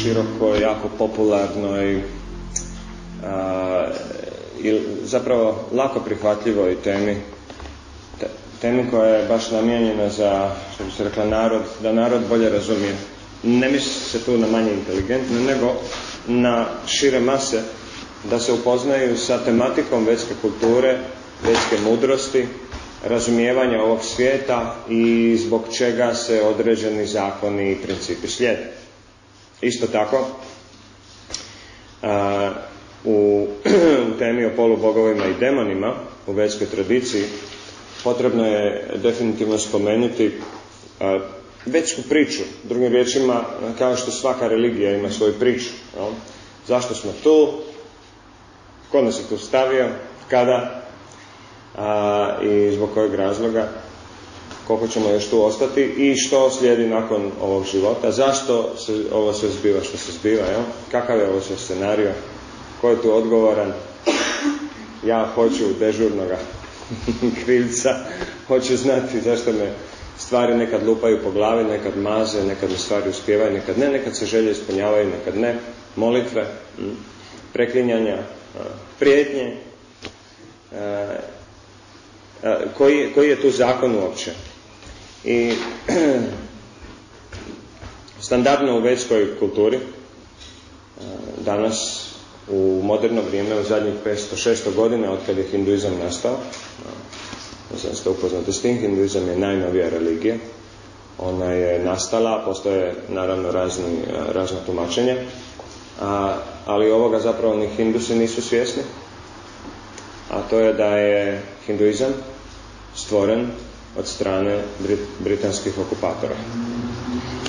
o jednoj jako popularnoj i zapravo lako prihvatljivoj temi temi koja je baš namijenjena za, što bi se rekla, narod, da narod bolje razumije. Ne misli se tu na manje inteligentne, nego na šire mase, da se upoznaju sa tematikom vetske kulture, vetske mudrosti, razumijevanja ovog svijeta i zbog čega se određeni zakoni i principi slijede. Isto tako, u, u temi o polubogovima i demonima u vetskoj tradiciji potrebno je definitivno spomenuti vetsku priču. Drugim riječima, kao što svaka religija ima svoju priču. Zašto smo tu? Ko nas je tu stavio? Kada? A, I zbog kojeg razloga? Koliko ćemo još tu ostati? I što slijedi nakon ovog života? Zašto se ovo sve zbiva što se zbiva? Jel? Kakav je ovo sve scenario? Ko je tu odgovoran? Ja hoću dežurnoga krivca, hoću znati zašto me stvari nekad lupaju po glavi, nekad maze, nekad mi stvari uspjevaju, nekad ne, nekad se želje ispunjavaju, nekad ne, molitve, preklinjanja, prijetnje, koji, koji je tu zakon uopće. I standardno u večkoj kulturi danas u moderno vrijeme, u zadnjih 500-600 godina od kada je hinduizam nastao. Ne znam ste upoznati s tim, hinduizam je najnovija religija. Ona je nastala, postoje naravno razni, razna tumačenja, a, ali ovoga zapravo ni hindusi nisu svjesni, a to je da je hinduizam stvoren od strane britanskih okupatora.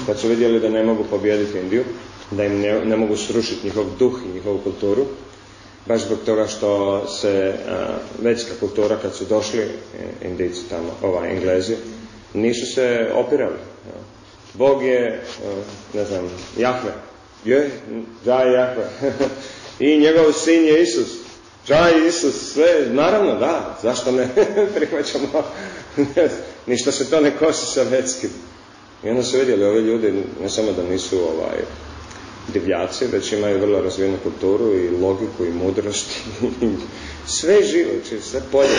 Kad su vidjeli da ne mogu pobijediti Indiju, da im ne, ne mogu srušiti njihov duh i njihovu kulturu, baš zbog toga što se većka kultura kad su došli e, Indijci tamo, ovaj Englezi, nisu se opirali. Bog je, e, ne znam, Jahve. Je, da Jahve. I njegov sin je Isus. Da, Isus, sve, naravno, da, zašto ne prihvaćamo, ništa se to ne kosi sa vetskim. I onda su vidjeli, ovi ljudi, ne samo da nisu ovaj, divljaci, već imaju vrlo razvijenu kulturu i logiku i mudrost. sve živo, sve polje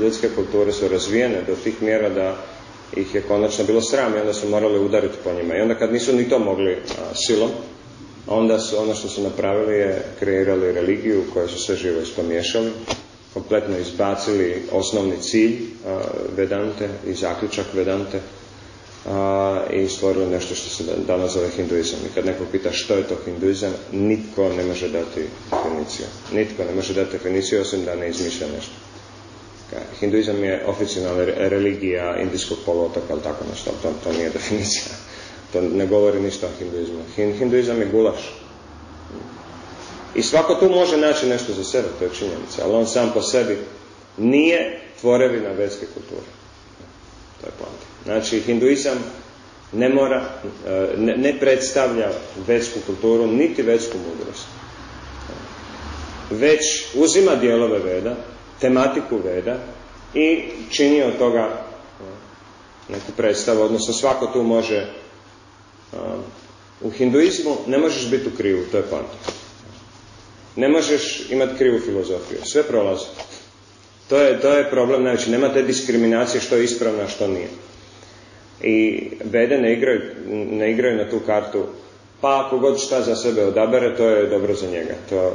ljudske kulture su razvijene do tih mjera da ih je konačno bilo sram i onda su morali udariti po njima. I onda kad nisu ni to mogli silom, onda su ono što su napravili je kreirali religiju koja su sve živo ispomiješali, kompletno izbacili osnovni cilj Vedante i zaključak Vedante i stvorili nešto što se danas zove hinduizam. I kad neko pita što je to hinduizam, nitko ne može dati definiciju. Nitko ne može dati definiciju osim da ne izmišlja nešto. Hinduizam je oficijalna religija indijskog poluotoka, ali tako nešto, to, to nije definicija. To ne govori ništa o hinduizmu. Hinduizam je gulaš. I svako tu može naći nešto za sebe, to je činjenica, ali on sam po sebi nije tvorevina vetske kulture. To je poanta. Znači, hinduizam ne mora, e, ne, predstavlja vetsku kulturu, niti vetsku mudrost. Već uzima dijelove veda, tematiku veda i čini od toga e, neku predstavu, odnosno svako tu može e, u hinduizmu ne možeš biti u krivu, to je poanta. Ne možeš imati krivu filozofiju, sve prolazi. To je, to je problem, znači nema te diskriminacije što je ispravno, a što nije. I bede ne igraju, ne igraju na tu kartu. Pa ako god šta za sebe odabere, to je dobro za njega. To,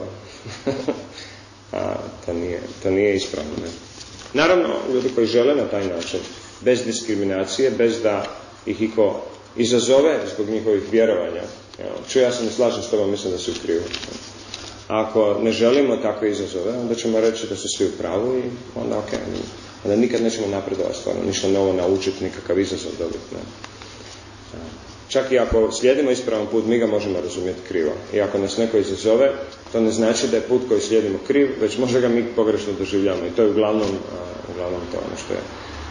a, to, nije, to nije ispravno. Ne? Naravno, ljudi koji žele na taj način, bez diskriminacije, bez da ih iko izazove zbog njihovih vjerovanja. Ču ja se ne slažem s tobom, mislim da su u krivu. Ako ne želimo takve izazove, onda ćemo reći da su svi u pravu i onda ok, onda nikad nećemo napredovati stvarno, ništa novo naučiti, nikakav izazov dobiti. Ne. Čak i ako slijedimo ispravan put, mi ga možemo razumjeti krivo. I ako nas neko izazove, to ne znači da je put koji slijedimo kriv, već možda ga mi pogrešno doživljamo. I to je uglavnom, uglavnom to ono što je.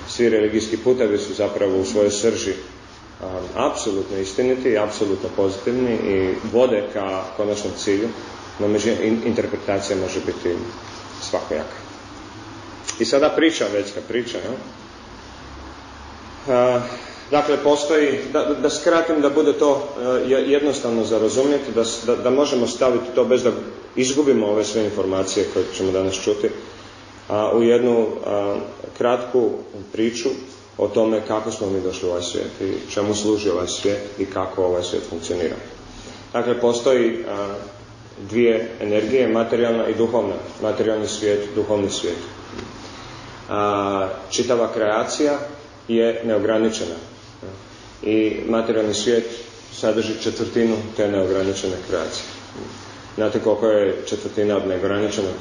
Svi religijski putevi su zapravo u svojoj srži apsolutno istiniti, apsolutno pozitivni i vode ka konačnom cilju, no interpretacija može biti svakojaka. I sada priča, većka priča. Ja? Dakle, postoji, da, da skratim da bude to e, jednostavno za razumjeti, da, da, da možemo staviti to bez da izgubimo ove sve informacije koje ćemo danas čuti, a, u jednu kratku priču o tome kako smo mi došli u ovaj svijet i čemu služi ovaj svijet i kako ovaj svijet funkcionira. Dakle, postoji dvije energije, materijalna i duhovna. Materijalni svijet, duhovni svijet. A, čitava kreacija je neograničena. I materijalni svijet sadrži četvrtinu te neograničene kreacije. Znate koliko je četvrtina od neograničenog?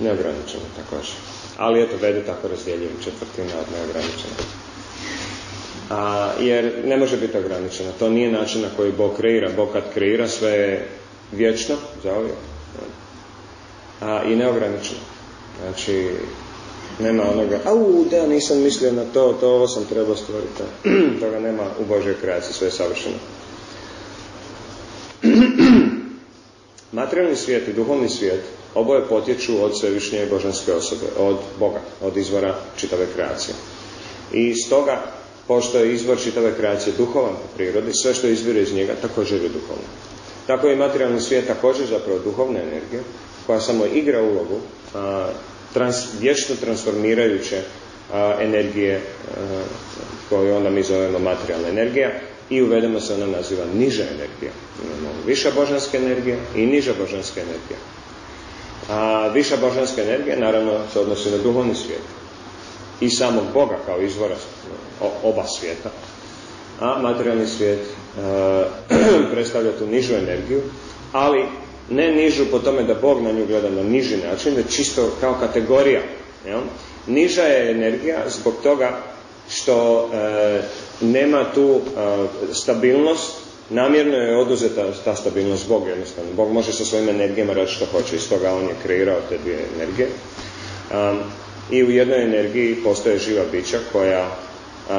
Neograničeno također. Ali eto, vede tako razdjeljivo četvrtina od neograničenog. A, jer ne može biti ograničena. To nije način na koji Bog kreira. Bog kad kreira sve je vječno, zauvijek. A, I neograničeno. Znači, nema onoga, au, da, nisam mislio na to, to ovo sam trebao stvoriti. Toga nema u Božoj kreaciji, sve je savršeno. Materijalni svijet i duhovni svijet oboje potječu od svevišnje božanske osobe, od Boga, od izvora čitave kreacije. I stoga, pošto je izvor čitave kreacije duhovan po prirodi, sve što izvire iz njega također je duhovno. Tako je materijalni svijet također zapravo duhovna energija, koja samo igra ulogu a, trans, vječno transformirajuće energije a, koju onda mi zovemo materijalna energija i uvedemo se ona naziva niža energija. Imamo viša božanska energija i niža božanska energija. A viša božanska energija naravno se odnosi na duhovni svijet i samog Boga kao izvora oba svijeta. A materijalni svijet predstavlja tu nižu energiju, ali ne nižu po tome da Bog na nju gleda na niži način, već čisto kao kategorija. Jel? Niža je energija zbog toga što e, nema tu e, stabilnost, namjerno je oduzeta ta stabilnost Bog jednostavno. Bog može sa svojim energijama raditi što hoće i stoga on je kreirao te dvije energije. I u jednoj energiji postoje živa bića koja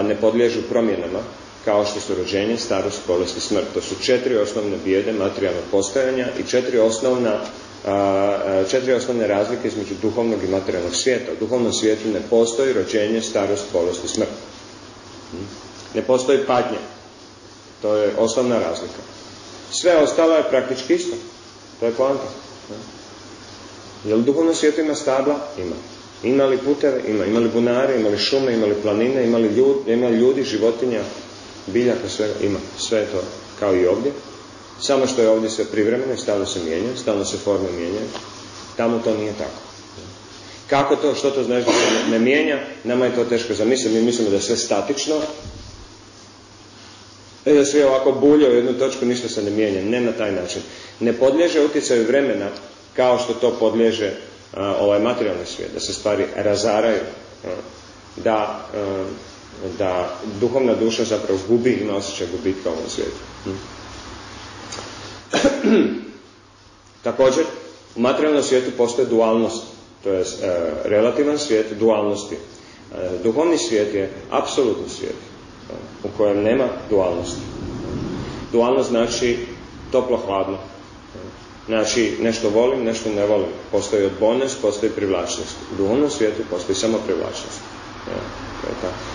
ne podliježu promjenama kao što su rođenje, starost, bolest i smrt. To su četiri osnovne bijede materijalnog postojanja i četiri osnovna četiri osnovne razlike između duhovnog i materijalnog svijeta. U duhovnom svijetu ne postoji rođenje, starost, bolest i smrt. Hm? Ne postoji padnje. To je osnovna razlika. Sve ostalo je praktički isto. To je poanta. Hm? Jel u duhovnom svijetu ima stabla? Ima. Ima li puteve? Ima. Ima li bunare? Ima li šume? Ima li planine? Ima li ljudi, ima li ljudi životinja? Biljaka, sve ima, sve to kao i ovdje. Samo što je ovdje sve privremeno i stalno se mijenja, stalno se forme mijenjaju. Tamo to nije tako. Kako to, što to znači da se ne mijenja, nama je to teško zamisliti. Mi mislimo da je sve statično, i da sve ovako bulje u jednu točku, ništa se ne mijenja. Ne na taj način. Ne podliježe utjecaju vremena kao što to podliježe ovaj materijalni svijet, da se stvari razaraju, da da duhovna duša zapravo gubi, ima osjećaj gubitka u ovom svijetu. Hm. Također, u materijalnom svijetu postoje dualnost, to je e, relativan svijet dualnosti. E, duhovni svijet je apsolutni svijet e, u kojem nema dualnosti. Dualnost znači toplo-hladno. Znači, nešto volim, nešto ne volim. Postoji odbojnost, postoji privlačnost. U duhovnom svijetu postoji samo privlačnost. Ja, to je tako.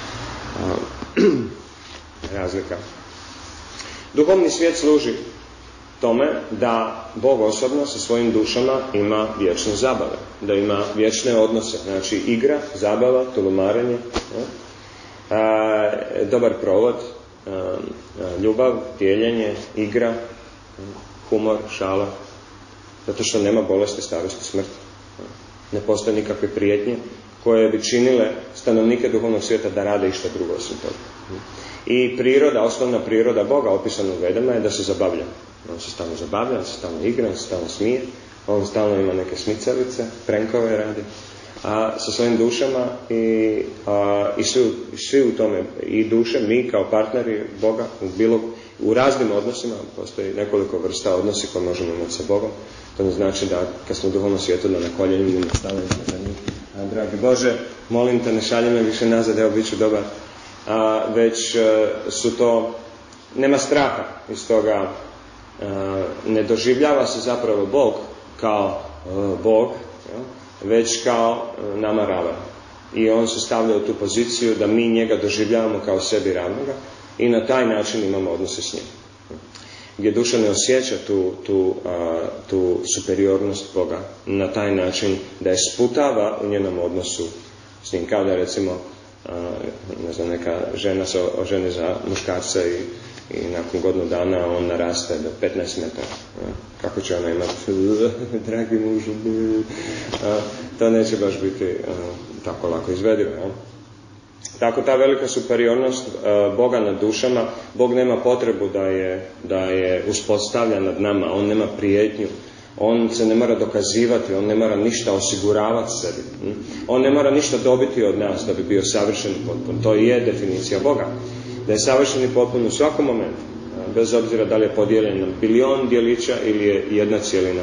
razlika. Duhovni svijet služi tome da Bog osobno sa svojim dušama ima vječne zabave, da ima vječne odnose, znači igra, zabava, tulumarenje, dobar provod, ljubav, dijeljenje, igra, humor, šala, zato što nema bolesti, starosti, smrti. Ne postoje nikakve prijetnje, koje bi činile stanovnike duhovnog svijeta da rade išta drugo osim toga. I priroda, osnovna priroda Boga opisana u vedama je da se zabavlja. On se stalno zabavlja, on se stalno igra, on se stalno smije, on stalno ima neke smicavice, prenkove radi, a sa svojim dušama i, a, i, svi, svi u tome, i duše, mi kao partneri Boga, u, bilo, u raznim odnosima, postoji nekoliko vrsta odnosi koje možemo imati sa Bogom, to ne znači da kad smo u duhovnom svijetu da na koljenju stavljamo za njih dragi Bože, molim te ne šalji me više nazad, evo bit ću dobar. A, već e, su to, nema straha iz toga, e, ne doživljava se zapravo Bog kao e, Bog, već kao nama ravan. i on se stavlja u tu poziciju da mi njega doživljavamo kao sebi ravnoga i na taj način imamo odnose s njim. Gdje duša ne osjeća tu, tu, tu superiornost Boga na taj način da je sputava u njenom odnosu s njim. Kao da recimo ne znam, neka žena se oženi za muškarca i, i nakon godinu dana on naraste do 15 metara. Kako će ona imati, dragi mužu, to neće baš biti tako lako izvedivo. Tako ta velika superiornost Boga nad dušama, Bog nema potrebu da je, da je uspostavlja nad nama, on nema prijetnju, on se ne mora dokazivati, on ne mora ništa osiguravati sebi. Hm? On ne mora ništa dobiti od nas da bi bio savršen i potpun. To je definicija Boga. Da je savršen i potpun u svakom momentu. Bez obzira da li je podijeljen na bilion dijelića ili je jedna cijelina.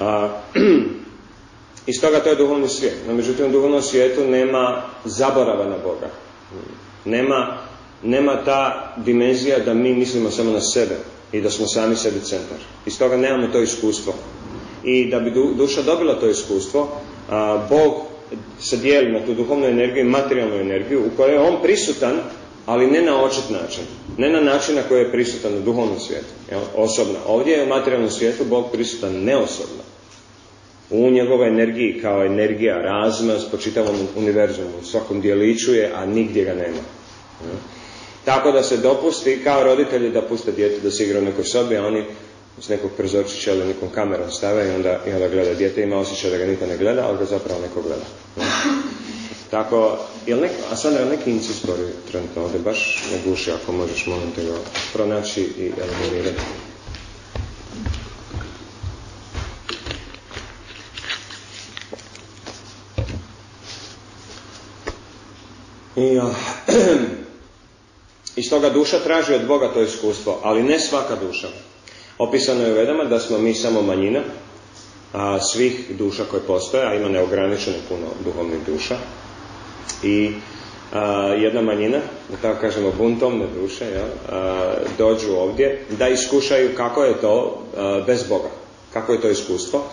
A, I stoga to je duhovni svijet. No, međutim, u duhovnom svijetu nema zaborava na Boga. Nema, nema ta dimenzija da mi mislimo samo na sebe i da smo sami sebi centar. I stoga nemamo to iskustvo. I da bi duša dobila to iskustvo, a, Bog se dijeli na tu duhovnu energiju i materijalnu energiju u kojoj je On prisutan, ali ne na očit način. Ne na način na koji je prisutan u duhovnom svijetu. Osobno. Ovdje je u materijalnom svijetu Bog prisutan neosobno. U njegovoj energiji kao energija razuma s počitavom univerzumu. U svakom dijeliću je, a nigdje ga nema. Tako da se dopusti kao roditelji da puste dijete da se igra u nekoj sobi, a oni s nekog prezorčića ili nekom kamerom stave i onda, i onda gleda. Dijete ima osjećaj da ga niko ne gleda, ali ga zapravo neko gleda. Tako, jel neko, a sad je neki incistori trenutno ovdje, baš ne guši ako možeš molim te ga pronaći i eliminirati. I, I stoga duša traži od Boga to iskustvo, ali ne svaka duša. Opisano je u vedama da smo mi samo manjina a, svih duša koje postoje, a ima neograničeno puno duhovnih duša. I a, jedna manjina, da tako kažemo buntovne duše, ja, dođu ovdje da iskušaju kako je to bez Boga. Kako je to iskustvo.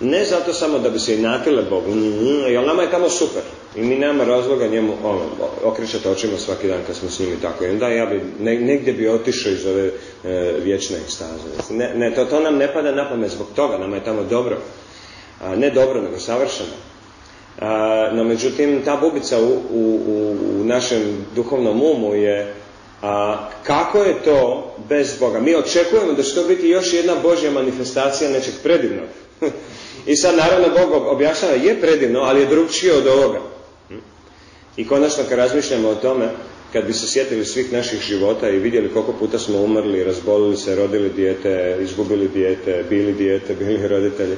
Ne zato samo da bi se inatile Bogu, jer nama je tamo super. I mi nema razloga njemu ono, okrećati očima svaki dan kad smo s njim i tako. I onda ja bi, negdje bi otišao iz ove e, vječne ekstaze. Ne, ne, to, to nam ne pada na pamet zbog toga, nama je tamo dobro. A, ne dobro, nego savršeno. A, no međutim, ta bubica u, u, u našem duhovnom umu je a, kako je to bez Boga? Mi očekujemo da će to biti još jedna Božja manifestacija nečeg predivnog. I sad naravno Bog objašnjava je predivno, ali je drugčije od ovoga. I konačno kad razmišljamo o tome, kad bi se sjetili svih naših života i vidjeli koliko puta smo umrli, razbolili se, rodili dijete, izgubili dijete, bili dijete, bili roditelji,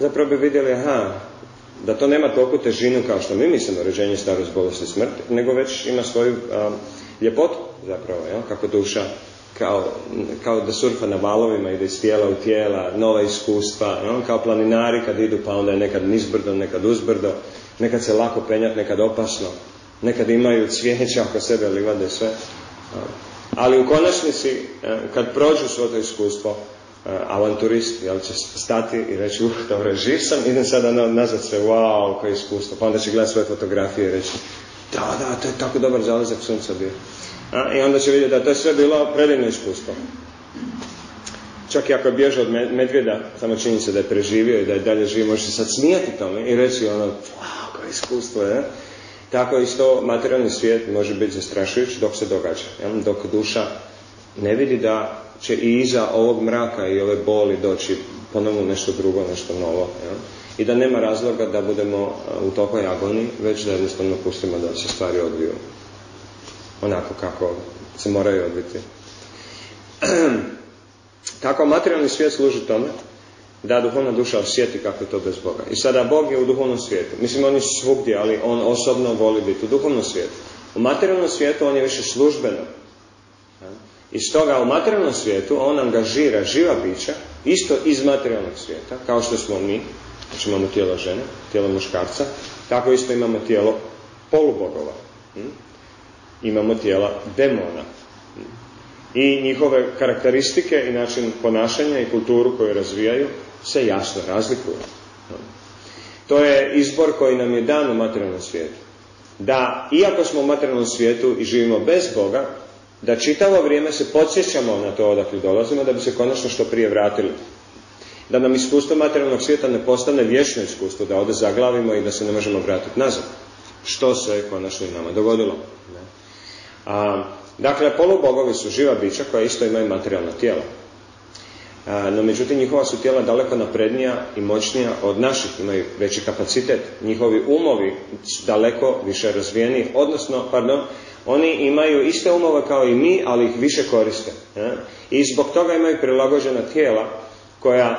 zapravo bi vidjeli, aha, da to nema toliko težinu kao što mi mislimo, rođenje, starost, bolest i smrt, nego već ima svoju ljepotu zapravo, jel? kako duša kao, kao da surfa na valovima, ide iz tijela u tijela, nova iskustva, jel? kao planinari kad idu pa onda je nekad nizbrdo, nekad uzbrdo, nekad se lako penjati, nekad opasno, nekad imaju cvijeća oko sebe, livade sve. Ali u konačnici, e, kad prođu svo to iskustvo, e, avanturisti, jel će stati i reći, uh, dobro, živ sam, idem sada nazad sve, wow, koje iskustvo. Pa onda će gledati svoje fotografije i reći, da, da, to je tako dobar zalazak sunca bio. A, I onda će vidjeti da to je sve bilo predivno iskustvo. Čak i ako je bježao od medvjeda, samo čini se da je preživio i da je dalje živ, može se sad smijati tome i reći ono, wow, koje iskustvo je. Tako isto materijalni svijet može biti zastrašujući dok se događa. Jel? Dok duša ne vidi da će i iza ovog mraka i ove boli doći ponovno nešto drugo, nešto novo. Jel? I da nema razloga da budemo u tokoj agoni, već da jednostavno pustimo da se stvari odviju onako kako se moraju odviti. Tako materijalni svijet služi tome da duhovna duša osjeti kako je to bez Boga. I sada Bog je u duhovnom svijetu. Mislim, on je svugdje, ali on osobno voli biti u duhovnom svijetu. U materijalnom svijetu on je više službeno. I stoga u materijalnom svijetu on angažira živa bića, isto iz materijalnog svijeta, kao što smo mi, znači imamo tijelo žene, tijelo muškarca, tako isto imamo tijelo polubogova. Imamo tijela demona i njihove karakteristike i način ponašanja i kulturu koju razvijaju se jasno razlikuju. To je izbor koji nam je dan u materijalnom svijetu. Da, iako smo u materijalnom svijetu i živimo bez Boga, da čitavo vrijeme se podsjećamo na to odakle dolazimo, da bi se konačno što prije vratili. Da nam iskustvo materijalnog svijeta ne postane vječno iskustvo, da ovdje zaglavimo i da se ne možemo vratiti nazad. Što se konačno i nama dogodilo. A, dakle, polubogovi su živa bića koja isto imaju materijalno tijelo no međutim njihova su tijela daleko naprednija i moćnija od naših, imaju veći kapacitet. Njihovi umovi su daleko više razvijeni, odnosno, pardon, oni imaju iste umove kao i mi, ali ih više koriste. I zbog toga imaju prilagođena tijela koja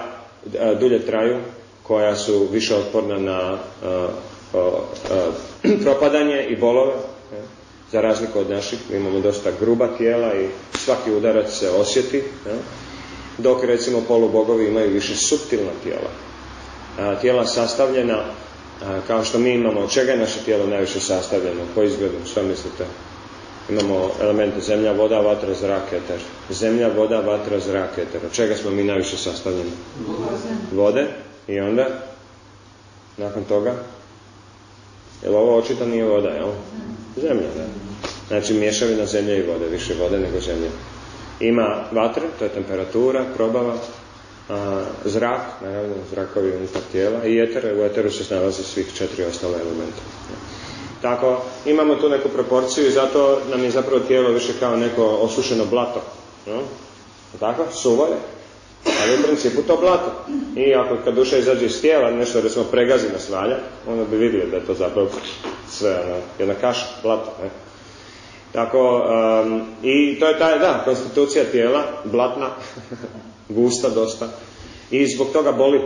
dulje traju, koja su više otporna na propadanje i bolove, za razliku od naših. Imamo dosta gruba tijela i svaki udarac se osjeti dok recimo polubogovi imaju više subtilna tijela. tijela sastavljena kao što mi imamo, od čega je naše tijelo najviše sastavljeno, po izgledu, što mislite? Imamo elemente zemlja, voda, vatra, zrak, eter. Zemlja, voda, vatra, zrak, eter. Od čega smo mi najviše sastavljeni? Vode. I onda? Nakon toga? Jel ovo očito nije voda, jel? Zemlja, da. Znači mješavina zemlje i vode, više vode nego zemlje. Ima vatre, to je temperatura, probava, a, zrak, naravno zrakovi unutar tijela i eter, u eteru se nalazi svih četiri ostale elemente. Tako, imamo tu neku proporciju i zato nam je zapravo tijelo više kao neko osušeno blato. No? Tako, suvo je, ali u principu to blato. I ako kad duša izađe iz tijela, nešto recimo pregazi na svalja, onda bi vidio da je to zapravo sve ono, jedna kaša, blato. Ne? Tako, i to je taj, da, konstitucija tijela, blatna, gusta dosta, i zbog toga boli.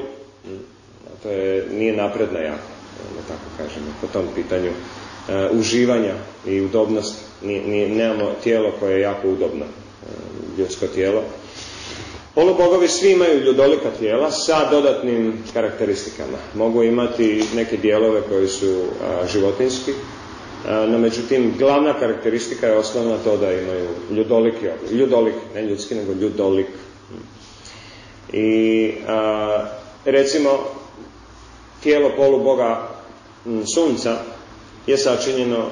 To je, nije napredna jako, da tako kažemo, po tom pitanju e, uživanja i udobnosti. Nije, nemamo tijelo koje je jako udobno, e, ljudsko tijelo. Polubogovi svi imaju ljudolika tijela sa dodatnim karakteristikama. Mogu imati neke dijelove koji su životinski, no međutim glavna karakteristika je osnovna to da imaju ljudoliki ljudolik, ne ljudski nego ljudolik. I recimo tijelo poluboga sunca je sačinjeno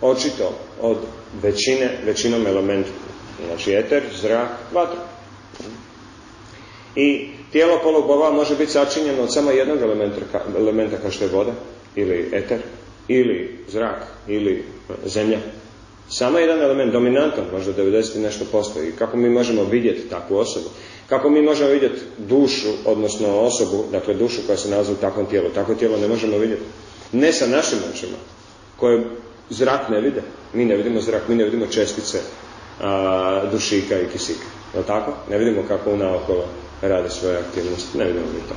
očito od većine, većinom elementu. Znači eter, zrak, vatra i tijelo poluboga može biti sačinjeno od samo jednog elementa, elementa kao što je voda ili eter ili zrak ili zemlja. Samo jedan element, dominantan, možda 90 nešto postoji. I kako mi možemo vidjeti takvu osobu? Kako mi možemo vidjeti dušu, odnosno osobu, dakle dušu koja se nalazi u takvom tijelu? Takvo tijelo ne možemo vidjeti. Ne sa našim očima, koje zrak ne vide. Mi ne vidimo zrak, mi ne vidimo čestice a, dušika i kisika. Je tako? Ne vidimo kako naokolo radi svoje aktivnosti. Ne vidimo mi to.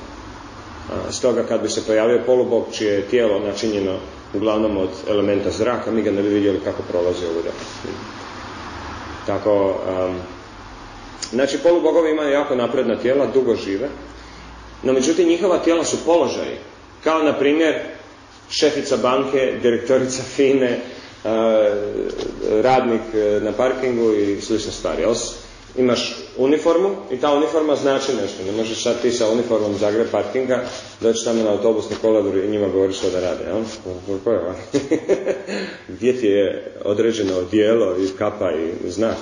Stoga kad bi se pojavio polubog čije je tijelo načinjeno uglavnom od elementa zraka, mi ga ne bi vidjeli kako prolazi ovdje. Tako, um, znači polubogovi imaju jako napredna tijela, dugo žive, no međutim njihova tijela su položaji, kao na primjer šefica banke, direktorica FINE, uh, radnik uh, na parkingu i slične stvari imaš uniformu i ta uniforma znači nešto. Ne možeš sad ti sa uniformom Zagreb parkinga doći tamo na autobusni kolodor i njima govoriš što da rade. Jel? Gdje ti je određeno dijelo i kapa i znak.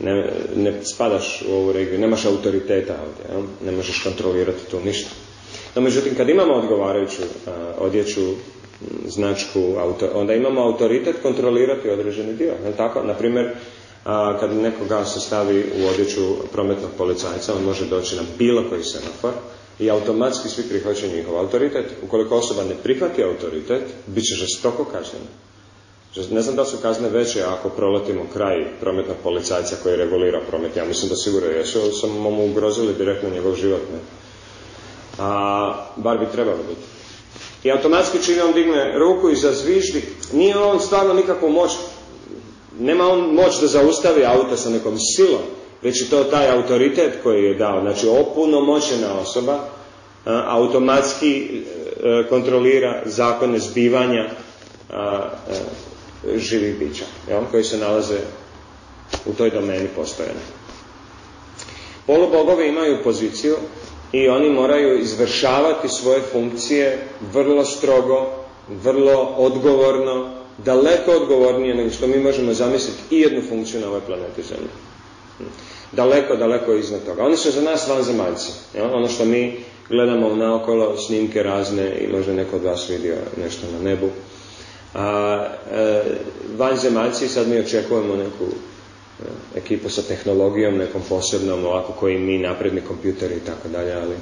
Ne, ne spadaš u ovu regiju, nemaš autoriteta ovdje. Jel? Ne možeš kontrolirati tu ništa. No, međutim, kad imamo odgovarajuću odjeću, značku, auto, onda imamo autoritet kontrolirati određeni dio. Jel tako? Naprimjer, a, kad nekoga se stavi u odjeću prometnog policajca, on može doći na bilo koji semafor i automatski svi prihvaćaju njihov autoritet. Ukoliko osoba ne prihvati autoritet, bit će žestoko kažnjena. Ne znam da su kazne veće ako proletimo kraj prometnog policajca koji regulira promet. Ja mislim da sigurno jesu, samo mu ugrozili direktno njegov život. Ne? A, bar bi trebalo biti. I automatski čini on digne ruku i zazviždi. Nije on stvarno nikakvu moć nema on moć da zaustavi auto sa nekom silom, već je to taj autoritet koji je dao. Znači, opunomoćena osoba automatski e, kontrolira zakone zbivanja e, živih bića, jel, koji se nalaze u toj domeni postojene. Polubogovi imaju poziciju i oni moraju izvršavati svoje funkcije vrlo strogo, vrlo odgovorno, daleko odgovornije nego što mi možemo zamisliti i jednu funkciju na ovoj planeti Zemlji. Daleko, daleko iznad toga. Oni su za nas vanzemaljci. Ono što mi gledamo naokolo, snimke razne i možda neko od vas vidio nešto na nebu. A e, vanzemaljci, sad mi očekujemo neku e, ekipu sa tehnologijom, nekom posebnom, ovako koji mi, napredni kompjuteri i tako dalje, ali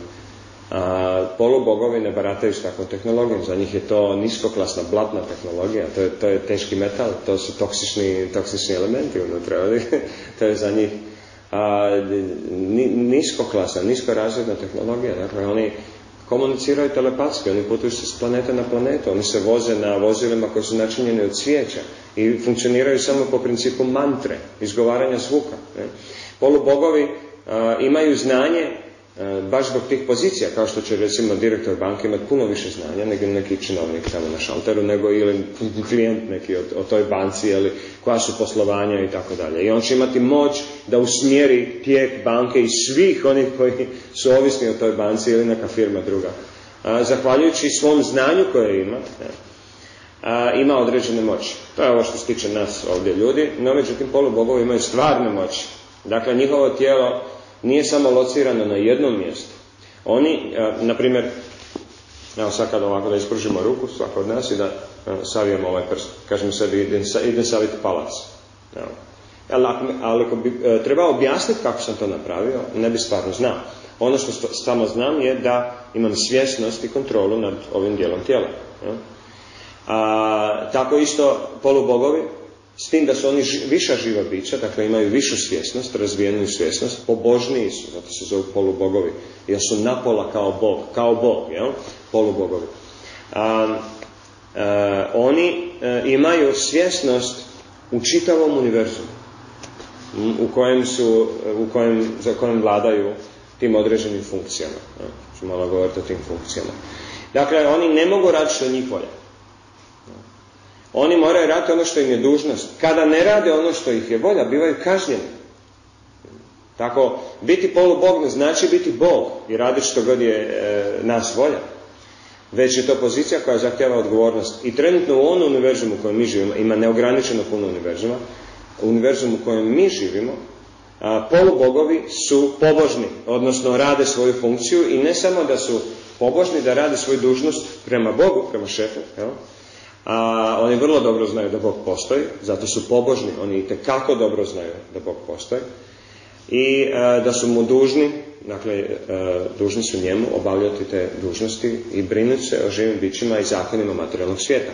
a, polubogovi ne barataju s takvom tehnologijom. Za njih je to niskoklasna, blatna tehnologija. To je, to je teški metal, to su toksični, toksični elementi unutra. to je za njih a, niskoklasna, niskorazredna tehnologija. Dakle, oni komuniciraju telepatski, oni putuju se s planete na planetu, oni se voze na vozilima koji su načinjeni od cvijeća i funkcioniraju samo po principu mantre, izgovaranja zvuka. Ne? Polubogovi imaju znanje baš zbog tih pozicija, kao što će recimo direktor banke imati puno više znanja nego neki činovnik tamo na šalteru, nego ili klijent neki o, toj banci, ili koja su poslovanja i tako dalje. I on će imati moć da usmjeri tijek banke i svih onih koji su ovisni o toj banci ili neka firma druga. A, zahvaljujući svom znanju koje ima, a, ima određene moći. To je ovo što se tiče nas ovdje ljudi, no međutim polubogovi imaju stvarne moći. Dakle, njihovo tijelo nije samo locirano na jednom mjestu. Oni, na primjer, evo sad kad ovako da ispružimo ruku, svako od nas i da savijemo ovaj prst. Kažemo sebi, idem, idem palac. Ali, ali ako bi e, trebao objasniti kako sam to napravio, ne bi stvarno znao. Ono što samo znam je da imam svjesnost i kontrolu nad ovim dijelom tijela. A, tako isto polubogovi s tim da su oni viša živa bića, dakle imaju višu svjesnost, razvijenu svjesnost, pobožniji su, zato se zovu polubogovi, jer su napola kao bog, kao bog, jel? polubogovi. A, oni e, imaju svjesnost u čitavom univerzumu, u kojem su, u kojem, za kojem vladaju tim određenim funkcijama. Ću malo govoriti o tim funkcijama. Dakle, oni ne mogu raditi što njih volja. Oni moraju raditi ono što im je dužnost. Kada ne rade ono što ih je volja, bivaju kažnjeni. Tako, biti polubog ne znači biti bog i raditi što god je e, nas volja. Već je to pozicija koja zahtjeva odgovornost. I trenutno u onom univerzumu u kojem mi živimo, ima neograničeno puno univerzuma, u univerzumu u kojem mi živimo, a, polubogovi su pobožni, odnosno rade svoju funkciju i ne samo da su pobožni, da rade svoju dužnost prema Bogu, prema šefu, jel? A oni vrlo dobro znaju da Bog postoji, zato su pobožni, oni kako dobro znaju da Bog postoji i e, da su mu dužni, dakle e, dužni su njemu obavljati te dužnosti i brinuti se o živim bićima i zakonima materijalnog svijeta.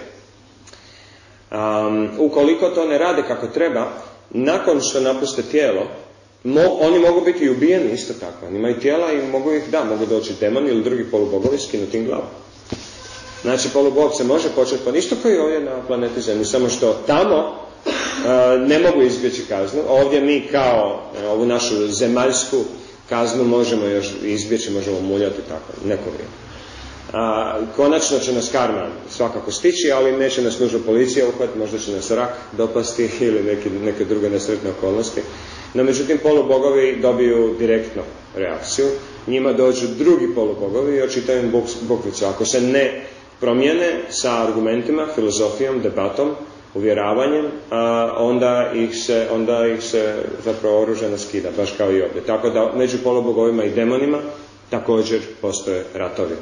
ukoliko to ne rade kako treba, nakon što napuste tijelo, oni mogu biti ubijeni isto tako. Oni imaju tijela i mogu ih, da, mogu doći demoni ili drugi polubogovi skinuti im glavu. Znači polubog se može početi pa ništa koji ovdje na planeti Zemlji, samo što tamo e, ne mogu izbjeći kaznu. Ovdje mi kao e, ovu našu zemaljsku kaznu možemo još izbjeći, možemo muljati tako, neko vrijeme. A, konačno će nas karma svakako stići, ali neće nas nužno policija uhvatiti, možda će nas rak dopasti ili neki, neke druge nesretne okolnosti. No, međutim, polubogovi dobiju direktno reakciju. Njima dođu drugi polubogovi i očitaju im bukvicu. Ako se ne promijene sa argumentima, filozofijom, debatom, uvjeravanjem, a onda ih se, onda ih se zapravo oružano skida, baš kao i ovdje. Tako da među polobogovima i demonima također postoje ratovi.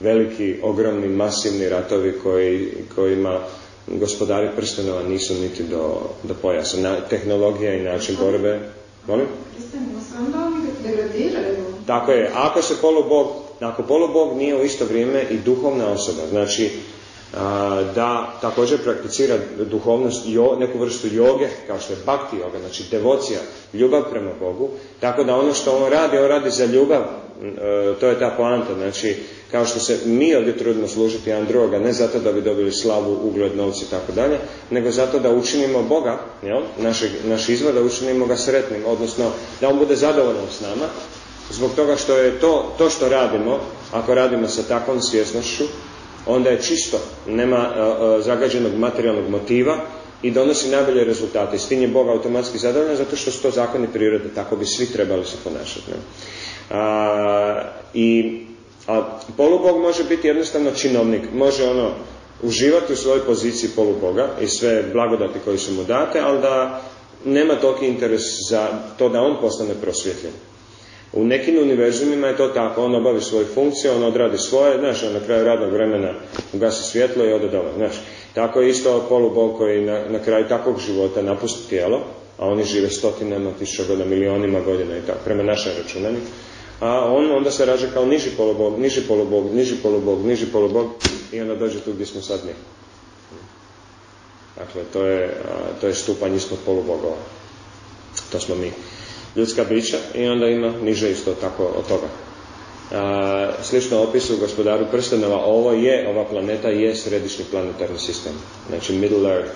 Veliki, ogromni, masivni ratovi koji, kojima gospodari prstenova nisu niti do, do pojasa. Na, tehnologija i način borbe. Molim? Tako je. Ako se polubog ako polubog nije u isto vrijeme i duhovna osoba, znači da također prakticira duhovnost, neku vrstu joge, kao što je bhakti joga, znači devocija, ljubav prema Bogu, tako da ono što on radi, on radi za ljubav, e, to je ta poanta, znači kao što se mi ovdje trudimo služiti jedan drugoga, ne zato da bi dobili slavu, ugled, novci i tako dalje, nego zato da učinimo Boga, jel, naš izvor, da učinimo ga sretnim, odnosno da on bude zadovoljan s nama, Zbog toga što je to, to što radimo, ako radimo sa takvom svjesnošću, onda je čisto, nema zagađenog materijalnog motiva, i donosi najbolje rezultate. S tim je Bog automatski zadovoljan zato što su to zakoni prirode, tako bi svi trebali se ponašati. Ne? A, I a polubog može biti jednostavno činovnik, može ono uživati u svojoj poziciji poluboga i sve blagodati koji su mu date, ali da nema toliki interes za to da on postane prosvjetljen. U nekim univerzumima je to tako, on obavi svoju funkciju, on odradi svoje, znaš, na kraju radnog vremena ugasi svjetlo i ode doma, znaš. Tako je isto polubog koji na, na kraju takvog života napusti tijelo, a oni žive stotinama, tisuća godina, milionima godina i tako, prema našem računanju, a on onda se rađa kao niži polubog, niži polubog, niži polubog, niži polubog i onda dođe tu gdje smo sad mi. Dakle, to je, to je stupanj ispod polubogova. To smo mi ljudska bića i onda ima niže isto tako od toga. A, slično opisu gospodaru prstenova, ovo je, ova planeta je središnji planetarni sistem. Znači Middle Earth.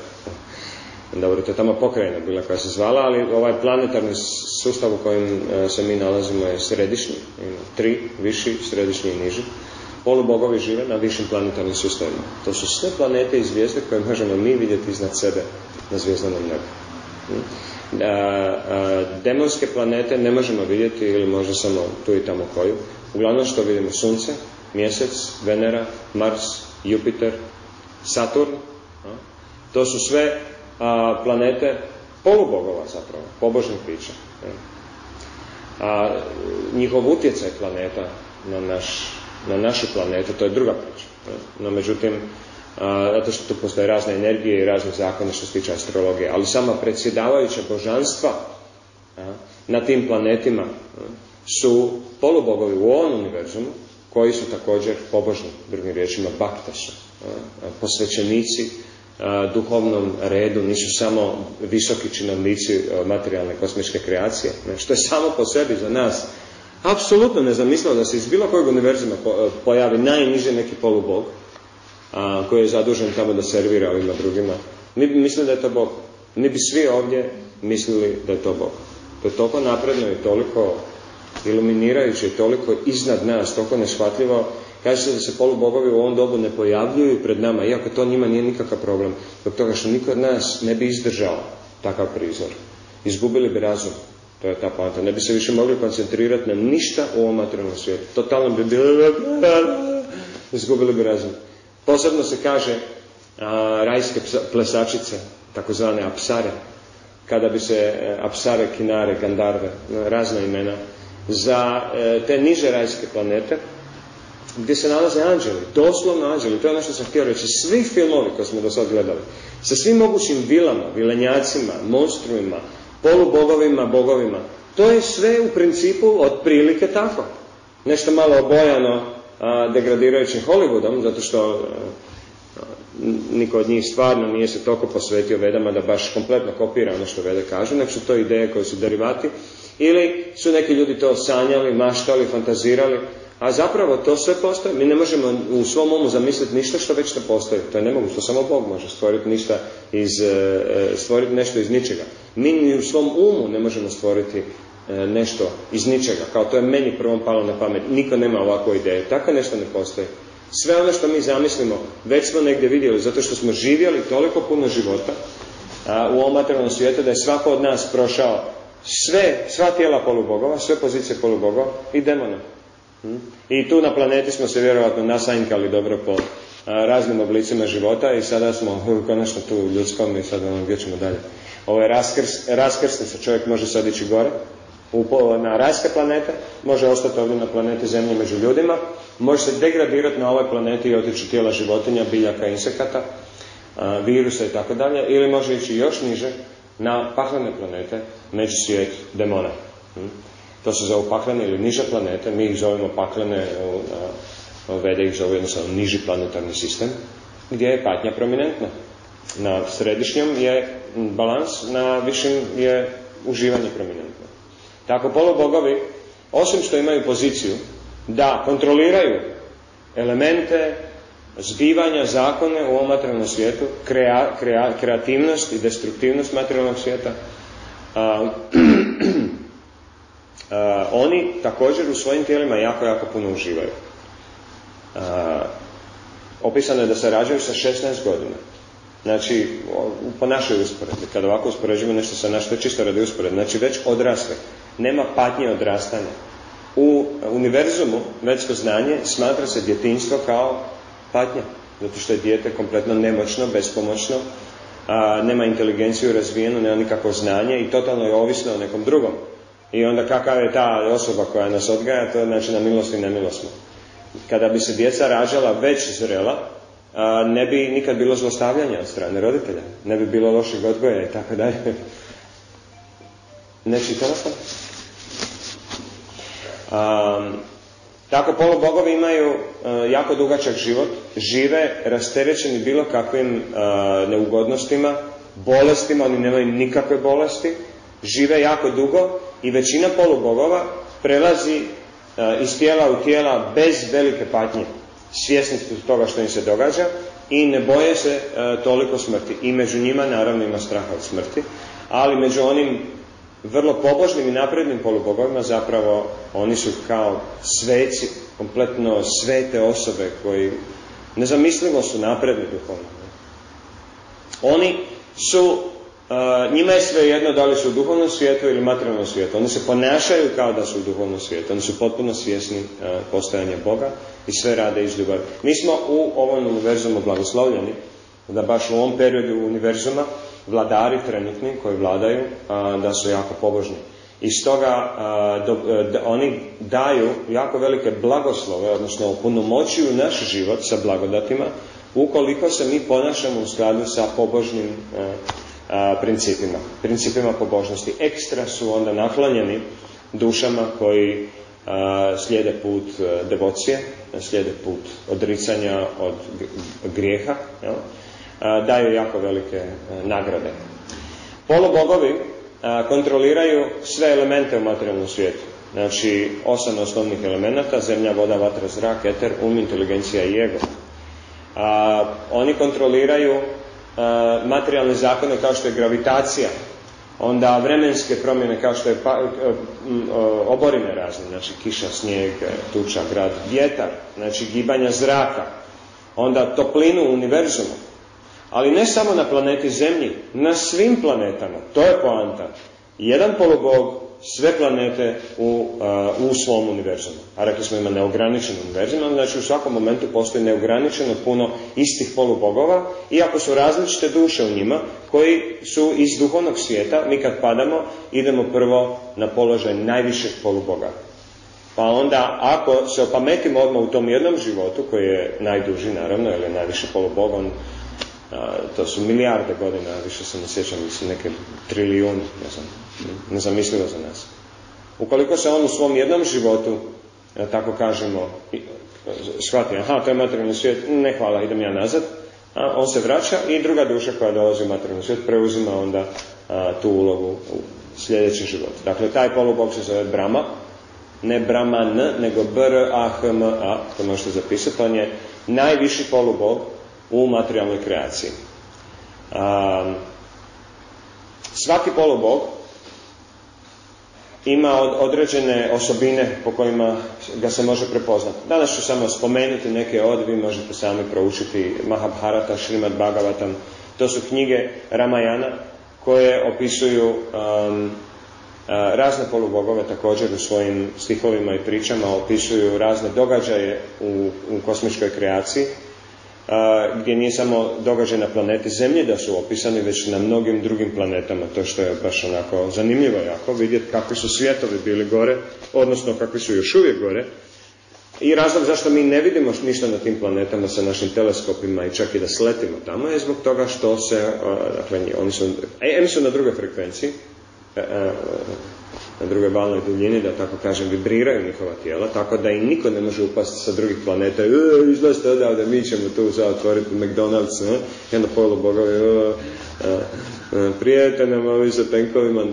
Dobro, to je tamo pokrajina bila koja se zvala, ali ovaj planetarni sustav u kojem e, se mi nalazimo je središnji. Ima tri, viši, središnji i niži. Polubogovi žive na višim planetarnim sustavima. To su sve planete i zvijezde koje možemo mi vidjeti iznad sebe na zvijezdanom nebu. Demonske planete ne možemo vidjeti ili možda samo tu i tamo koju. Uglavnom što vidimo Sunce, Mjesec, Venera, Mars, Jupiter, Saturn. To su sve planete polubogova zapravo, pobožnih bića. A njihov utjecaj planeta na, naš, na našu planetu, to je druga priča. No, međutim, zato što tu postoje razne energije i razne zakone što se tiče astrologije, ali sama predsjedavajuća božanstva na tim planetima su polubogovi u ovom univerzumu, koji su također pobožni, drugim riječima bakta su, posvećenici duhovnom redu, nisu samo visoki činovnici materijalne kosmičke kreacije, što je samo po sebi za nas apsolutno nezamislivo da se iz bilo kojeg univerzuma pojavi najniže neki polubog, a, koji je zadužen tamo da servira ovima drugima. Mi bi mislili da je to Bog. Mi bi svi ovdje mislili da je to Bog. To je toliko napredno i toliko iluminirajuće i toliko iznad nas, toliko neshvatljivo. Kaže se da se polubogovi u ovom dobu ne pojavljuju pred nama, iako to njima nije nikakav problem. Zbog toga što niko od nas ne bi izdržao takav prizor. Izgubili bi razum. To je ta poanta. Ne bi se više mogli koncentrirati na ništa u ovom materijalnom svijetu. Totalno bi bili... Izgubili bi razum. Posebno se kaže a, rajske plesačice, takozvane apsare, kada bi se e, apsare, kinare, gandarve, razna imena, za e, te niže rajske planete, gdje se nalaze anđeli, doslovno anđeli, to je ono što sam htio reći, svi filmovi koje smo do sad gledali, sa svim mogućim vilama, vilenjacima, monstruima, polubogovima, bogovima, to je sve u principu otprilike tako. Nešto malo obojano, degradirajućim Hollywoodom, zato što niko od njih stvarno nije se toliko posvetio vedama da baš kompletno kopira ono što vede kažu, nego su to ideje koje su derivati, ili su neki ljudi to sanjali, maštali, fantazirali, a zapravo to sve postoji. Mi ne možemo u svom umu zamisliti ništa što već ne postoji. To je nemoguće, to samo Bog može stvoriti ništa iz, e, e, stvoriti nešto iz ničega. Mi ni u svom umu ne možemo stvoriti nešto iz ničega, kao to je meni prvom palo na pamet, niko nema ovakvu ideju, tako nešto ne postoji. Sve ono što mi zamislimo, već smo negdje vidjeli, zato što smo živjeli toliko puno života a, u ovom materijalnom svijetu, da je svako od nas prošao sve, sva tijela polubogova, sve pozicije polubogova i demona. Hm? I tu na planeti smo se vjerojatno nasanjkali dobro po raznim oblicima života i sada smo konačno tu u ljudskom i sada ono, gdje ćemo dalje. Ovo je raskrs, raskrsnica, čovjek može sad ići gore, na rajske planete, može ostati ovdje na planeti Zemlje među ljudima, može se degradirati na ovoj planeti i otići tijela životinja, biljaka, insekata, virusa i tako dalje, ili može ići još niže na paklene planete, među svijet demona. Hm? To se zove paklene ili niže planete, mi ih zovemo paklene, vede ih zove jednostavno niži planetarni sistem, gdje je patnja prominentna. Na središnjom je balans, na višim je uživanje prominentno. Tako polubogovi, osim što imaju poziciju da kontroliraju elemente, zbivanja, zakone u ovom materijalnom svijetu, kreativnost i destruktivnost materijalnog svijeta, a, oni također u svojim tijelima jako, jako puno uživaju. A, opisano je da se rađaju sa 16 godina. Znači, po našoj usporedbi, kada ovako uspoređujemo nešto sa naš, to čisto radi usporedbi, znači već odrasle, nema patnje odrastanja. U univerzumu, većko znanje, smatra se djetinstvo kao patnja, zato što je dijete kompletno nemoćno, bespomoćno, a, nema inteligenciju razvijenu, nema nikakvo znanje i totalno je ovisno o nekom drugom. I onda kakav je ta osoba koja nas odgaja, to je znači na milost i nemilosno. Kada bi se djeca rađala već zrela, a, ne bi nikad bilo zlostavljanja od strane roditelja, ne bi bilo lošeg odgoja i tako dalje. Ne čitala sam? Tako polubogovi imaju uh, jako dugačak život, žive rasterećeni bilo kakvim uh, neugodnostima, bolestima, oni nemaju nikakve bolesti, žive jako dugo i većina polubogova prelazi uh, iz tijela u tijela bez velike patnje, svjesni su toga što im se događa i ne boje se toliko smrti. I među njima naravno ima straha od smrti, ali među onim vrlo pobožnim i naprednim polubogovima zapravo oni su kao sveci, kompletno svete osobe koji nezamislivo su napredni duhovno. Oni su, njima je sve jedno da li su u duhovnom svijetu ili materijalnom svijetu. Oni se ponašaju kao da su u duhovnom svijetu. Oni su potpuno svjesni postojanja Boga i sve rade iz ljubavi. Mi smo u ovom univerzumu blagoslovljeni da baš u ovom periodu univerzuma vladari trenutni koji vladaju, da su jako pobožni. I stoga e, oni daju jako velike blagoslove, odnosno opunomoćuju naš život sa blagodatima, ukoliko se mi ponašamo u skladu sa pobožnim e, principima, principima pobožnosti. Ekstra su onda naklonjeni dušama koji slijede put e, devocije, slijede put odricanja od grijeha, jel? Daju jako velike e, nagrade. Polubogovi e, kontroliraju sve elemente u materijalnom svijetu. Znači, osam osnovnih elemenata, zemlja, voda, vatra, zrak, eter, um, inteligencija i ego. A, oni kontroliraju a, e, materijalne zakone kao što je gravitacija, onda vremenske promjene kao što je pa, oborine razne, znači kiša, snijeg, tuča, grad, vjetar, znači gibanja zraka, onda toplinu univerzumu, ali ne samo na planeti Zemlji, na svim planetama. To je poanta. Jedan polubog, sve planete u, u svom univerzumu. A rekli smo ima neograničen univerzum, znači u svakom momentu postoji neograničeno puno istih polubogova, iako su različite duše u njima, koji su iz duhovnog svijeta, mi kad padamo, idemo prvo na položaj najvišeg poluboga. Pa onda, ako se opametimo odmah u tom jednom životu, koji je najduži, naravno, ili je najviši polubog, on to su milijarde godina, više se ne sjećam, mislim neke trilijuni, ne znam, nezamislivo za nas. Ukoliko se on u svom jednom životu, ja tako kažemo, shvati, aha, to je materijalni svijet, ne hvala, idem ja nazad, a on se vraća i druga duša koja dolazi u materijalni svijet preuzima onda tu ulogu u sljedeći život. Dakle, taj polubog se zove Brama, ne Brahman, nego Br, A, H, M, A, to možete zapisati, on je najviši polubog u materijalnoj kreaciji. Um, svaki polubog ima određene osobine po kojima ga se može prepoznati. Danas ću samo spomenuti neke od, vi možete sami proučiti Mahabharata, Šrimad Bhagavatam. To su knjige Ramajana koje opisuju um, razne polubogove također u svojim stihovima i pričama opisuju razne događaje u, u kosmičkoj kreaciji gdje nije samo događaj na planeti Zemlje da su opisani, već na mnogim drugim planetama. To što je baš onako zanimljivo jako vidjeti kakvi su svijetovi bili gore, odnosno kakvi su još uvijek gore. I razlog zašto mi ne vidimo ništa na tim planetama sa našim teleskopima i čak i da sletimo tamo je zbog toga što se, dakle, oni su, em su na drugoj frekvenciji, e, e, na drugoj valnoj duljini, da tako kažem, vibriraju njihova tijela, tako da i niko ne može upasti sa drugih planeta, e, izlazite odavde, mi ćemo tu zatvoriti McDonald's, ne? i onda polu bogovi, e, e, prijete nam ovi sa tenkovima,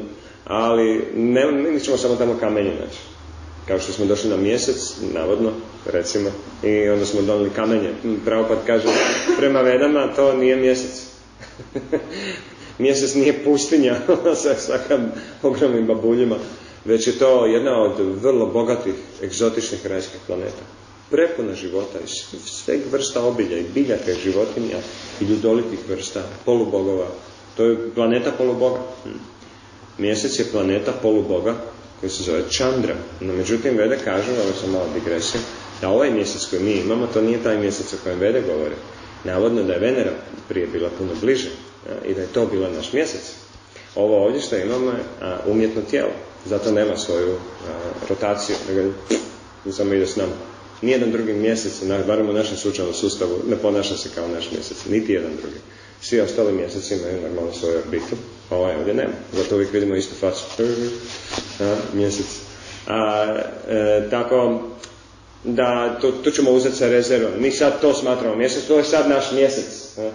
ali ne, mi ćemo samo tamo kamenje naći. Kao što smo došli na mjesec, navodno, recimo, i onda smo donali kamenje. Pravopad kaže, prema vedama to nije mjesec. Mjesec nije pustinja sa, sa ogromnim babuljima, već je to jedna od vrlo bogatih egzotičnih rajskih planeta. prepuna života i sveg vrsta obilja i biljaka i životinja i ljudolitih vrsta, polubogova. To je planeta poluboga. Hm. Mjesec je planeta poluboga koji se zove Chandra. No, međutim, Vede kažu, ovo sam malo digresija, da ovaj mjesec koji mi imamo, to nije taj mjesec o kojem Vede govore. Navodno da je Venera prije bila puno bliže i da je to bila naš mjesec. Ovo ovdje što imamo je umjetno tijelo, zato nema svoju rotaciju, nego samo ide s nama. Nijedan drugi mjesec, barem u našem slučajnom sustavu, ne ponaša se kao naš mjesec, niti jedan drugi. Svi ostali mjeseci imaju normalno svoju orbitu, a ovaj ovdje nema. Zato uvijek vidimo istu facu. mjesec. A, e, tako da to, to ćemo uzeti sa rezervom. Mi sad to smatramo mjesec, to je sad naš mjesec. A.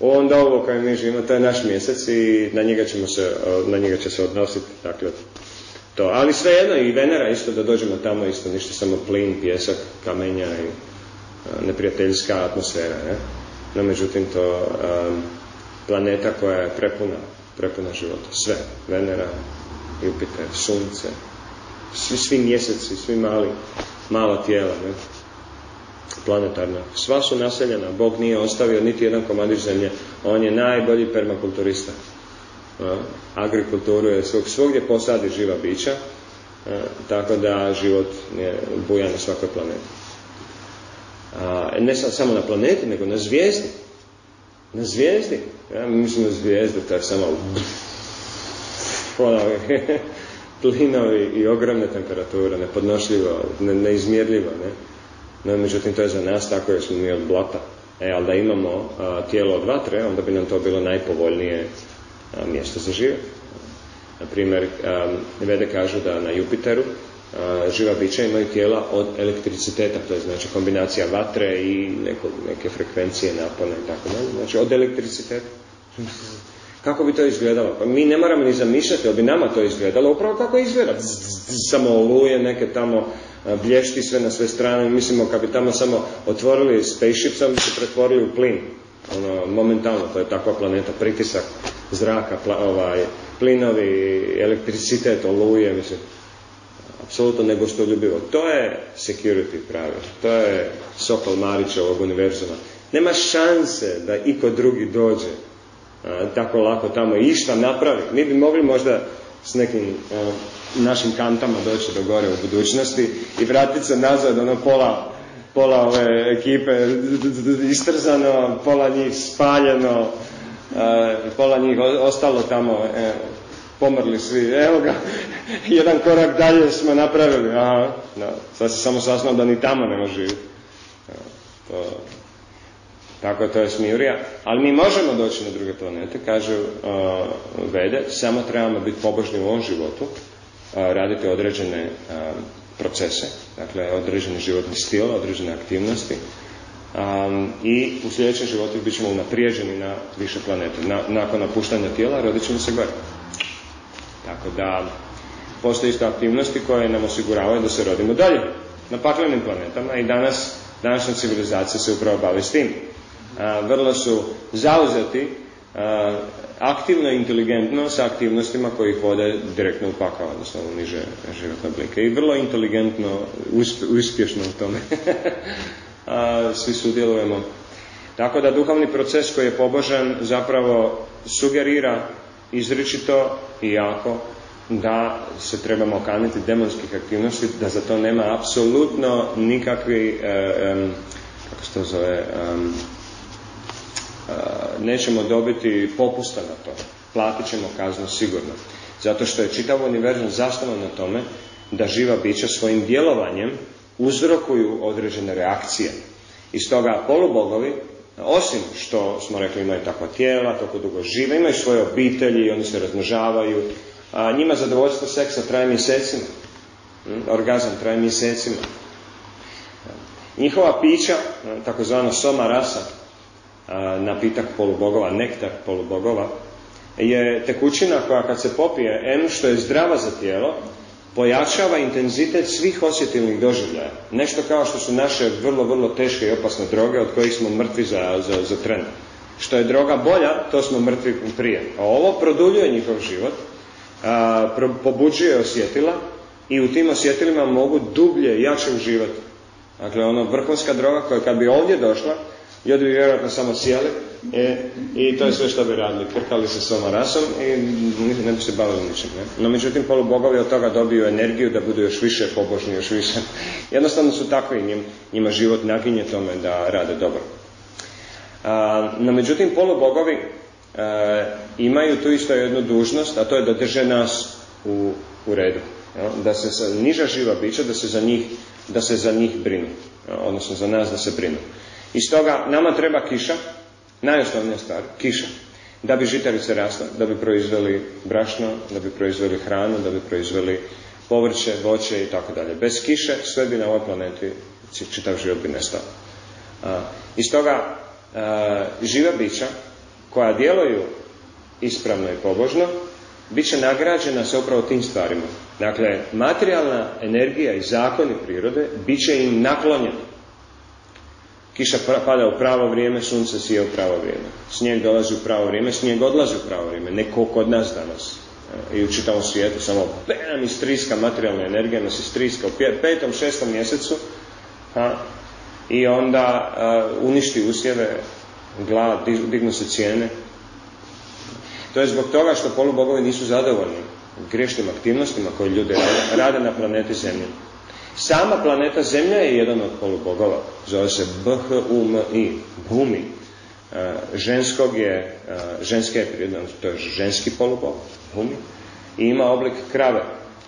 Onda ovo koje mi živimo, to je naš mjesec i na njega, ćemo se, na njega će se odnositi. Dakle, to. Ali svejedno i Venera isto da dođemo tamo isto ništa samo plin, pjesak, kamenja i neprijateljska atmosfera. Ne? No međutim to planeta koja je prepuna, prepuna života. Sve. Venera, Jupiter, Sunce, svi, svi mjeseci, svi mali, mala tijela. Ne? planetarna. Sva su naseljena. Bog nije ostavio niti jedan komadić zemlje. On je najbolji permakulturista. Agrikulturu je svog, svogdje posadi živa bića, tako da život je buja na svakoj planeti. Ne samo na planeti, nego na zvijezdi. Na zvijezdi. Ja mislim na zvijezde, to je samo plinovi i ogromne temperature, nepodnošljivo, ne, neizmjerljivo. Ne? No, međutim, to je za nas tako jer smo mi od blata. E, ali da imamo tijelo od vatre, onda bi nam to bilo najpovoljnije mjesto za život. Na primjer, Vede kažu da na Jupiteru živa bića imaju tijela od elektriciteta, to je znači kombinacija vatre i neko, neke frekvencije napone i tako dalje. Znači od elektriciteta. Kako bi to izgledalo? Pa mi ne moramo ni zamišljati, ali bi nama to izgledalo upravo kako izgleda. Samo oluje, neke tamo blješti sve na sve strane. Mislimo, kad bi tamo samo otvorili spaceship, samo bi se pretvorili u plin. Ono, momentalno, to je takva planeta, pritisak zraka, pla, ovaj, plinovi, elektricitet, oluje, mislim, apsolutno negostoljubivo. To je security pravi, to je Sokol Marića ovog univerzuma. Nema šanse da iko drugi dođe tako lako tamo i išta napravi. Mi bi mogli možda s nekim našim kantama doći do gore u budućnosti i vratiti se nazad ono pola pola ove ekipe istrzano, pola njih spaljeno, pola njih ostalo tamo, e, pomrli svi. Evo ga, jedan korak dalje smo napravili. Aha, da, sad se samo saznao da ni tamo ne može živjeti. To, tako to je smijurija. Ali mi možemo doći na druge planete, kažu Vede, samo trebamo biti pobožni u ovom životu, raditi određene procese, dakle određeni životni stil, određene aktivnosti i u sljedećem životu bit ćemo unaprijeđeni na više planete. nakon napuštanja tijela rodit ćemo se gore. Tako da postoje isto aktivnosti koje nam osiguravaju da se rodimo dalje na paklenim planetama i danas današnja civilizacija se upravo bavi s tim. vrlo su zauzeti aktivno i inteligentno sa aktivnostima koji ih vode direktno u pakao, odnosno u niže životne oblike. I vrlo inteligentno, uspješno u tome a, svi sudjelujemo. Tako da duhovni proces koji je pobožan zapravo sugerira izričito i jako da se trebamo kaniti demonskih aktivnosti, da za to nema apsolutno nikakvi, e, kako se zove, nećemo dobiti popusta na to. Platit ćemo kaznu sigurno. Zato što je čitav univerzum zasnovan na tome da živa bića svojim djelovanjem uzrokuju određene reakcije. I stoga polubogovi, osim što smo rekli imaju takva tijela, toliko dugo žive, imaju svoje obitelji, oni se razmnožavaju, a njima zadovoljstvo seksa traje mjesecima. Hm, orgazam traje mjesecima. Njihova pića, takozvana soma rasa, napitak polubogova, nektar polubogova, je tekućina koja kad se popije, em što je zdrava za tijelo, pojačava intenzitet svih osjetilnih doživljaja. Nešto kao što su naše vrlo, vrlo teške i opasne droge od kojih smo mrtvi za, za, za tren. Što je droga bolja, to smo mrtvi prije. A ovo produljuje njihov život, a, pobuđuje osjetila i u tim osjetilima mogu dublje, jače uživati. Dakle, ono vrhunska droga koja kad bi ovdje došla, ljudi bi vjerojatno samo sjeli e, i to je sve što bi radili. Krkali se s rasom i ne bi se bavili ničim. Ne? No, međutim, polubogovi od toga dobiju energiju da budu još više pobožni, još više. Jednostavno su takvi, njim, njima život naginje tome da rade dobro. A, no, međutim, polubogovi e, imaju tu isto jednu dužnost, a to je da drže nas u, u redu. Da se sa, niža živa bića, da se za njih, da se za njih brinu. Odnosno za nas da se brinu. I stoga nama treba kiša, najosnovnija stvar, kiša. Da bi žitarice rasle, da bi proizveli brašno, da bi proizveli hranu, da bi proizveli povrće, voće i tako dalje. Bez kiše sve bi na ovoj planeti, čitav život bi nestao. I stoga živa bića koja djeluju ispravno i pobožno, bit će nagrađena sa upravo tim stvarima. Dakle, materijalna energija i zakoni prirode bit će im naklonjeni. Kiša pada u pravo vrijeme, sunce sije u pravo vrijeme. Snijeg dolazi u pravo vrijeme, snijeg odlazi u pravo vrijeme. Neko kod nas danas. I u čitavom svijetu samo bam istriska materijalna energija nas istriska u petom, šestom mjesecu a, i onda uništi usjeve, glad, dignu se cijene. To je zbog toga što polubogovi nisu zadovoljni grešnim aktivnostima koje ljudi rade na planeti Zemlje. Sama planeta Zemlja je jedan od polubogova. Zove se BHUMI, Bhumi. E, ženskog je, e, ženske je, to je ženski polubog, Bhumi. I ima oblik krave,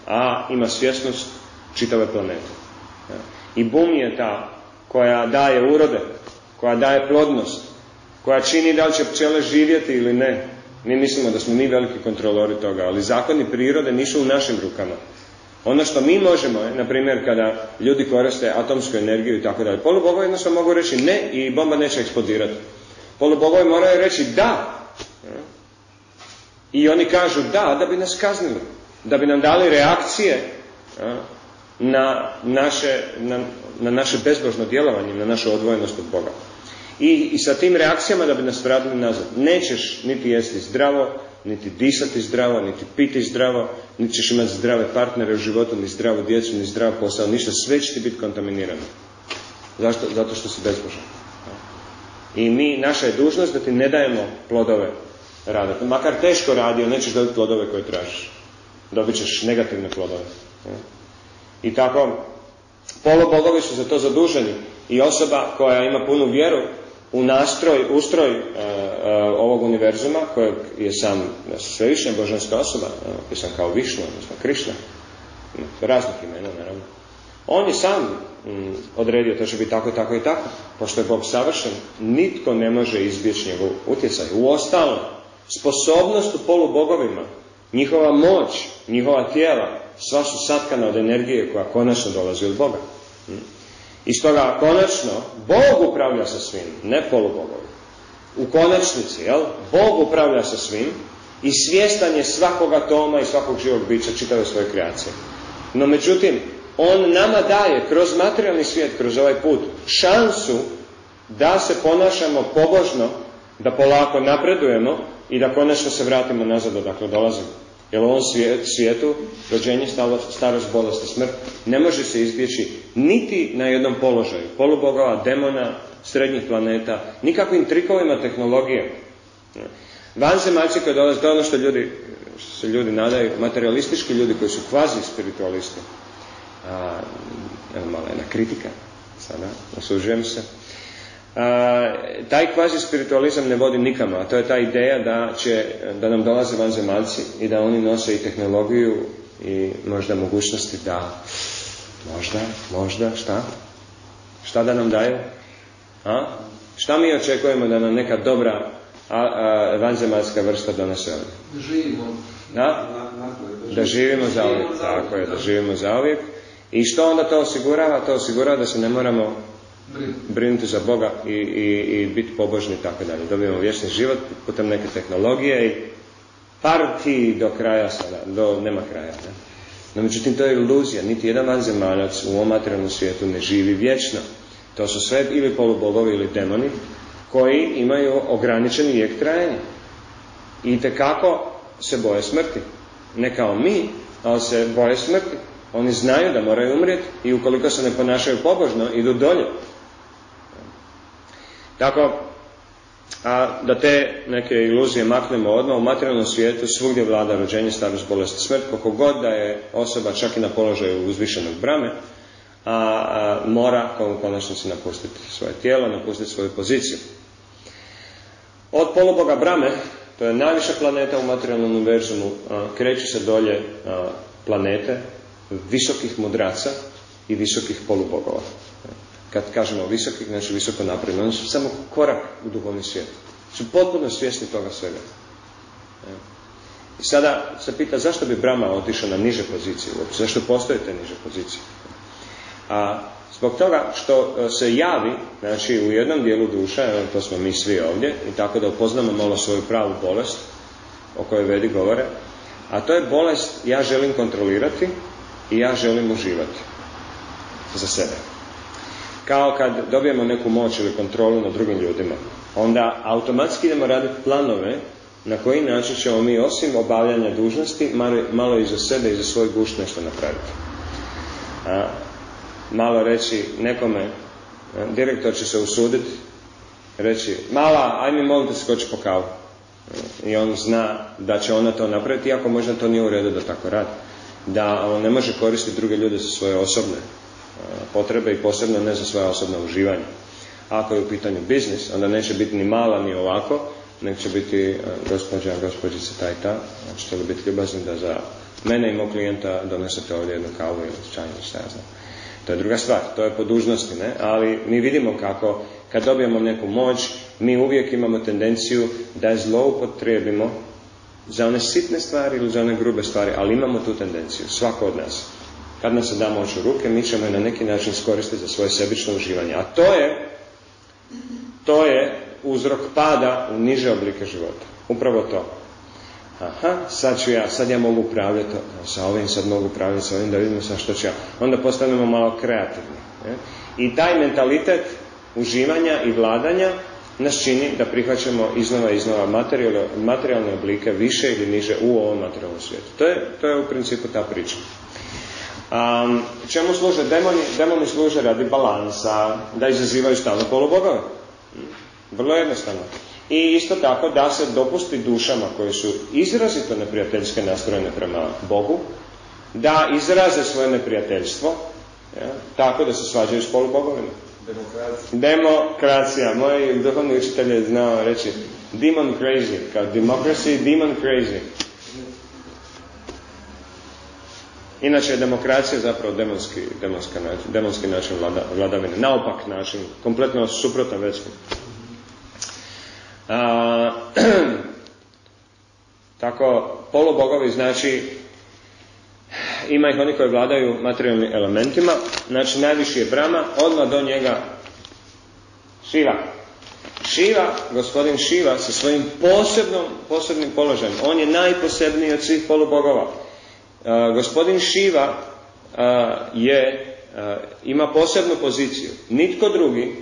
a ima svjesnost čitave planete. E, I Bumi je ta koja daje urode, koja daje plodnost, koja čini da li će pčele živjeti ili ne. Mi mislimo da smo mi veliki kontrolori toga, ali zakoni prirode nisu u našim rukama. Ono što mi možemo, na primjer kada ljudi koriste atomsku energiju i tako dalje, polubogovi jednostavno mogu reći ne i bomba neće eksplodirati. Polubogovi moraju reći da. I oni kažu da, da bi nas kaznili. Da bi nam dali reakcije na naše, na, na naše bezbožno djelovanje, na našu odvojenost od Boga. I, I sa tim reakcijama da bi nas vratili nazad. Nećeš niti jesti zdravo, niti disati zdravo, niti piti zdravo, niti ćeš imati zdrave partnere u životu, ni zdravu djecu, ni zdrav posao, ništa, sve će ti biti kontaminirano. Zašto? Zato što si bezbožan. I mi, naša je dužnost da ti ne dajemo plodove rada. Makar teško radio, nećeš dobiti plodove koje tražiš. Dobit ćeš negativne plodove. I tako, polobogovi su za to zaduženi. I osoba koja ima punu vjeru u nastroj, ustroj e, e, ovog univerzuma, kojeg je sam svevišnja božanska osoba, pisan kao Višnu, odnosno Krišna, raznih imena, naravno. On je sam mm, odredio, to će biti tako, tako i tako. Pošto je Bog savršen, nitko ne može izbjeći njegov utjecaj. U ostalom, sposobnost u polubogovima, njihova moć, njihova tijela, sva su satkana od energije koja konačno dolazi od Boga. Mm. I stoga konačno Bog upravlja sa svim, ne polubogovi. U konačnici, jel? Bog upravlja sa svim i svjestan je svakog atoma i svakog živog bića čitave svoje kreacije. No međutim, on nama daje kroz materijalni svijet, kroz ovaj put, šansu da se ponašamo pobožno, da polako napredujemo i da konačno se vratimo nazad odakle dolazimo. Jer u ovom svijetu rođenje, starost, bolest i smrt ne može se izbjeći niti na jednom položaju. Polubogova, demona, srednjih planeta, nikakvim trikovima tehnologije. Vanzemaljci koji dolaze, to je ono što, ljudi, se ljudi nadaju, materialistički ljudi koji su kvazi spiritualisti. A, evo mala jedna kritika, sada osužujem se taj kvazi spiritualizam ne vodi nikama, a to je ta ideja da, će, da nam dolaze vanzemaljci i da oni nose i tehnologiju i možda mogućnosti da možda, možda, šta? Šta da nam daju? A? Šta mi očekujemo da nam neka dobra a, a, vanzemaljska vrsta donese ovdje? Da živimo. Da? Da živimo za uvijek. Tako je, da živimo za uvijek. I što onda to osigurava? To osigurava da se ne moramo brinuti za Boga i, i, i biti pobožni i tako dalje. Dobijemo vječni život putem neke tehnologije i parti do kraja sada, do, nema kraja. Ne? No međutim, to je iluzija. Niti jedan vanzemaljac u ovom materijalnom svijetu ne živi vječno. To su sve ili polubogovi ili demoni koji imaju ograničeni vijek trajanja. I tekako se boje smrti. Ne kao mi, ali se boje smrti. Oni znaju da moraju umrijeti i ukoliko se ne ponašaju pobožno, idu dolje. Tako, a da te neke iluzije maknemo odmah, u materijalnom svijetu svugdje vlada rođenje, starost, bolest, smrt, koliko god da je osoba čak i na položaju uzvišenog brame, a, mora u konačnici napustiti svoje tijelo, napustiti svoju poziciju. Od poluboga Brame, to je najviša planeta u materijalnom univerzumu, kreću se dolje planete visokih mudraca i visokih polubogova. Kad kažemo visokih, znači visoko napredno, oni su samo korak u duhovni svijet. Su potpuno svjesni toga svega. I sada se pita zašto bi Brama otišao na niže pozicije, zašto postoje te niže pozicije. A zbog toga što e, se javi, znači u jednom dijelu duša, to smo mi svi ovdje, i tako da upoznamo malo svoju pravu bolest o kojoj vedi govore, a to je bolest ja želim kontrolirati i ja želim uživati za sebe. Kao kad dobijemo neku moć ili kontrolu nad drugim ljudima, onda automatski idemo raditi planove na koji način ćemo mi osim obavljanja dužnosti malo i za sebe i za svoj gušt nešto napraviti. A, malo reći nekome, direktor će se usuditi, reći, mala, aj mi molim te skoči po kavu. I on zna da će ona to napraviti, iako možda to nije u redu da tako radi. Da on ne može koristiti druge ljude za svoje osobne potrebe i posebno ne za svoje osobno uživanje. Ako je u pitanju biznis, onda neće biti ni mala ni ovako, nek će biti gospođa, gospođica taj ta, ćete li biti ljubazni da za mene i mog klijenta donesete ovdje jednu kavu ili čaj ili šta ja znam. To je druga stvar, to je po dužnosti, ne? ali mi vidimo kako kad dobijemo neku moć, mi uvijek imamo tendenciju da je zloupotrebimo za one sitne stvari ili za one grube stvari, ali imamo tu tendenciju, svako od nas. Kad nam se da moć u ruke, mi ćemo je na neki način skoristiti za svoje sebično uživanje. A to je, to je uzrok pada u niže oblike života. Upravo to aha, sad ću ja, sad ja mogu upravljati, sa ovim sad mogu upravljati, sa ovim da vidimo sa što ću ja. Onda postanemo malo kreativni. I taj mentalitet uživanja i vladanja nas čini da prihvaćamo iznova i iznova materijalne oblike više ili niže u ovom materijalnom svijetu. To je, to je u principu ta priča. Um, čemu služe demoni? Demoni služe radi balansa, da izazivaju stalno polubogove. Vrlo jednostavno. I isto tako da se dopusti dušama koje su izrazito neprijateljske nastrojene prema Bogu, da izraze svoje neprijateljstvo, ja, tako da se svađaju s polubogovima. Demokracija. Demokracija. Moj duhovni učitelj je znao reći demon crazy, kao democracy, demon crazy. Inače je demokracija zapravo demonski, način, demonski način vladavine, naopak način, kompletno suprotan već. A, tako, polubogovi znači ima ih oni koji vladaju materijalnim elementima, znači najviši je Brama, odmah do njega Šiva. Šiva, gospodin Šiva sa svojim posebnom, posebnim položajem, on je najposebniji od svih polubogova. Gospodin Šiva je, ima posebnu poziciju. Nitko drugi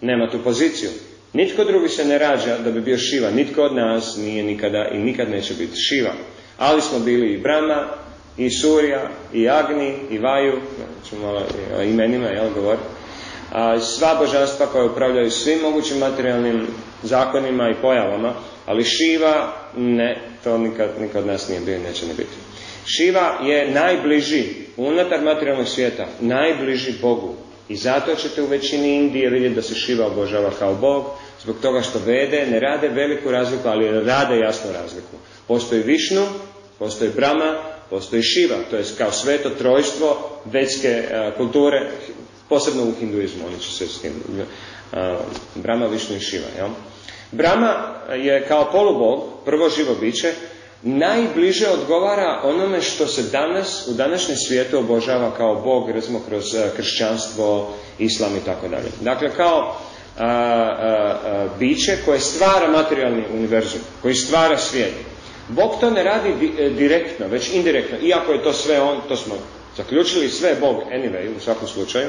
nema tu poziciju. Nitko drugi se ne rađa da bi bio Šiva. Nitko od nas nije nikada i nikad neće biti Šiva. Ali smo bili i Brama, i Surja, i Agni, i Vaju, ću malo o imenima, jel, govor. A, sva božanstva koja upravljaju svim mogućim materijalnim zakonima i pojavama, ali Šiva, ne, to nikad, nikad od nas nije bio i neće ne biti. Šiva je najbliži unutar materijalnog svijeta, najbliži Bogu. I zato ćete u većini Indije vidjeti da se Šiva obožava kao Bog, Zbog toga što vede ne rade veliku razliku, ali rade jasnu razliku. Postoji Višnu, postoji Brama, postoji Šiva, to je kao sveto trojstvo vedske e, kulture, posebno u hinduizmu, oni će se s tim, uh, Brama, Višnu i Šiva. Jel? Brama je kao polubog, prvo živo biće, najbliže odgovara onome što se danas, u današnjem svijetu obožava kao Bog, recimo kroz e, kršćanstvo, islam i tako dalje. Dakle, kao a, a, biće koje stvara materijalni univerzum, koji stvara svijet. Bog to ne radi e, direktno, već indirektno, iako je to sve on, to smo zaključili, sve je Bog anyway, u svakom slučaju,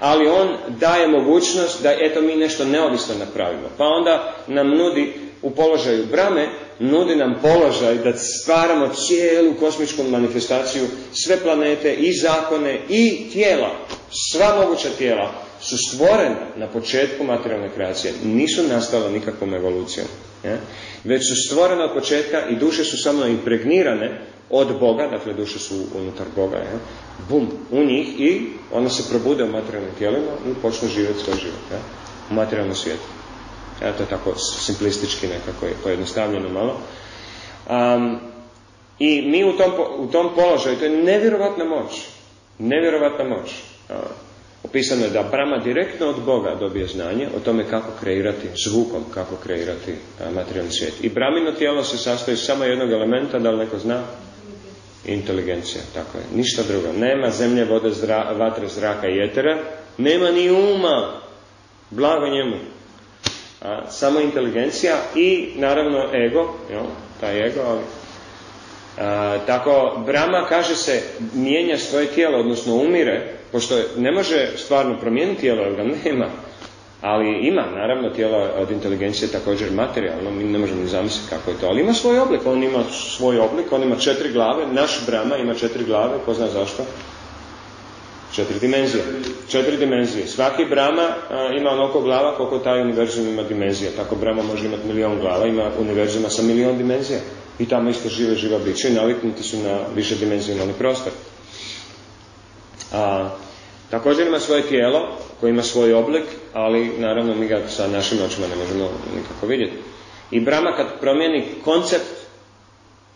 ali on daje mogućnost da eto mi nešto neovisno napravimo. Pa onda nam nudi u položaju brame, nudi nam položaj da stvaramo cijelu kosmičku manifestaciju, sve planete i zakone i tijela, sva moguća tijela su stvorena na početku materijalne kreacije, nisu nastala nikakvom evolucijom. Ja? Već su stvorene od početka i duše su samo impregnirane od Boga, dakle duše su unutar Boga, ja? bum, u njih i one se probude u materijalnim tijelima i počnu živjeti svoj život ja? u materijalnom svijetu. To je tako simplistički nekako je pojednostavljeno malo. Um, I mi u tom, u tom položaju, to je nevjerovatna moć. Nevjerovatna moć. Opisano je da Brama direktno od Boga dobije znanje o tome kako kreirati, zvukom kako kreirati materijalni svijet. I Bramino tijelo se sastoji samo jednog elementa, da li neko zna? Inteligencija, tako je. Ništa drugo. Nema zemlje, vode, zra, vatre, zraka i etera. Nema ni uma. Blago njemu. A, samo inteligencija i naravno ego, jo, taj ego, a, tako, Brama, kaže se, mijenja svoje tijelo, odnosno umire, pošto ne može stvarno promijeniti tijelo, jer ga nema, ali ima, naravno, tijelo od inteligencije također materijalno, mi ne možemo zamisliti kako je to, ali ima svoj oblik, on ima svoj oblik, on ima četiri glave, naš Brama ima četiri glave, ko zna zašto? Četiri dimenzije. Četiri dimenzije. Svaki Brama ima onoliko glava koliko taj univerzum ima dimenzija. Tako Brama može imati milion glava, ima univerzuma sa milion dimenzija. I tamo isto žive živa bića i naviknuti su na više dimenzionalni prostor. A, također ima svoje tijelo koje ima svoj oblik, ali naravno mi ga sa našim očima ne možemo nikako vidjeti. I Brama kad promijeni koncept,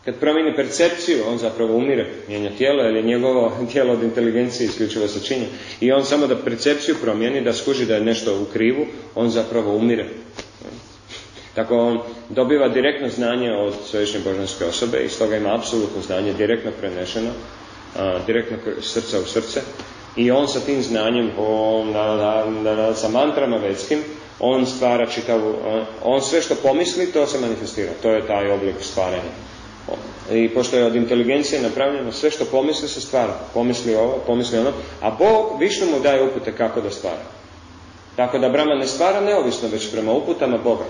kad promijeni percepciju, on zapravo umire, mijenja tijelo, jer je njegovo tijelo od inteligencije isključivo sačinje. I on samo da percepciju promijeni, da skuži da je nešto u krivu, on zapravo umire. Tako on dobiva direktno znanje od svešnje božanske osobe i stoga ima apsolutno znanje direktno prenešeno, direktno srca u srce i on sa tim znanjem, on, da, sa mantrama vetskim, on stvara čitavu, on sve što pomisli, to se manifestira. To je taj oblik stvaranja. I pošto je od inteligencije napravljeno sve što pomisli se stvara. Pomisli ovo, pomisli ono, a Bog više mu daje upute kako da stvara. Tako da Brahma ne stvara neovisno, već prema uputama Boga.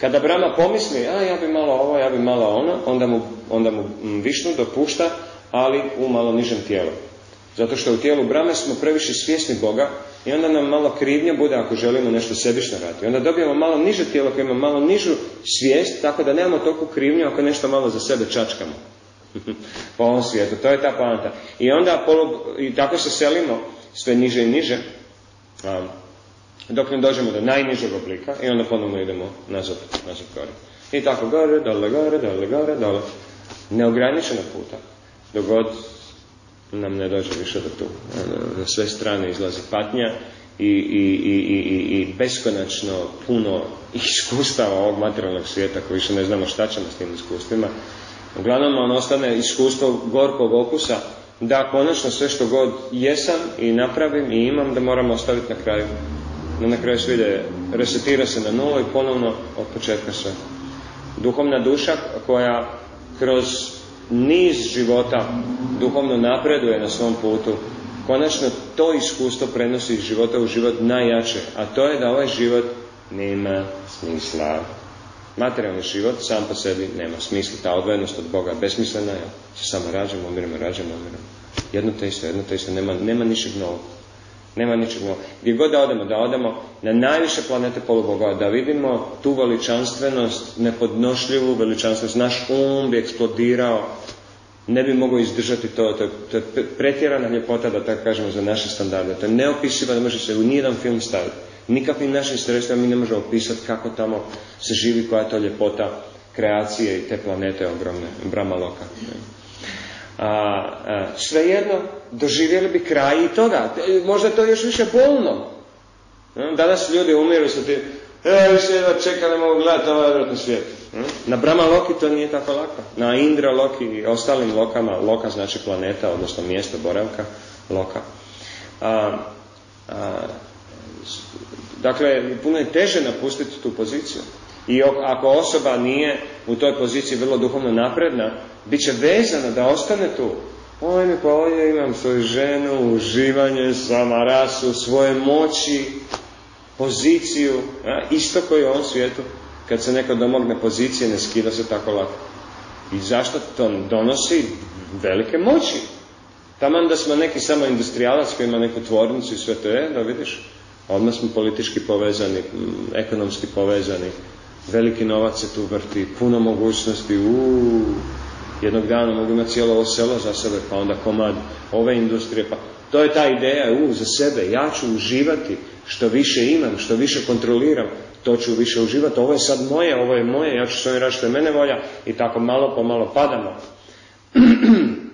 Kada Brama pomisli, a ja bi malo ovo, ja bi malo ono, onda mu, onda mu Višnu dopušta, ali u malo nižem tijelu. Zato što u tijelu Brame smo previše svjesni Boga i onda nam malo krivnja bude ako želimo nešto sebično raditi. Onda dobijemo malo niže tijelo koje ima malo nižu svijest, tako da nemamo toliko krivnju ako nešto malo za sebe čačkamo. po ovom svijetu, to je ta poanta. I onda i tako se selimo sve niže i niže dok ne dođemo do najnižeg oblika i onda ponovno idemo nazad, nazad gore. I tako gore, dole, gore, dole, gore, dole. Neograničeno puta. Dok god nam ne dođe više do tu. Na sve strane izlazi patnja i, i, i, i, beskonačno puno iskustava ovog materijalnog svijeta koji više ne znamo šta ćemo s tim iskustvima. Uglavnom on ostane iskustvo gorkog okusa da konačno sve što god jesam i napravim i imam da moram ostaviti na kraju no na kraju svide resetira se na novo i ponovno od početka sve. Duhovna duša koja kroz niz života duhovno napreduje na svom putu, konačno to iskustvo prenosi iz života u život najjače, a to je da ovaj život nema smisla. Materijalni život sam po sebi nema smisla. Ta odvojenost od Boga besmislena je. Se samo rađamo, umiramo, rađamo, umiramo. Jedno te isto, jedno te isto. Nema, nema ničeg novog. Nema ničeg novog. Gdje god da odemo, da odemo na najviše planete poluboga, da vidimo tu veličanstvenost, nepodnošljivu veličanstvenost. Naš um bi eksplodirao, ne bi mogao izdržati to. To je, pretjerana ljepota, da tako kažemo, za naše standarde. To je neopisiva, ne može se u nijedan film staviti. Nikakvim našim sredstvima mi ne možemo opisati kako tamo se živi, koja je to ljepota kreacije i te planete ogromne, Brahma Loka a, svejedno doživjeli bi kraj i toga. Možda to još više bolno. Danas ljudi umiru sa tim, e, više jedva čeka, ne mogu gledati ovaj odvratni svijet. Na Brahma Loki to nije tako lako. Na Indra Loki i ostalim lokama, Loka znači planeta, odnosno mjesto boravka, Loka. A, a, dakle, puno je teže napustiti tu poziciju. I ako osoba nije u toj poziciji vrlo duhovno napredna, bit će vezana da ostane tu. Oj pa ovdje imam svoju ženu, uživanje, samarasu, svoje moći, poziciju, a, isto koji u ovom svijetu. kad se neko domogne pozicije, ne skida se tako lako. I zašto to donosi velike moći? Taman da smo neki samo industrijalac koji ima neku tvornicu i sve to je, da vidiš, odmah smo politički povezani, ekonomski povezani, veliki novac se tu vrti, puno mogućnosti, u jednog dana mogu imati cijelo ovo selo za sebe, pa onda komad ove industrije, pa to je ta ideja, u, za sebe, ja ću uživati, što više imam, što više kontroliram, to ću više uživati, ovo je sad moje, ovo je moje, ja ću svoj raditi što mene volja i tako malo po malo padamo.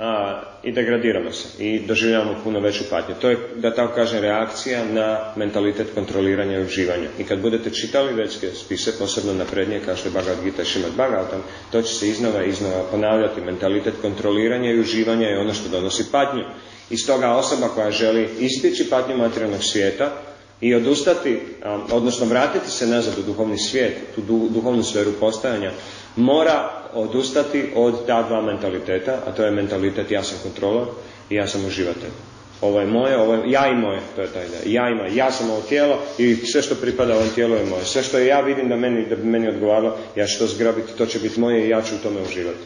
a, i degradiramo se i doživljavamo puno veću patnju. To je, da tako kažem, reakcija na mentalitet kontroliranja i uživanja. I kad budete čitali večke spise, posebno naprednije, kao što je Bhagavad Gita Šimad Bhagavatam, to će se iznova i iznova ponavljati. Mentalitet kontroliranja i uživanja je ono što donosi patnju. I stoga osoba koja želi istići patnju materijalnog svijeta, i odustati, odnosno vratiti se nazad u duhovni svijet, tu duhovnu sferu postajanja, mora odustati od ta dva mentaliteta, a to je mentalitet ja sam kontrolor i ja sam uživatelj. Ovo je moje, ovo je ja i moje, to je ta ideja. Ja i Ja sam ovo tijelo i sve što pripada ovom tijelu je moje. Sve što ja vidim da, meni, da bi meni odgovaralo, ja ću to zgrabiti, to će biti moje i ja ću u tome uživati.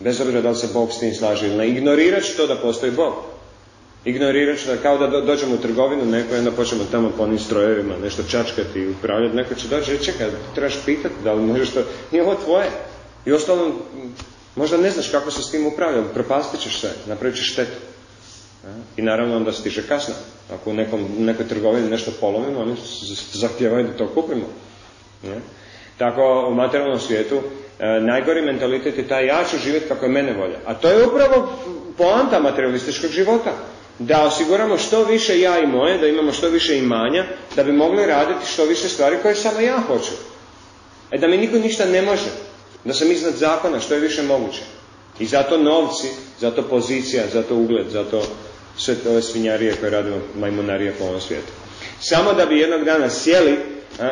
Bez obzira da li se Bog s tim slaže ili ne. Ignorirat ću to da postoji Bog. Ignorirat ću da kao da dođemo u trgovinu neko i onda počnemo tamo po onim strojevima nešto čačkati i upravljati. Neko će doći i čekaj, trebaš pitati da li možeš to. Nije ovo tvoje. I ostalo, možda ne znaš kako se s tim upravlja, propastit ćeš sve, napravit ćeš štetu. I naravno onda stiže kasno. Ako u nekom, nekoj trgovini nešto polovimo, oni zahtijevaju da to kupimo. Tako u materijalnom svijetu e, najgori mentalitet je taj ja ću živjeti kako je mene volja. A to je upravo poanta materialističkog života da osiguramo što više ja i moje, da imamo što više imanja, da bi mogli raditi što više stvari koje samo ja hoću. E da mi niko ništa ne može, da sam iznad zakona što je više moguće. I zato novci, zato pozicija, zato ugled, zato sve ove svinjarije koje radimo majmunarije po ovom svijetu. Samo da bi jednog dana sjeli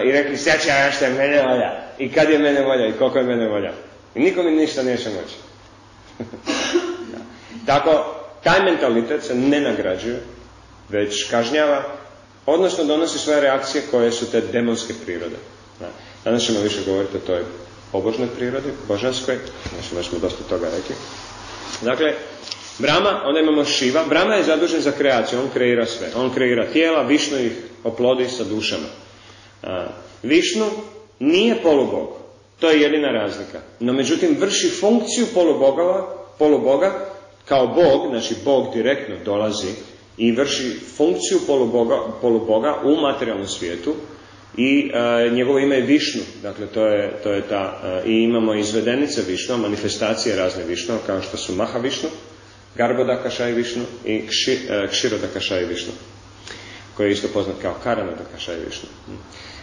i rekli sad će ja što je mene volja. I kad je mene volja i koliko je mene volja. I niko mi ništa neće moći. Tako, taj mentalitet se ne nagrađuje, već kažnjava, odnosno donosi svoje reakcije koje su te demonske prirode. Danas ćemo više govoriti o toj pobožnoj prirodi, božanskoj, znači već smo dosta toga rekli. Dakle, Brama, onda imamo Šiva. Brama je zadužen za kreaciju, on kreira sve. On kreira tijela, Višnu ih oplodi sa dušama. Višnu nije polubog, to je jedina razlika. No međutim vrši funkciju polubogova, poluboga kao Bog, znači Bog direktno dolazi i vrši funkciju poluboga, poluboga u materijalnom svijetu i e, njegovo ime je Višnu, dakle to je, to je ta, e, i imamo izvedenice Višnu, manifestacije razne Višnu, kao što su Maha Višnu, Garboda Kašaj Višnu i Kši, e, Kširoda Kašaj Višnu, koji je isto poznat kao Karanoda Kašaj Višnu.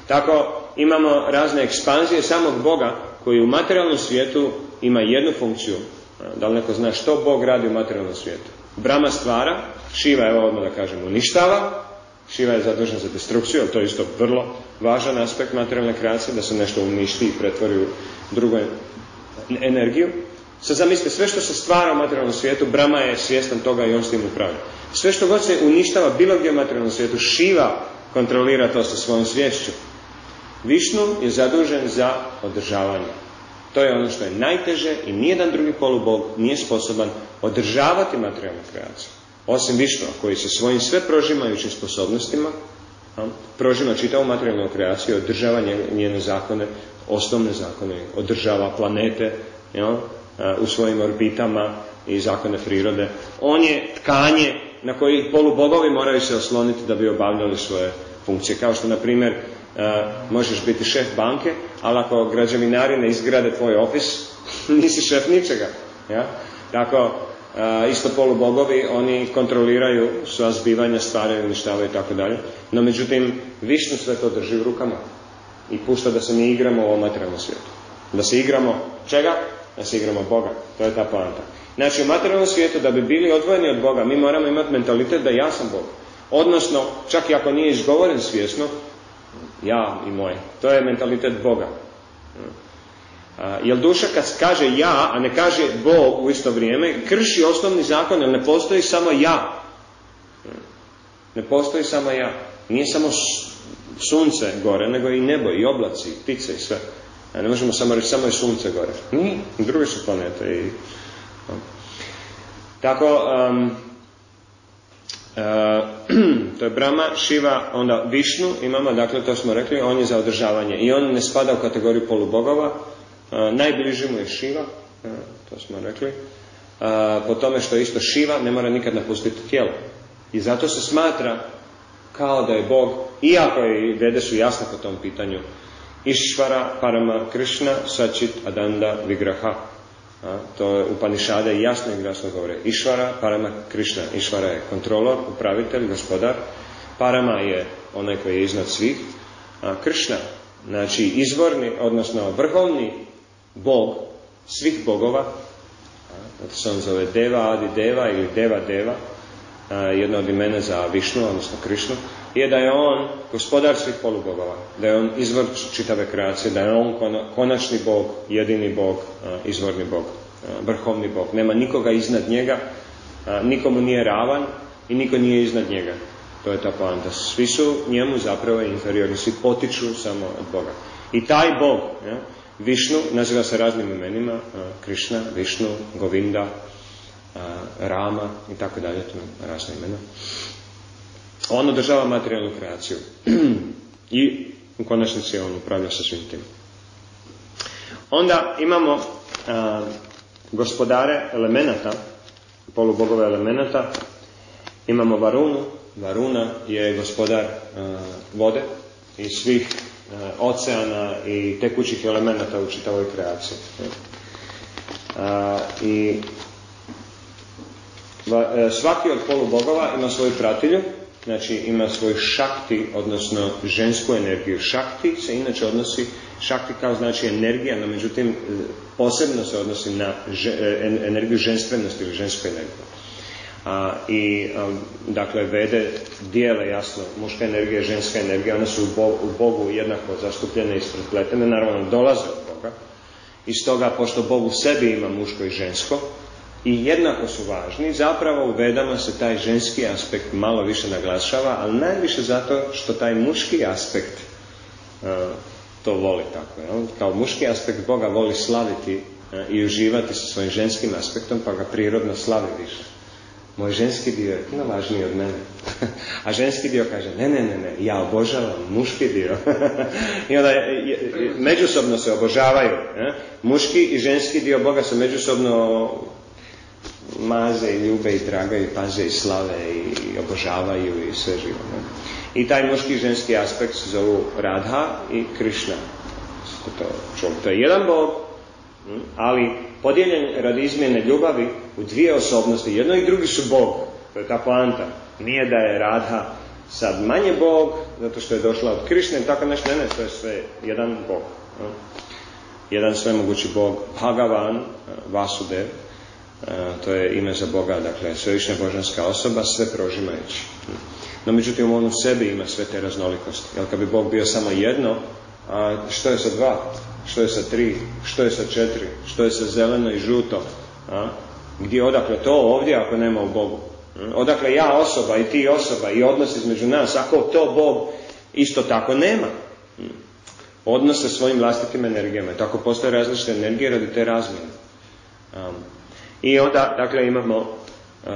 Tako imamo razne ekspanzije samog Boga koji u materijalnom svijetu ima jednu funkciju, da li neko zna što Bog radi u materijalnom svijetu? Brama stvara, Šiva je odmah da kažem uništava, Šiva je zadužen za destrukciju, ali to je isto vrlo važan aspekt materijalne kreacije, da se nešto uništi i pretvori u drugu energiju. Sad zamislite, sve što se stvara u materijalnom svijetu, Brama je svjestan toga i on s tim upravlja. Sve što god se uništava bilo gdje u materijalnom svijetu, Šiva kontrolira to sa svojom svješću. Višnu je zadužen za održavanje. To je ono što je najteže i nijedan drugi polubog nije sposoban održavati materijalnu kreaciju. Osim Višnova koji se svojim sve prožimajućim sposobnostima prožima čitavu materijalnu kreaciju, održava njene zakone, osnovne zakone, održava planete u svojim orbitama i zakone prirode. On je tkanje na koji polubogovi moraju se osloniti da bi obavljali svoje funkcije. Kao što, na primjer, E, možeš biti šef banke, ali ako građevinari ne izgrade tvoj ofis, nisi šef ničega. Ja? Tako, e, isto polubogovi, oni kontroliraju sva zbivanja, stvaraju, uništavaju i tako dalje. No međutim, Višnu sve to drži u rukama i pušta da se mi igramo u materijalnom svijetu. Da se igramo čega? Da se igramo Boga. To je ta poanta. Znači, u materijalnom svijetu, da bi bili odvojeni od Boga, mi moramo imati mentalitet da ja sam Bog. Odnosno, čak i ako nije izgovoren svjesno, ja i moje. To je mentalitet Boga. Jer duša kad kaže ja, a ne kaže Bog u isto vrijeme, krši osnovni zakon, jer ne postoji samo ja. Ne postoji samo ja. Nije samo sunce gore, nego i nebo, i oblaci, i ptice i sve. A ne možemo samo reći, samo je sunce gore. Nije, druge su planete. I, Tako, um, to je Brahma, Šiva, onda Višnu imamo, dakle to smo rekli, on je za održavanje. I on ne spada u kategoriju polubogova, uh, najbliži mu je Šiva, uh, to smo rekli, uh, po tome što je isto Šiva, ne mora nikad napustiti tijelo. I zato se smatra kao da je Bog, iako je vede su jasne po tom pitanju, Išvara, Parama, Krishna, Sačit, Adanda, Vigraha. A, to je Upanišade jasno i glasno govore. Išvara, Parama, Krishna. Išvara je kontrolor, upravitelj, gospodar. Parama je onaj koji je iznad svih. A Krishna, znači izvorni, odnosno vrhovni Bog svih bogova, zato se on zove Deva, Adi Deva ili Deva Deva, jedno od imena za Višnu, odnosno Krišnu, je da je on gospodar svih polubogova, da je on izvor čitave kreacije, da je on konačni bog, jedini bog, izvorni bog, vrhovni bog. Nema nikoga iznad njega, nikomu nije ravan i niko nije iznad njega. To je ta poanta. Svi su njemu zapravo inferiorni, svi potiču samo od Boga. I taj bog, ja, Višnu, naziva se raznim imenima, Krišna, Višnu, Govinda, Rama i tako dalje, to razne imena. On održava materijalnu kreaciju i u konačnici on upravlja sa svim tim. Onda imamo a, gospodare elemenata, polubogove elemenata, imamo Varunu, Varuna je gospodar a, vode i svih a, oceana i tekućih elemenata u čitavoj kreaciji. A, I E, svaki od polubogova ima svoju pratilju, znači ima svoj šakti, odnosno žensku energiju. Šakti se inače odnosi, šakti kao znači energija, no međutim e, posebno se odnosi na e, energiju ženstvenosti ili žensku energiju. A, I dakle vede dijele jasno muška energija i ženska energija, one su u Bogu, u Bogu jednako zastupljene i isprepletene, naravno dolaze od Boga. I stoga, pošto Bog u sebi ima muško i žensko, i jednako su važni. Zapravo u vedama se taj ženski aspekt malo više naglašava, ali najviše zato što taj muški aspekt uh, to voli tako. Jel? Kao muški aspekt Boga voli slaviti uh, i uživati sa svojim ženskim aspektom, pa ga prirodno slavi više. Moj ženski dio je puno važniji od mene. A ženski dio kaže, ne, ne, ne, ne, ja obožavam muški dio. I onda međusobno se obožavaju. Je? Muški i ženski dio Boga se međusobno maze i ljube i tragaju, paze i slave i obožavaju i sve živo. Ne? I taj muški i ženski aspekt se zovu Radha i Krishna. To, čuli. to je jedan bog, hm, ali podijeljen radi izmjene ljubavi u dvije osobnosti. Jedno i drugi su bog. To je ta poanta. Nije da je Radha sad manje bog, zato što je došla od Krišne, tako nešto, ne, ne, to je sve jedan bog. Hm. Jedan svemogući bog, Bhagavan, Vasudev, to je ime za Boga, dakle svevišnja božanska osoba, sve prožimajući. No međutim on u sebi ima sve te raznolikosti. Jer kad bi Bog bio samo jedno, a što je sa dva? Što je sa tri? Što je sa četiri? Što je sa zeleno i žuto? A? Gdje odakle to ovdje ako nema u Bogu? Odakle ja osoba i ti osoba i odnos između nas, ako to Bog isto tako nema? Odnos sa svojim vlastitim energijama. Tako postoje različite energije radi te razmjene. I onda, dakle, imamo uh, uh,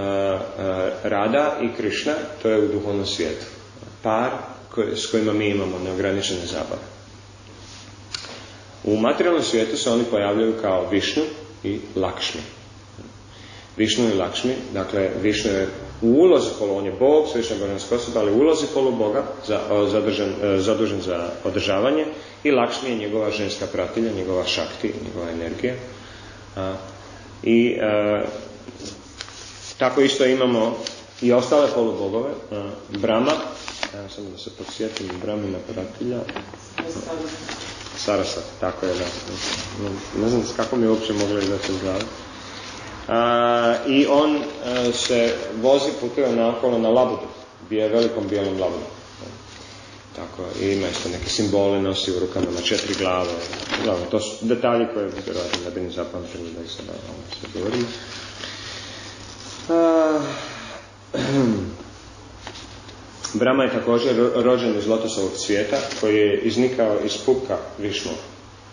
Rada i Krišna, to je u duhovnom svijetu. Par koje, s kojima mi imamo neograničene zabave. U materijalnom svijetu se oni pojavljaju kao Višnu i Lakšmi. Višnu i Lakšmi, dakle Višnu je u ulozi polu, on je Bog, svevišnja božanska osoba, ali u ulozi poluboga, za, zadržan, e, zadužen za održavanje, i Lakšmi je njegova ženska pratilja, njegova šakti, njegova energija. A, i e, tako isto imamo i ostale polubogove, e, Brama, evo samo da se podsjetim, Bramina pratilja, Sarasat, tako je, da. Ne, ne znam kako mi uopće mogli da se zove. I on e, se vozi, putuje naokolo na labudu, bije velikom bijelom labudu. Tako, i ima isto neke simbole, nosi u rukama na četiri glave. Dobro, to su detalji koje vjerojatno ne bi ni zapamtili da ih sada ono govorimo. Brama je također rođen iz lotosovog cvijeta koji je iznikao iz pupka Višnu.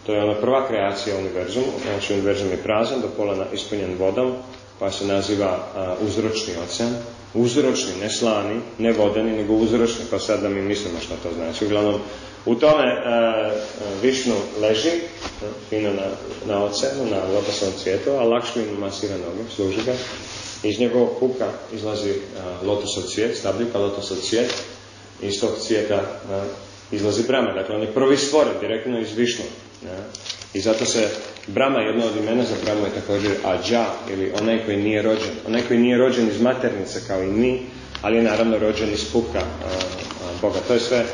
To je ona prva kreacija univerzumu, znači univerzum je prazan, do pola ispunjen vodom, pa se naziva uzročni ocean. Uzročni, ne slani, ne vodeni, nego uzročni, pa sad da mi mislimo što to znači. Uglavnom, u tome Višnu leži, fino na, na oceanu, na lotosovom cvijetu, a Lakšmi masira noge, služi ga. Iz njegovog kuka izlazi lotosov cvijet, stabljika lotosov cvijet, iz tog cvijeta izlazi brama. Dakle, on je prvi stvoren direktno iz Višnu. I zato se Brama, jedno od imena za je također Ađa, ili onaj koji nije rođen. Onaj koji nije rođen iz maternice kao i mi, ali je naravno rođen iz puka Boga. To je sve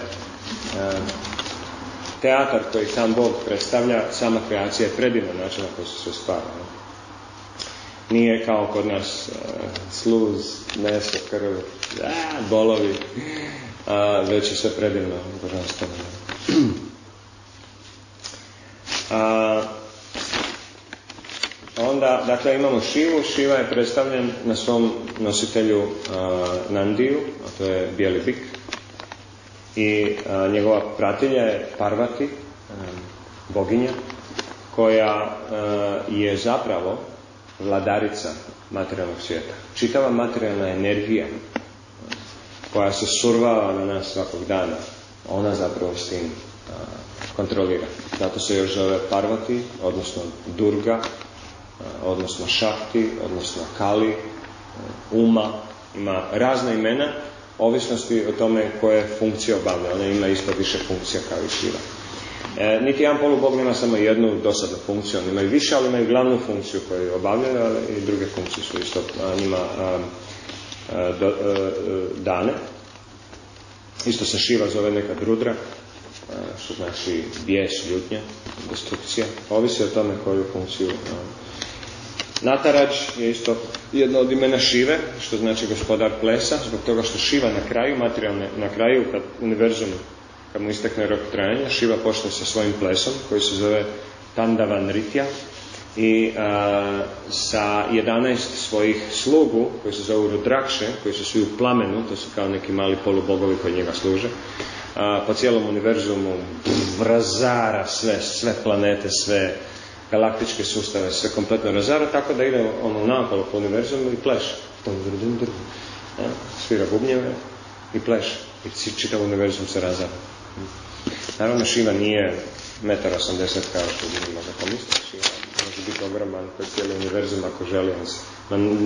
teatar koji sam Bog predstavlja, sama kreacija je predivan način na koji se sve stvara. Nije kao kod nas sluz, meso, krv, bolovi, već je sve predivno božanstveno. A, onda, dakle, imamo Šivu. Šiva je predstavljen na svom nositelju Nandiju, a to je bijeli bik. I njegova pratilja je Parvati, boginja, koja je zapravo vladarica materijalnog svijeta. Čitava materijalna energija koja se survava na nas svakog dana, ona zapravo s tim kontrolira. Zato se još zove Parvati, odnosno Durga, odnosno Šakti, odnosno Kali, Uma, ima razna imena, ovisnosti o tome koje funkcije obavlja. Ona ima isto više funkcija kao i Šiva. E, niti jedan polubog nema samo jednu dosadnu funkciju, oni imaju više, ali imaju glavnu funkciju koju obavljaju, ali i druge funkcije su isto njima dane. Isto se Šiva zove nekad Rudra, što znači bijes, ljutnja, destrukcija. Ovisi o tome koju funkciju Natarač je isto jedno od imena Šive, što znači gospodar plesa, zbog toga što Šiva na kraju, materijalne, na kraju, kad univerzum, kad mu istekne rok trajanja, Šiva počne sa svojim plesom, koji se zove Tandavan Ritja, i a, sa 11 svojih slugu, koji se zovu Rudrakše, koji su svi u plamenu, to su kao neki mali polubogovi koji njega služe, a, po cijelom univerzumu razara sve, sve planete, sve galaktičke sustave, sve kompletno razara, tako da ide ono naokolo po univerzumu i pleše. Ja, svira bubnjeve i pleše. I čitav univerzum se razara. Naravno, Šiva nije metar 80 kao što bi možda pomisliti. Šiva može biti ogroman koji cijeli univerzum ako želi. On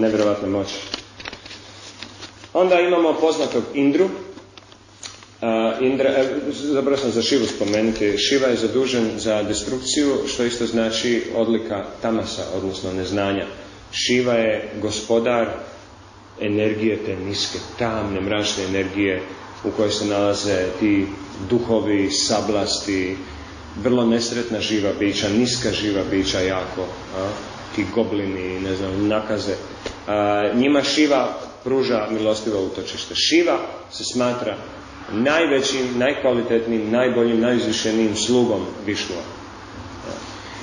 nevjerovatna moć. Onda imamo poznatog Indru, Indra, e, zapravo sam za Šivu spomenuti. Šiva je zadužen za destrukciju, što isto znači odlika tamasa, odnosno neznanja. Šiva je gospodar energije te niske, tamne, mračne energije u kojoj se nalaze ti duhovi, sablasti, vrlo nesretna živa bića, niska živa bića jako, a? ti goblini, ne znam, nakaze. A, njima Šiva pruža milostivo utočište. Šiva se smatra najvećim, najkvalitetnijim, najboljim, najizvišenijim slugom Višnua.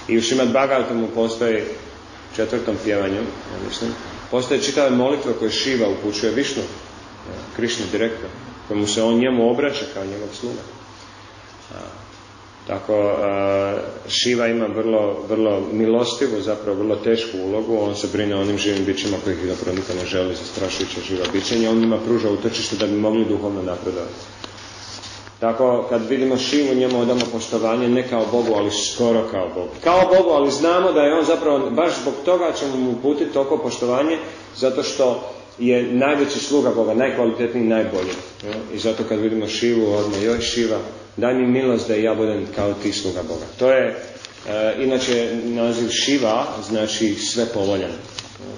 I u Šimad Bhagavatamu postoji četvrtom pjevanju, ja mislim, postoje čitave molitve koje Šiva upućuje Višnu, Krišnu direktno, kojemu se on njemu obraća kao njegov sluga. Tako Šiva ima vrlo, vrlo milostivu, zapravo vrlo tešku ulogu, on se brine onim živim bićima kojih zapravo niko ne želi zastrašujuća živa bićenja, on njima pruža utočište da bi mogli duhovno napredovati. Tako, kad vidimo Šivu, njemu odamo poštovanje ne kao Bogu, ali skoro kao Bogu. Kao Bogu, ali znamo da je on zapravo, baš zbog toga ćemo mu uputiti toliko poštovanje, zato što je najveći sluga Boga, najkvalitetniji, najbolji. I zato kad vidimo Šivu, odmah, joj Šiva, daj mi milost da ja budem kao ti sluga Boga. To je, e, inače, naziv Šiva znači sve povoljan.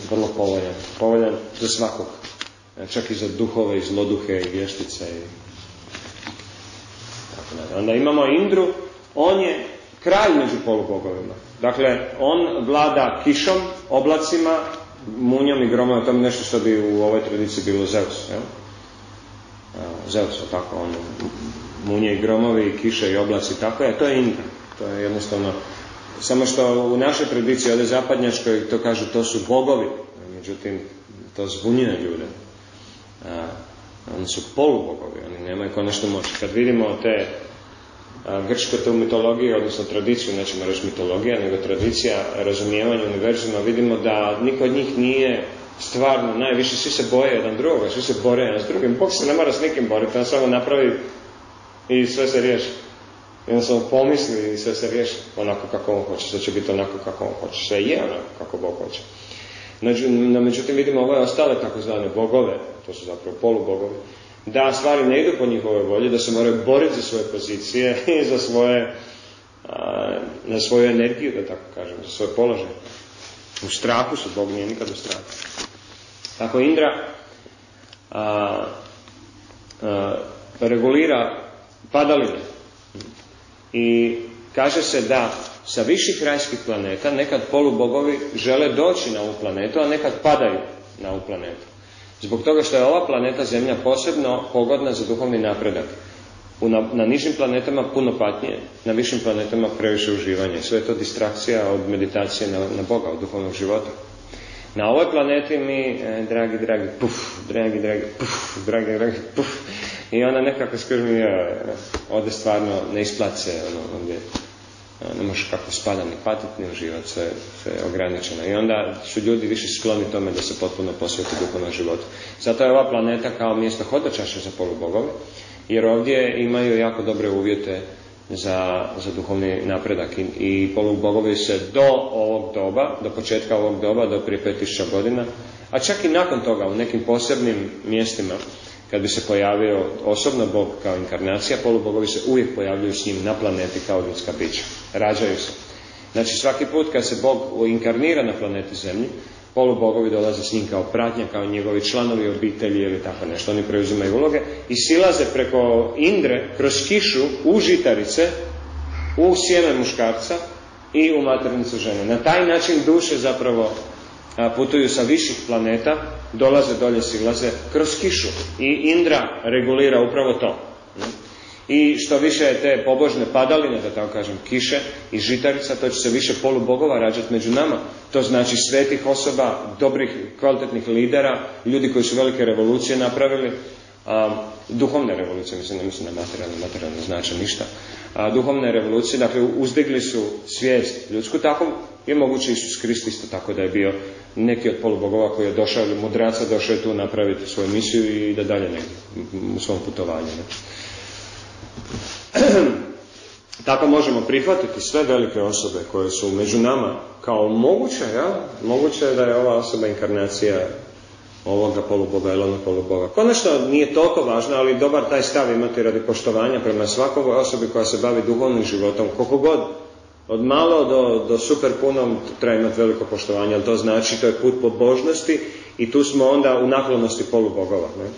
Vrlo povoljan. Povoljan za svakog. E, čak i za duhove, i zloduhe, i vještice. I... Onda imamo Indru, on je kralj među polubogovima. Dakle, on vlada kišom, oblacima, munjom i gromom, to nešto što bi u ovoj tradiciji bilo Zeus. Jel? Zeus, tako, on, munje i gromovi, i kiše i oblaci, tako je, to je Indra. To je jednostavno, samo što u našoj tradiciji, ovdje zapadnjačkoj, to kažu, to su bogovi, međutim, to zbunjuje ljude. Oni su polubogovi, oni nemaju konačnu moć. Kad vidimo te grčko te mitologiji, odnosno tradiciju, nećemo reći mitologija, nego tradicija razumijevanja univerzuma, vidimo da niko od njih nije stvarno najviše, svi se boje jedan drugoga, svi se bore jedan s drugim. Bog se ne mora s nikim boriti, on samo napravi i sve se riješi. samo pomisli i sve se riješi onako kako on hoće, sve će biti onako kako on hoće, sve je onako kako Bog hoće. No, međutim vidimo ove ostale takozvane bogove, to su zapravo polubogovi, da stvari ne idu po njihovoj volji, da se moraju boriti za svoje pozicije i za svoje, na svoju energiju, da tako kažem, za svoj položaj. U strahu su, Bog nije nikad u strahu. Tako Indra a, regulira padaline i kaže se da sa viših rajskih planeta nekad polubogovi žele doći na ovu planetu, a nekad padaju na ovu planetu. Zbog toga što je ova planeta Zemlja posebno pogodna za duhovni napredak. na, na nižim planetama puno patnje, na višim planetama previše uživanje. Sve je to distrakcija od meditacije na, na Boga, od duhovnog života. Na ovoj planeti mi, e, dragi, dragi, puf, dragi, dragi, puf, dragi, dragi, puf, i ona nekako skrbi, e, ode stvarno ne isplace, ono, ovdje ne možeš kako spada ni patiti, ni uživati, sve, sve je ograničeno. I onda su ljudi više skloni tome da se potpuno posveti duhovnom životu. Zato je ova planeta kao mjesto hodočaša za polubogove, jer ovdje imaju jako dobre uvjete za, za duhovni napredak. I, i polubogovi se do ovog doba, do početka ovog doba, do prije 5000 godina, a čak i nakon toga u nekim posebnim mjestima, kad bi se pojavio osobno Bog kao inkarnacija, polubogovi se uvijek pojavljuju s njim na planeti kao ljudska bića. Rađaju se. Znači svaki put kad se Bog inkarnira na planeti Zemlji, polubogovi dolaze s njim kao pratnja, kao njegovi članovi obitelji ili tako nešto. Oni preuzimaju uloge i silaze preko Indre, kroz kišu, u žitarice, u sjeme muškarca i u maternicu žene. Na taj način duše zapravo putuju sa viših planeta, dolaze dolje silaze kroz kišu. I Indra regulira upravo to. I što više je te pobožne padaline, da tako kažem, kiše i žitarica, to će se više polubogova rađati među nama. To znači svetih osoba, dobrih, kvalitetnih lidera, ljudi koji su velike revolucije napravili, a, duhovne revolucije, mislim, ne mislim na materijalno, materijalno znači ništa. A, duhovne revolucije, dakle, uzdigli su svijest ljudsku, tako je moguće Isus Krist isto tako da je bio neki od polubogova koji je došao, ili mudraca došao je tu napraviti svoju misiju i da dalje negdje u svom putovanju. Ne? Tako možemo prihvatiti sve velike osobe koje su među nama kao moguće, ja? moguće je da je ova osoba inkarnacija ovoga poluboga ili onog poluboga. Konačno nije toliko važno, ali dobar taj stav imati radi poštovanja prema svakoj osobi koja se bavi duhovnim životom, koliko god od malo do, do super punom treba imati veliko poštovanje, ali to znači to je put pobožnosti i tu smo onda u naklonosti polubogova. Ne?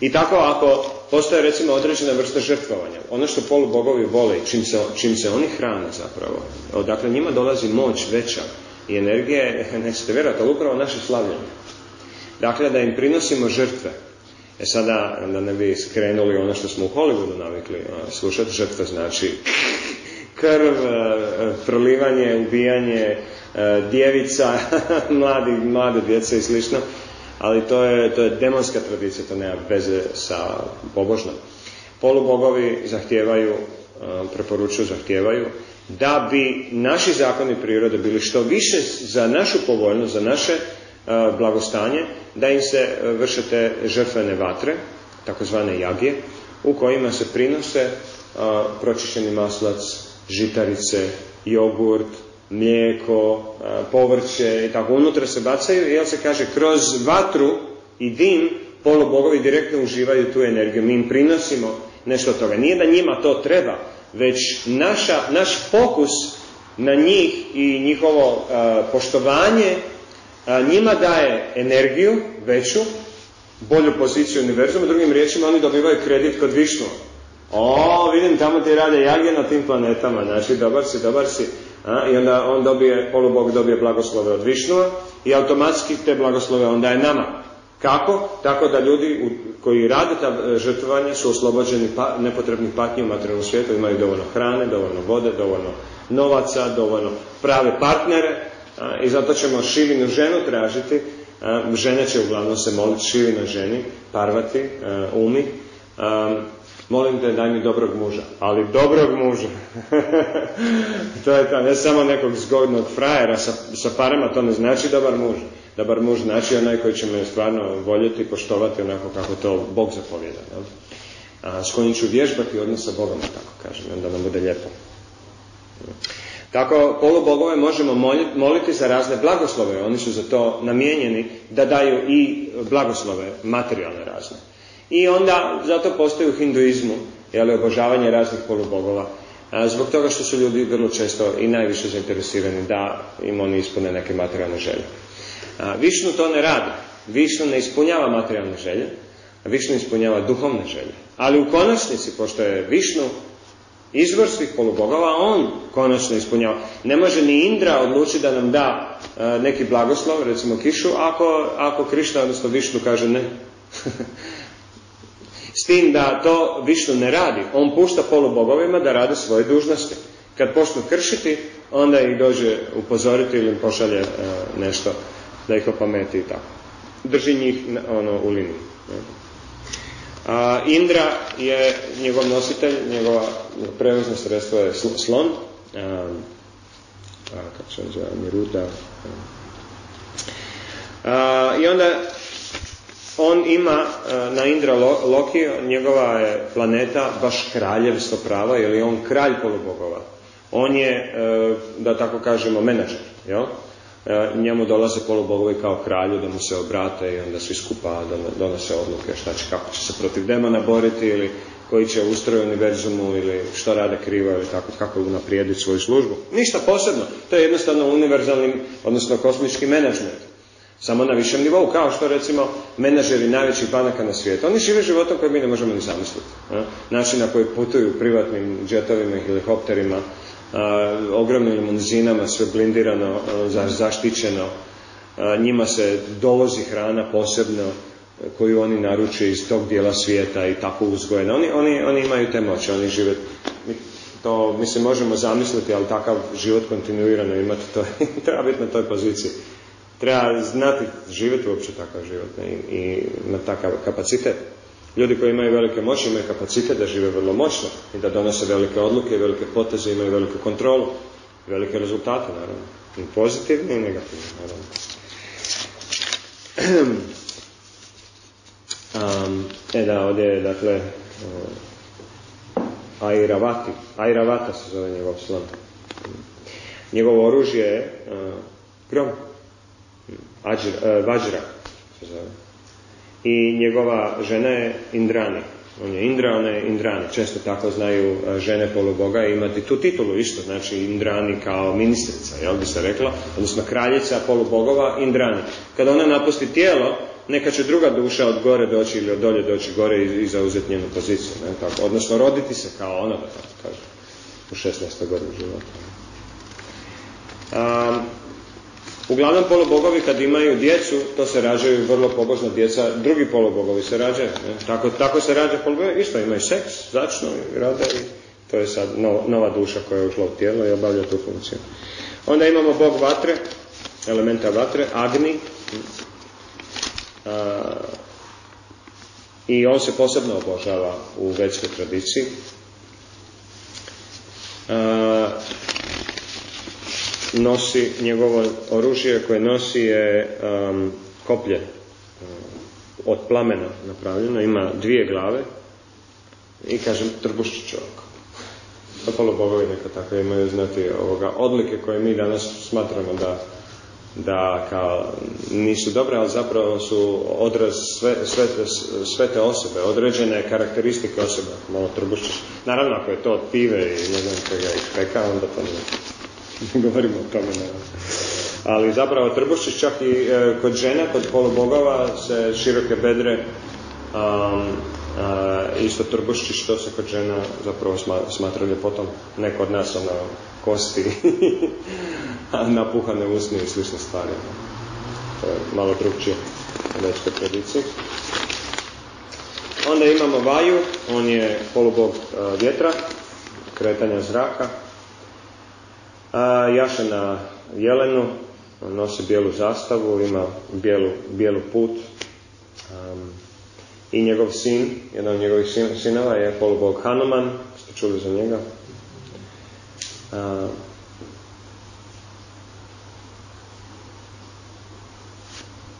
I tako ako postoje recimo određena vrsta žrtvovanja, ono što polubogovi vole čim se, čim se oni hrane zapravo, odakle njima dolazi moć veća i energije, nećete vjerojatno, ali upravo naše slavljenje. Dakle, da im prinosimo žrtve. E sada, da ne bi skrenuli ono što smo u Hollywoodu navikli slušati, žrtve znači krv, e, prolivanje, ubijanje e, djevica, mladi, mlade djece i slično, ali to je, to je demonska tradicija, to nema veze sa pobožnom. Polubogovi zahtijevaju, e, preporučuju, zahtijevaju da bi naši zakoni prirode bili što više za našu povoljnost, za naše blagostanje, da im se vrše te žrtvene vatre, takozvane jagije, u kojima se prinose pročišćeni maslac, žitarice, jogurt, mlijeko, povrće i tako unutra se bacaju, jel se kaže kroz vatru i dim polubogovi direktno uživaju tu energiju. Mi im prinosimo nešto toga. Nije da njima to treba, već naša, naš fokus na njih i njihovo poštovanje njima daje energiju veću, bolju poziciju univerzuma, drugim riječima oni dobivaju kredit kod Višnu. O, vidim, tamo ti rade jagje na tim planetama, znači dobar si, dobar si. A, I onda on dobije, polubog dobije blagoslove od Višnua i automatski te blagoslove onda je nama. Kako? Tako da ljudi koji rade ta e, žrtvovanje su oslobođeni pa, nepotrebnih patnji u materijalnom svijetu, imaju dovoljno hrane, dovoljno vode, dovoljno novaca, dovoljno prave partnere i zato ćemo šivinu ženu tražiti žene će uglavnom se moliti šivi na ženi, parvati, umi. Molim te, daj mi dobrog muža. Ali dobrog muža. to je to, ne samo nekog zgodnog frajera sa, sa parama, to ne znači dobar muž. Dobar muž znači onaj koji će me stvarno voljeti poštovati onako kako to Bog zapovjeda. A, s kojim ću vježbati odnos sa Bogom, tako kažem, onda nam bude lijepo. Tako polubogove možemo moliti za razne blagoslove, oni su za to namijenjeni da daju i blagoslove, materijalne razne. I onda zato postoji u hinduizmu jeli, obožavanje raznih polubogova, zbog toga što su ljudi vrlo često i najviše zainteresirani da im oni ispune neke materijalne želje. A, Višnu to ne radi. Višnu ne ispunjava materijalne želje, Višnu ispunjava duhovne želje. Ali u konačnici, pošto je Višnu izvor svih polubogova, on konačno ispunjava. Ne može ni Indra odlučiti da nam da neki blagoslov, recimo kišu, ako, ako Krišna, odnosno Višnu, kaže ne. S tim da to Višnu ne radi. On pušta polubogovima da rade svoje dužnosti. Kad počnu kršiti, onda ih dođe upozoriti ili pošalje e, nešto da ih opameti i tako. Drži njih ono, u liniji. A, Indra je njegov nositelj, njegova prevozno sredstvo je slon, a, a, kako se zove, Miruda. A, I onda on ima na Indra Loki, njegova je planeta baš kraljevstvo prava, jer je on kralj polubogova. On je, e, da tako kažemo, menadžer, jel? E, njemu dolaze polubogovi kao kralju da mu se obrate i onda svi skupa donose odluke šta će, kako će se protiv demona boriti ili koji će ustroj univerzumu ili što rade krivo ili tako, kako unaprijediti svoju službu. Ništa posebno. To je jednostavno univerzalni, odnosno kosmički menadžment. Samo na višem nivou, kao što recimo menadžeri najvećih banaka na svijetu. Oni žive životom koji mi ne možemo ni zamisliti. Način na koji putuju privatnim džetovima i helikopterima, ogromnim limuzinama, sve blindirano, zaštićeno. Njima se dovozi hrana posebno koju oni naručuju iz tog dijela svijeta i tako uzgojena. Oni, oni, oni imaju te moće, oni žive, to se možemo zamisliti, ali takav život kontinuirano imati, to treba biti na toj poziciji. Treba znati živjeti uopće takav život i, i imati takav kapacitet. Ljudi koji imaju velike moći imaju kapacitet da žive vrlo moćno i da donose velike odluke, velike poteze, imaju veliku kontrolu, velike rezultate, naravno. I pozitivne i negativne, naravno. Um, e da, ovdje je, dakle, uh, Airavati, Airavata se zove njegov slon. Njegovo oružje je uh, grom, Ađr, uh, Vajra se zove i njegova žena je Indrani. On je Indra, ona je Indrani. Često tako znaju e, žene poluboga imati tu titulu isto, znači Indrani kao ministrica, jel bi se rekla, odnosno kraljica polubogova Indrani. Kada ona napusti tijelo, neka će druga duša od gore doći ili od dolje doći gore i, zauzeti njenu poziciju. Ne? Tako, odnosno roditi se kao ona, da tako kaže, u 16. godinu života. Uglavnom polubogovi kad imaju djecu, to se rađaju vrlo pobožna djeca, drugi polubogovi se rađaju. Tako, tako se rađa polubogovi, isto imaju seks, začnu i rade i to je sad nova duša koja je ušla u tijelo i obavlja tu funkciju. Onda imamo bog vatre, elementa vatre, Agni, i on se posebno obožava u većoj tradiciji. Nosi, njegovo oružje koje nosi je um, koplje um, od plamena napravljeno, ima dvije glave i kažem trbuščić ovako. Apolo bogovi neka tako imaju znati ovoga odlike koje mi danas smatramo da da kao nisu dobre, ali zapravo su odraz sve, sve, sve te osobe, određene karakteristike osobe, malo trbuščić. Naravno, ako je to od pive i ne znam čega ih peka, onda to nije. govorimo o tome. Ali zapravo trbušić čak i e, kod žena, kod polubogova se široke bedre um, isto trbušći što se kod žena zapravo smatra ljepotom. Ne kod nas ono kosti, napuhane usne i slične stvari. To je malo drugčije u večkoj tradiciji. Onda imamo Vaju, on je polubog vjetra, kretanja zraka, a, jaše na jelenu, nosi bijelu zastavu, ima bijelu, bijelu put. Um, I njegov sin, jedan od njegovih sinova je polubog Hanuman, ste čuli za njega. Uh,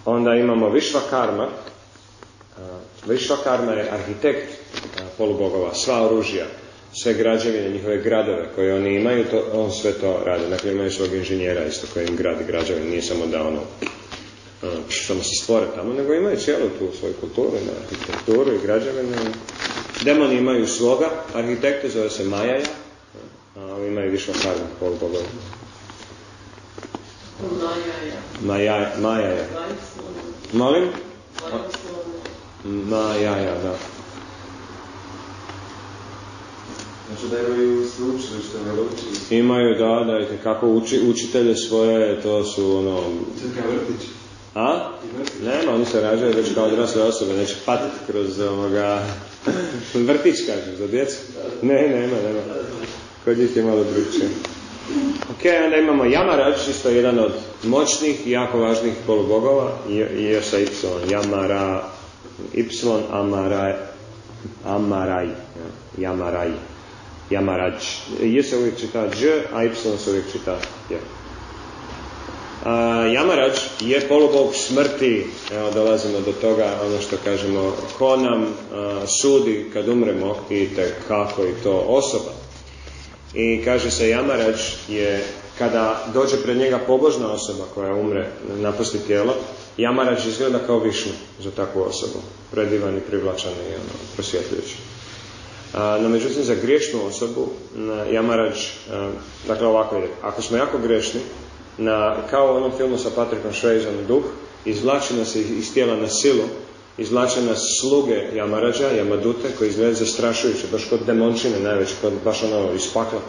onda imamo Višva Karma. Uh, Višva Karma je arhitekt uh, polubogova, sva oružja, sve građevine, njihove gradove koje oni imaju, to, on sve to radi. Dakle, imaju svog inženjera isto koji im gradi građevine, nije samo da ono, ono samo se stvore tamo, nego imaju cijelu tu svoju kulturu, na arhitekturu i građevine. Demoni imaju svoga arhitekta, zove se Majaja, a imaju više karma polubogova. Majaja. Majaja. Molim? Majaja, da. Znači da imaju sveučilište, veleučilište. Imaju, da, da, i kako uči, učitelje svoje, to su ono... Crka vrtić. A? Nema, oni se rađaju već kao odrasle osobe, neće patiti kroz ovoga... vrtić, kažem, za djecu. Ne, nema, nema. Kod njih je malo drugčije. Ok, onda imamo Jamarađ, isto jedan od moćnih i jako važnih polubogova, i još sa Y, Jamara, Y, Amaraj, Amaraj, Jamaraj. J se uvijek čita Đ, a Y se uvijek čita J. Jamarađ je polubog smrti, evo dolazimo do toga, ono što kažemo, ko nam sudi kad umremo i te kako i to osoba. I kaže se Jamarađ je kada dođe pred njega pobožna osoba koja umre, napusti tijelo, Jamarađ izgleda kao višnu za takvu osobu. Predivan i privlačan i ono, prosvjetljujući. No međutim za griješnu osobu Jamarađ, dakle ovako je, ako smo jako grešni, na, kao u onom filmu sa Patrikom Švejzom duh, izvlači nas iz tijela na silu, izvlače nas sluge Jamarađa, Jamadute, koji izgleda zastrašujuće, baš kod demončine najveće, kod baš ono iz pakla.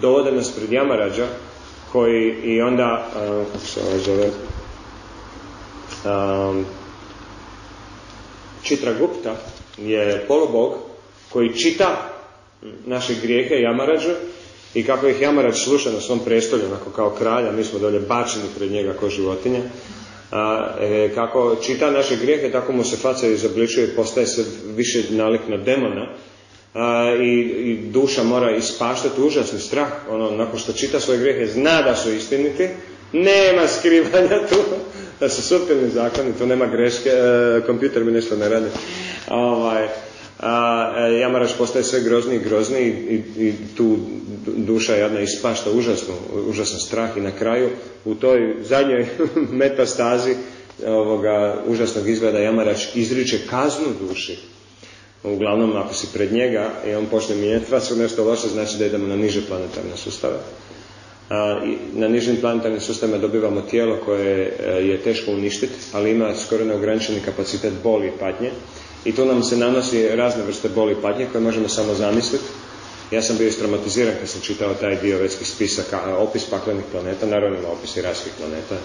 Dovode nas pred Jamarađa, koji i onda, kako se ovaj zove, um, Čitra Gupta je polubog koji čita naše grijehe Jamarađu i kako ih Jamarađ sluša na svom prestolju, onako kao kralja, mi smo dolje bačeni pred njega kao životinje, a, e, kako čita naše grijehe, tako mu se faca izobličuje i postaje se više nalik na demona, a, i, i, duša mora ispaštati užasni strah, ono, nakon što čita svoje grijehe, zna da su istiniti, nema skrivanja tu, da su suptilni zakoni, tu nema greške, e, kompjuter mi nešto ne radi. Ovaj, a e, Jamaraš postaje sve grozniji i grozniji i, i, tu duša jedna ispašta užasno, užasan strah i na kraju u toj zadnjoj metastazi ovoga užasnog izgleda Jamarač izriče kaznu duši. Uglavnom, ako si pred njega i on počne mijenjati vas nešto loše, znači da idemo na niže planetarne sustave. Na nižim planetarnim sustavima dobivamo tijelo koje e, je teško uništiti, ali ima skoro neograničeni kapacitet boli i patnje i tu nam se nanosi razne vrste boli i patnje koje možemo samo zamisliti. Ja sam bio istraumatiziran kad sam čitao taj dio vetskih spisaka, opis paklenih planeta, naravno ima opis i rajskih planeta.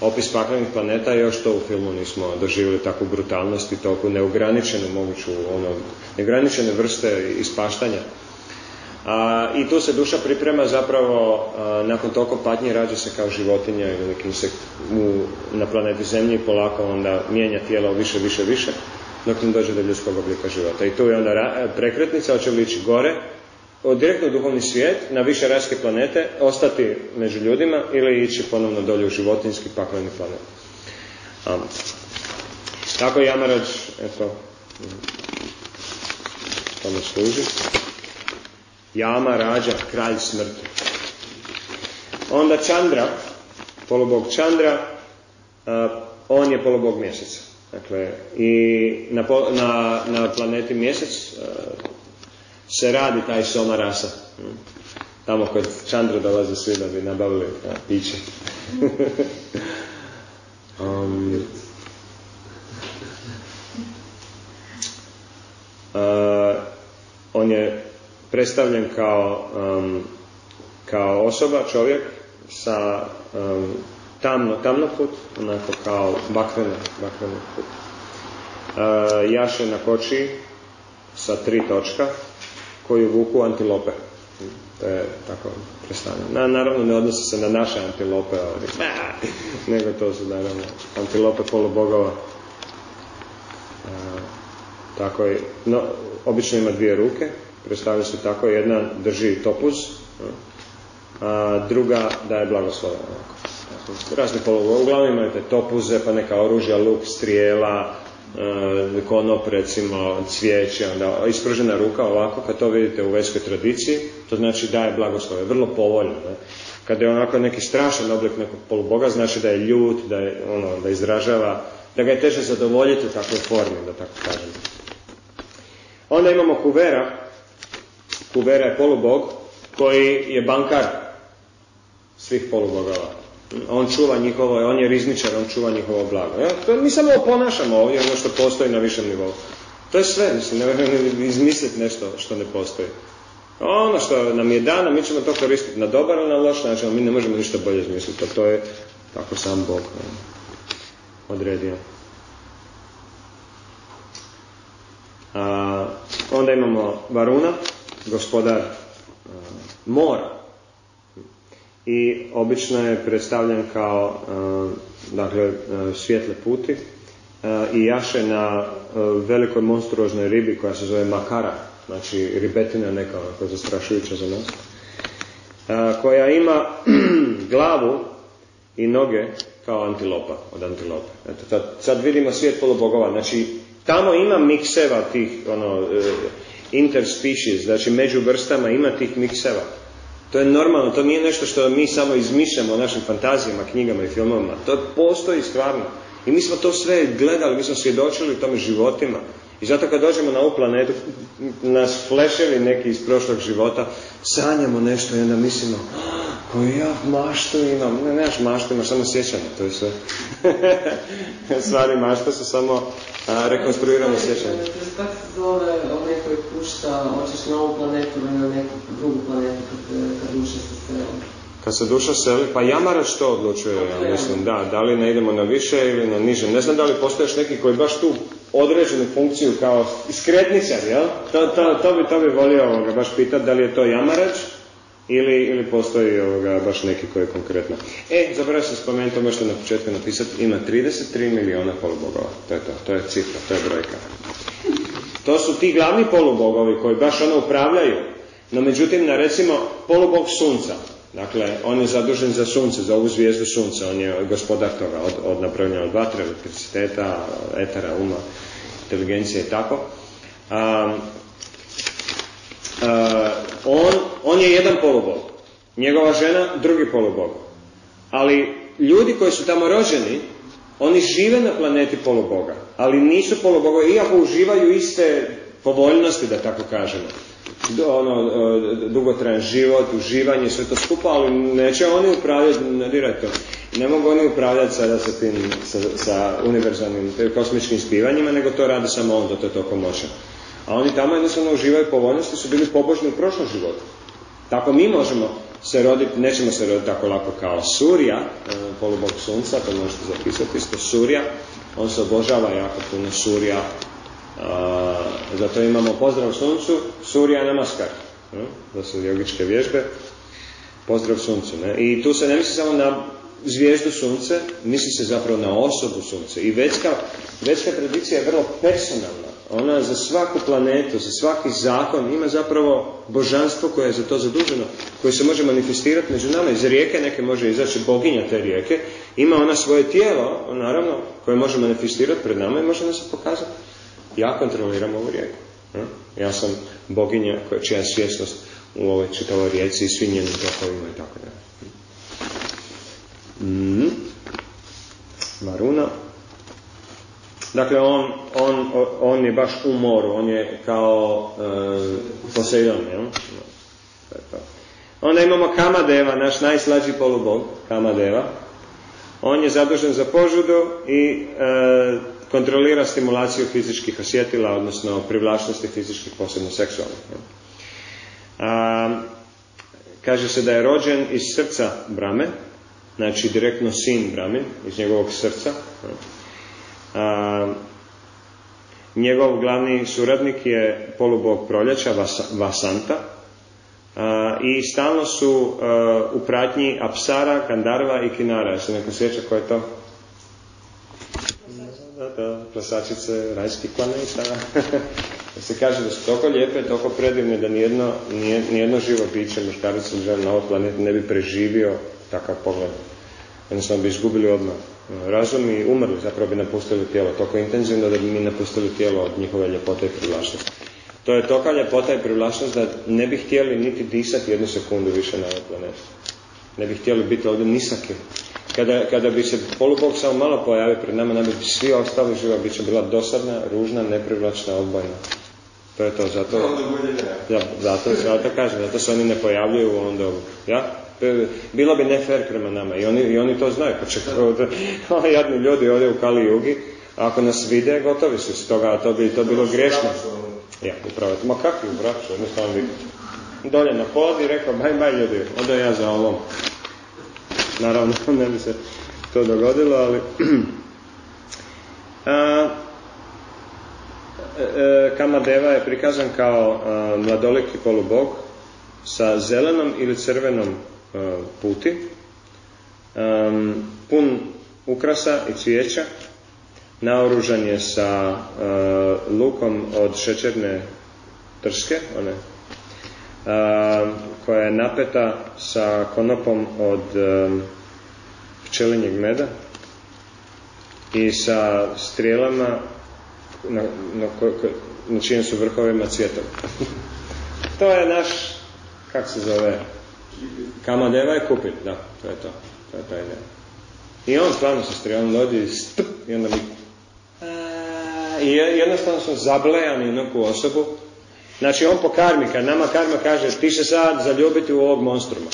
Opis paklenih planeta, još to u filmu nismo doživjeli takvu brutalnost i toliko neograničenu moguću, ono, neograničene vrste ispaštanja. A, I tu se duša priprema zapravo, nakon toliko patnje rađa se kao životinja ili nekim se u, na planeti Zemlji polako onda mijenja tijelo više, više, više dok ne dođe do ljudskog oblika života. I tu je onda prekretnica, hoće li ići gore, od direktno duhovni svijet, na više rajske planete, ostati među ljudima ili ići ponovno dolje u životinski pakleni planet. Um, tako Jamarađ, eto, tome služi. Jama rađa, kralj smrti. Onda Čandra, polubog Čandra, uh, on je polubog mjeseca. Dakle, i na, na, na planeti mjesec uh, se radi taj soma rasa. Hm. Tamo kod Čandra dolaze svi da bi nabavili a, piće. um, uh, on je predstavljen kao, um, kao osoba, čovjek sa um, tamno, tamno put, onako kao bakreno, bakreno put. Uh, jaše na koči sa tri točka koju vuku antilope. To je tako predstavljeno. Na, naravno ne odnosi se na naše antilope, nego to su naravno antilope polubogova. E, tako je, no, obično ima dvije ruke, predstavlja se tako, jedna drži topuz, a druga daje blagoslove. Razni polubogova, uglavnom imate topuze, pa neka oružja, luk, strijela, E, konop recimo cvijeće, onda ispržena ruka ovako, kad to vidite u veskoj tradiciji, to znači daje blagoslove, vrlo povoljno. Ne? Kada je onako neki strašan oblik nekog poluboga, znači da je ljut, da, je, ono, da izražava, da ga je teže zadovoljiti u takvoj formi, da tako kažem. Onda imamo kuvera, kuvera je polubog, koji je bankar svih polubogova on čuva njihovo, on je rizničar, on čuva njihovo blago. Ja? To mi samo oponašamo ovdje ono što postoji na višem nivou. To je sve, mislim, ne možemo izmisliti nešto što ne postoji. Ono što nam je dano, mi ćemo to koristiti na dobar ili na loš način, mi ne možemo ništa bolje izmisliti, to je tako sam Bog odredio. A, onda imamo Varuna, gospodar a, mora i obično je predstavljen kao e, dakle, e, svjetle puti e, i jaše na velikoj monstruoznoj ribi koja se zove makara, znači ribetina neka onako zastrašujuća za nas, koja ima glavu i noge kao antilopa, od antilope. Eto, sad vidimo svijet polubogova, znači tamo ima mikseva tih, ono, interspecies, znači među vrstama ima tih mikseva. To je normalno, to nije nešto što mi samo izmišljamo o našim fantazijama, knjigama i filmovima. To postoji stvarno. I mi smo to sve gledali, mi smo svjedočili tome životima. I zato kad dođemo na ovu planetu, nas fleševi neki iz prošlog života, sanjamo nešto i onda mislimo, koji ja maštu imam. Ne, nemaš maštu, imaš samo sjećanje, to je sve. Stvari mašta su samo a, rekonstruirano sjećanje. Kako se zove onaj koji pušta, hoćeš na ovu planetu ili na neku drugu planetu kad, kad duša se seli? Kad se duša seli, pa jamara što odlučuje, ja mislim, da, da li ne idemo na više ili na niže. Ne znam da li postoješ neki koji baš tu određenu funkciju kao iskretničar, jel? To, to, to, bi, to bi volio ovoga, baš pitati da li je to jamarač ili, ili postoji ovoga, baš neki koji je konkretno. E, zaboravio sam spomenuti, to možete na početku napisati, ima 33 milijuna polubogova. To je to, to je cifra, to je brojka. To su ti glavni polubogovi koji baš ono upravljaju. No međutim, na recimo polubog sunca, dakle, on je zadužen za sunce, za ovu zvijezdu sunca, on je gospodar toga, od, od napravljanja od vatre, elektriciteta, etara, uma, inteligencije i tako. Um, on, on je jedan polubog. Njegova žena drugi polubog. Ali ljudi koji su tamo rođeni, oni žive na planeti poluboga, ali nisu polubogovi, iako uživaju iste povoljnosti, da tako kažemo. Ono, dugotrajan život, uživanje, sve to skupa, ali neće oni upravljati, to. Ne mogu oni upravljati sada sa tim, sa, sa univerzalnim kosmičkim spivanjima, nego to radi samo on, to je toliko moćan. A oni tamo jednostavno uživaju povoljnosti, su bili pobožni u prošlom životu. Tako mi možemo se roditi, nećemo se roditi tako lako kao Surija, e, polubog sunca, to možete zapisati, isto Surija, on se obožava jako puno Surija, zato imamo pozdrav suncu, Surija namaskar, uh, to su jogičke vježbe, pozdrav suncu. Ne? I tu se ne misli samo na zvijezdu sunce, misli se zapravo na osobu sunce. I večka tradicija je vrlo personalna ona za svaku planetu, za svaki zakon ima zapravo božanstvo koje je za to zaduženo, koje se može manifestirati među nama. Iz rijeke neke može izaći boginja te rijeke, ima ona svoje tijelo, naravno, koje može manifestirati pred nama i može nas se pokazati. Ja kontroliram ovu rijeku. Ja sam boginja koja čija je svjesnost u ovoj čitavoj rijeci i svi njenim tokovima i tako dalje. Mm. Maruna, Dakle, on, on, on je baš u moru, on je kao e, Poseidon, jel? Onda imamo Kamadeva, naš najslađi polubog, Kamadeva. On je zadužen za požudu i e, kontrolira stimulaciju fizičkih osjetila, odnosno privlačnosti fizičkih, posebno seksualnih. A, kaže se da je rođen iz srca Brame, znači direktno sin Brame, iz njegovog srca. A, njegov glavni suradnik je polubog proljeća Vasanta. I stalno su u pratnji Apsara, Kandarva i Kinara. Se neko sjeća ko je to? Da, da, plesačice rajskih planeta. se kaže da su toliko lijepe, toliko predivne da nijedno, nijedno živo biće, muškarac ili na ovoj planeti ne bi preživio takav pogled. Jednostavno bi izgubili odmah razum i umrli, zapravo bi napustili tijelo toliko intenzivno da bi mi napustili tijelo od njihove ljepote i privlačnosti. To je toka ljepota i privlačnost da ne bi htjeli niti disati jednu sekundu više na ovoj planeti. Ne bi htjeli biti ovdje nisaki. Kada, kada bi se polubog samo malo pojavio pred nama, nam bi svi ostali živa bića bila dosadna, ružna, neprivlačna, odbojna. To je to, zato, ja, zato, zato kažem, zato se oni ne pojavljuju u ovom dobu. Ja? Bilo bi ne fair prema nama i oni, i oni to znaju. Pa ovdje, jadni ljudi ovdje u Kali Jugi, ako nas vide, gotovi su s toga, a to bi to bilo grešno. Ja, upravo. Ma kakvi braću, jednostavno bi dolje na pod i rekao, baj, baj ljudi, onda ja za ovom. Naravno, ne bi se to dogodilo, ali... a, e, e, Kamadeva je prikazan kao mladoliki polubog sa zelenom ili crvenom puti, pun ukrasa i cvijeća, naoružan je sa lukom od šećerne trske, one koja je napeta sa konopom od pčelinjeg meda i sa strijelama na, na, na čijim su vrhovima cvjetova. to je naš, kak se zove, Kamadeva je kupit, da, to je to, to je taj ne. I on stvarno sa strijelom dođe i stup, i onda mi i jednostavno smo zablejani u neku osobu Znači on po karmi, kad nama karma kaže ti se sad zaljubiti u ovog monstruma.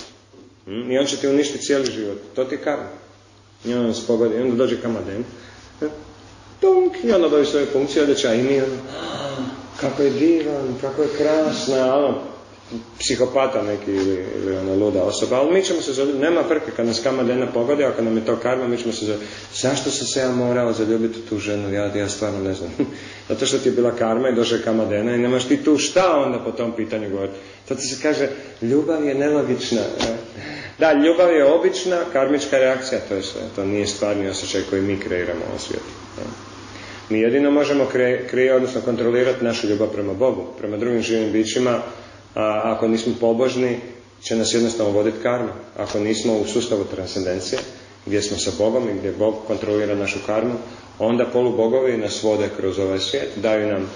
Hm? I on će ti uništiti cijeli život. To ti je karma. I on se pogodi, i onda dođe kamaden. Tunk, i onda dođe svoje funkcije, onda će i mi ono, kako je divan, kako je krasna, ono, psihopata neki ili, ili ona luda osoba, ali mi ćemo se zaljubiti, nema frke kad nas kamadena pogodi, ako nam je to karma, mi ćemo se zaljubiti. Zašto sam se ja morao zaljubiti tu ženu, ja, ja stvarno ne znam. Zato što ti je bila karma i došla kamadena i nemaš ti tu šta onda po tom pitanju govoriti. Zato se kaže, ljubav je nelogična. Da, ljubav je obična, karmička reakcija, to je sve. To nije stvarni osjećaj koji mi kreiramo u svijetu. Mi jedino možemo kreirati, odnosno kontrolirati našu ljubav prema Bogu, prema drugim živim bićima, a ako nismo pobožni, će nas jednostavno voditi karma. Ako nismo u sustavu transcendencije, gdje smo sa Bogom i gdje Bog kontrolira našu karmu, onda polubogovi nas vode kroz ovaj svijet, daju nam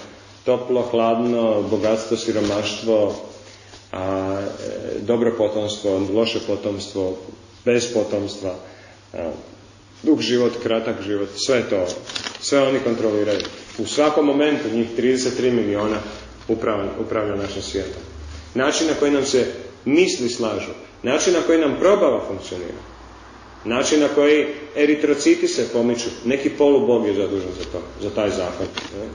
toplo, hladno, bogatstvo, siromaštvo, a, e, dobro potomstvo, loše potomstvo, bez potomstva, a, dug život, kratak život, sve to, sve oni kontroliraju. U svakom momentu njih 33 miliona upravlja, upravlja našim svijetom. Način na koji nam se misli slažu, način na koji nam probava funkcionira, način na koji eritrociti se pomiču, neki polubog je zadužen za to, za taj zakon.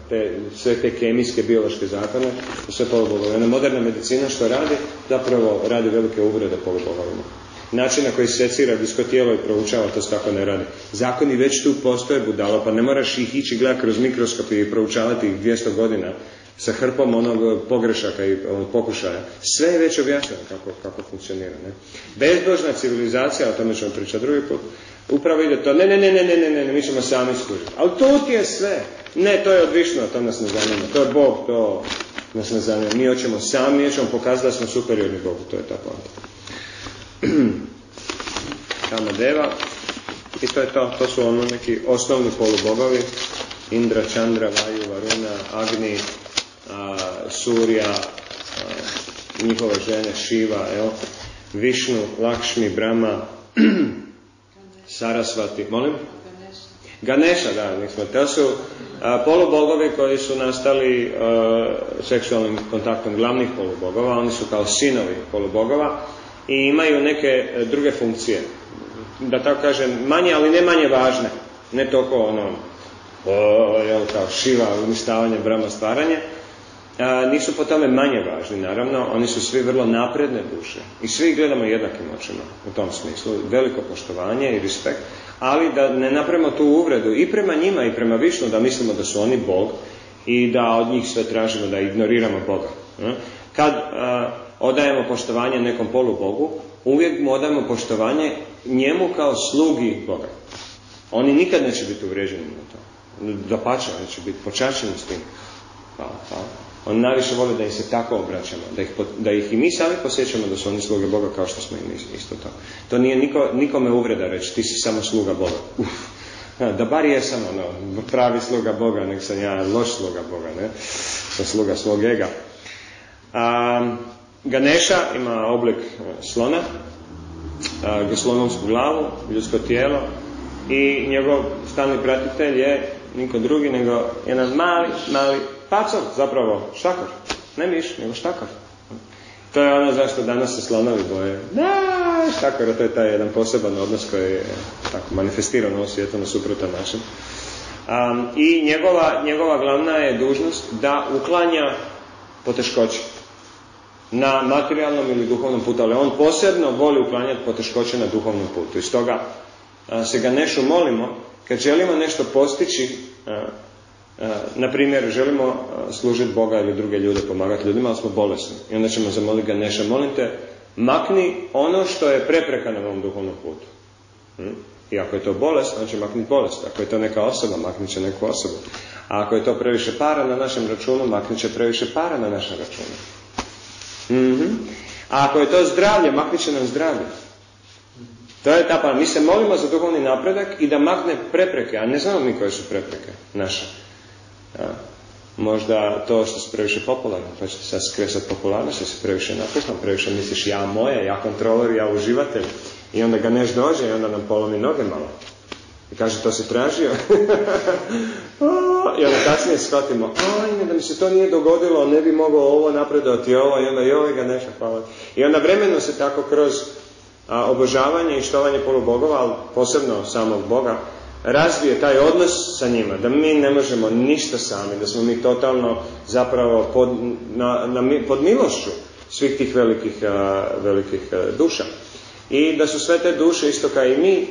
Te, sve te kemijske, biološke zakone, sve polubogovi. Ona moderna medicina što radi, zapravo radi velike uvrede polubogovima. Način na koji secira ljudsko tijelo i proučava, to tako ne radi. Zakoni već tu postoje budalo, pa ne moraš ih ići gledati kroz mikroskop i proučavati ih 200 godina sa hrpom onog pogrešaka i onog pokušaja. Sve je već objašnjeno kako, kako funkcionira. Ne? Bezbožna civilizacija, o tome ćemo pričati drugi put, upravo ide to, ne, ne, ne, ne, ne, ne, ne, mi ćemo sami skužiti. Ali to je sve. Ne, to je odvišno, to nas ne zanima. To je Bog, to nas ne zanima. Mi hoćemo sami, mi ćemo pokazati da smo superiorni Bogu, to je ta poanta. Kama Deva, i to je to, to su ono neki osnovni polubogovi, Indra, Chandra, Vaju, Varuna, Agni, Surja, a, njihove žene Šiva, evo, Višnu, Lakšmi, Brama, Sarasvati, molim? Ganeša, da, nismo. To su a, polubogovi koji su nastali seksualnim kontaktom glavnih polubogova, oni su kao sinovi polubogova i imaju neke e, druge funkcije. Da tako kažem, manje, ali ne manje važne. Ne toliko ono, o, jel, kao šiva, uništavanje, brama, stvaranje, a, nisu po tome manje važni, naravno, oni su svi vrlo napredne duše i svi gledamo jednakim očima u tom smislu, veliko poštovanje i respekt, ali da ne napravimo tu uvredu i prema njima i prema Višnu da mislimo da su oni Bog i da od njih sve tražimo da ignoriramo Boga. Kad odajemo poštovanje nekom polubogu, uvijek mu odajemo poštovanje njemu kao slugi Boga. Oni nikad neće biti uvriježeni na to. Da oni će biti počačeni s tim. Hvala, hvala. On najviše vole da im se tako obraćamo, da ih, da ih i mi sami posjećamo da su oni sluge Boga kao što smo i mi isto to. To nije niko, nikome uvreda reći, ti si samo sluga Boga. Uf. Da bar jesam ono, pravi sluga Boga, nek sam ja loš sluga Boga, ne? Sam sluga svog ega. A, Ganeša ima oblik e, slona, a, slonovsku glavu, ljudsko tijelo i njegov stalni pratitelj je niko drugi nego jedan mali, mali pacov, zapravo štakor. Ne miš, nego štakor. To je ono zašto danas se slonovi boje. Da, štakor, to je taj jedan poseban odnos koji je tako manifestiran u svijetu na suprotan našem. Um, I njegova, njegova glavna je dužnost da uklanja poteškoće na materijalnom ili duhovnom putu, ali on posebno voli uklanjati poteškoće na duhovnom putu. I stoga se ga nešto molimo, kad želimo nešto postići, na primjer, želimo služiti Boga ili druge ljude, pomagati ljudima, ali smo bolesni. I onda ćemo zamoliti ga Neša, molim te, makni ono što je prepreka na ovom duhovnom putu. Hm? I ako je to bolest, on će maknuti bolest. Ako je to neka osoba, maknit će neku osobu. A ako je to previše para na našem računu, maknit će previše para na našem računu. mm A ako je to zdravlje, maknit će nam zdravlje. To je ta pa. Mi se molimo za duhovni napredak i da makne prepreke, a ne znamo mi koje su prepreke naše. Ja. Možda to što su previše popularni, pa ćete sad skresati popularnost, što si previše napuštan, previše misliš ja moje, ja kontroler, ja uživatelj. I onda ga neš dođe i onda nam polomi noge malo. I kaže, to si tražio? I onda kasnije shvatimo, ajme, da mi se to nije dogodilo, ne bi mogao ovo napredovati, ovo, i onda joj ga neša, hvala. I onda vremeno se tako kroz a, obožavanje i štovanje polubogova, ali posebno samog Boga, razvije taj odnos sa njima, da mi ne možemo ništa sami, da smo mi totalno zapravo pod, na, na, pod milošću svih tih velikih, velikih duša. I da su sve te duše, isto kao i mi,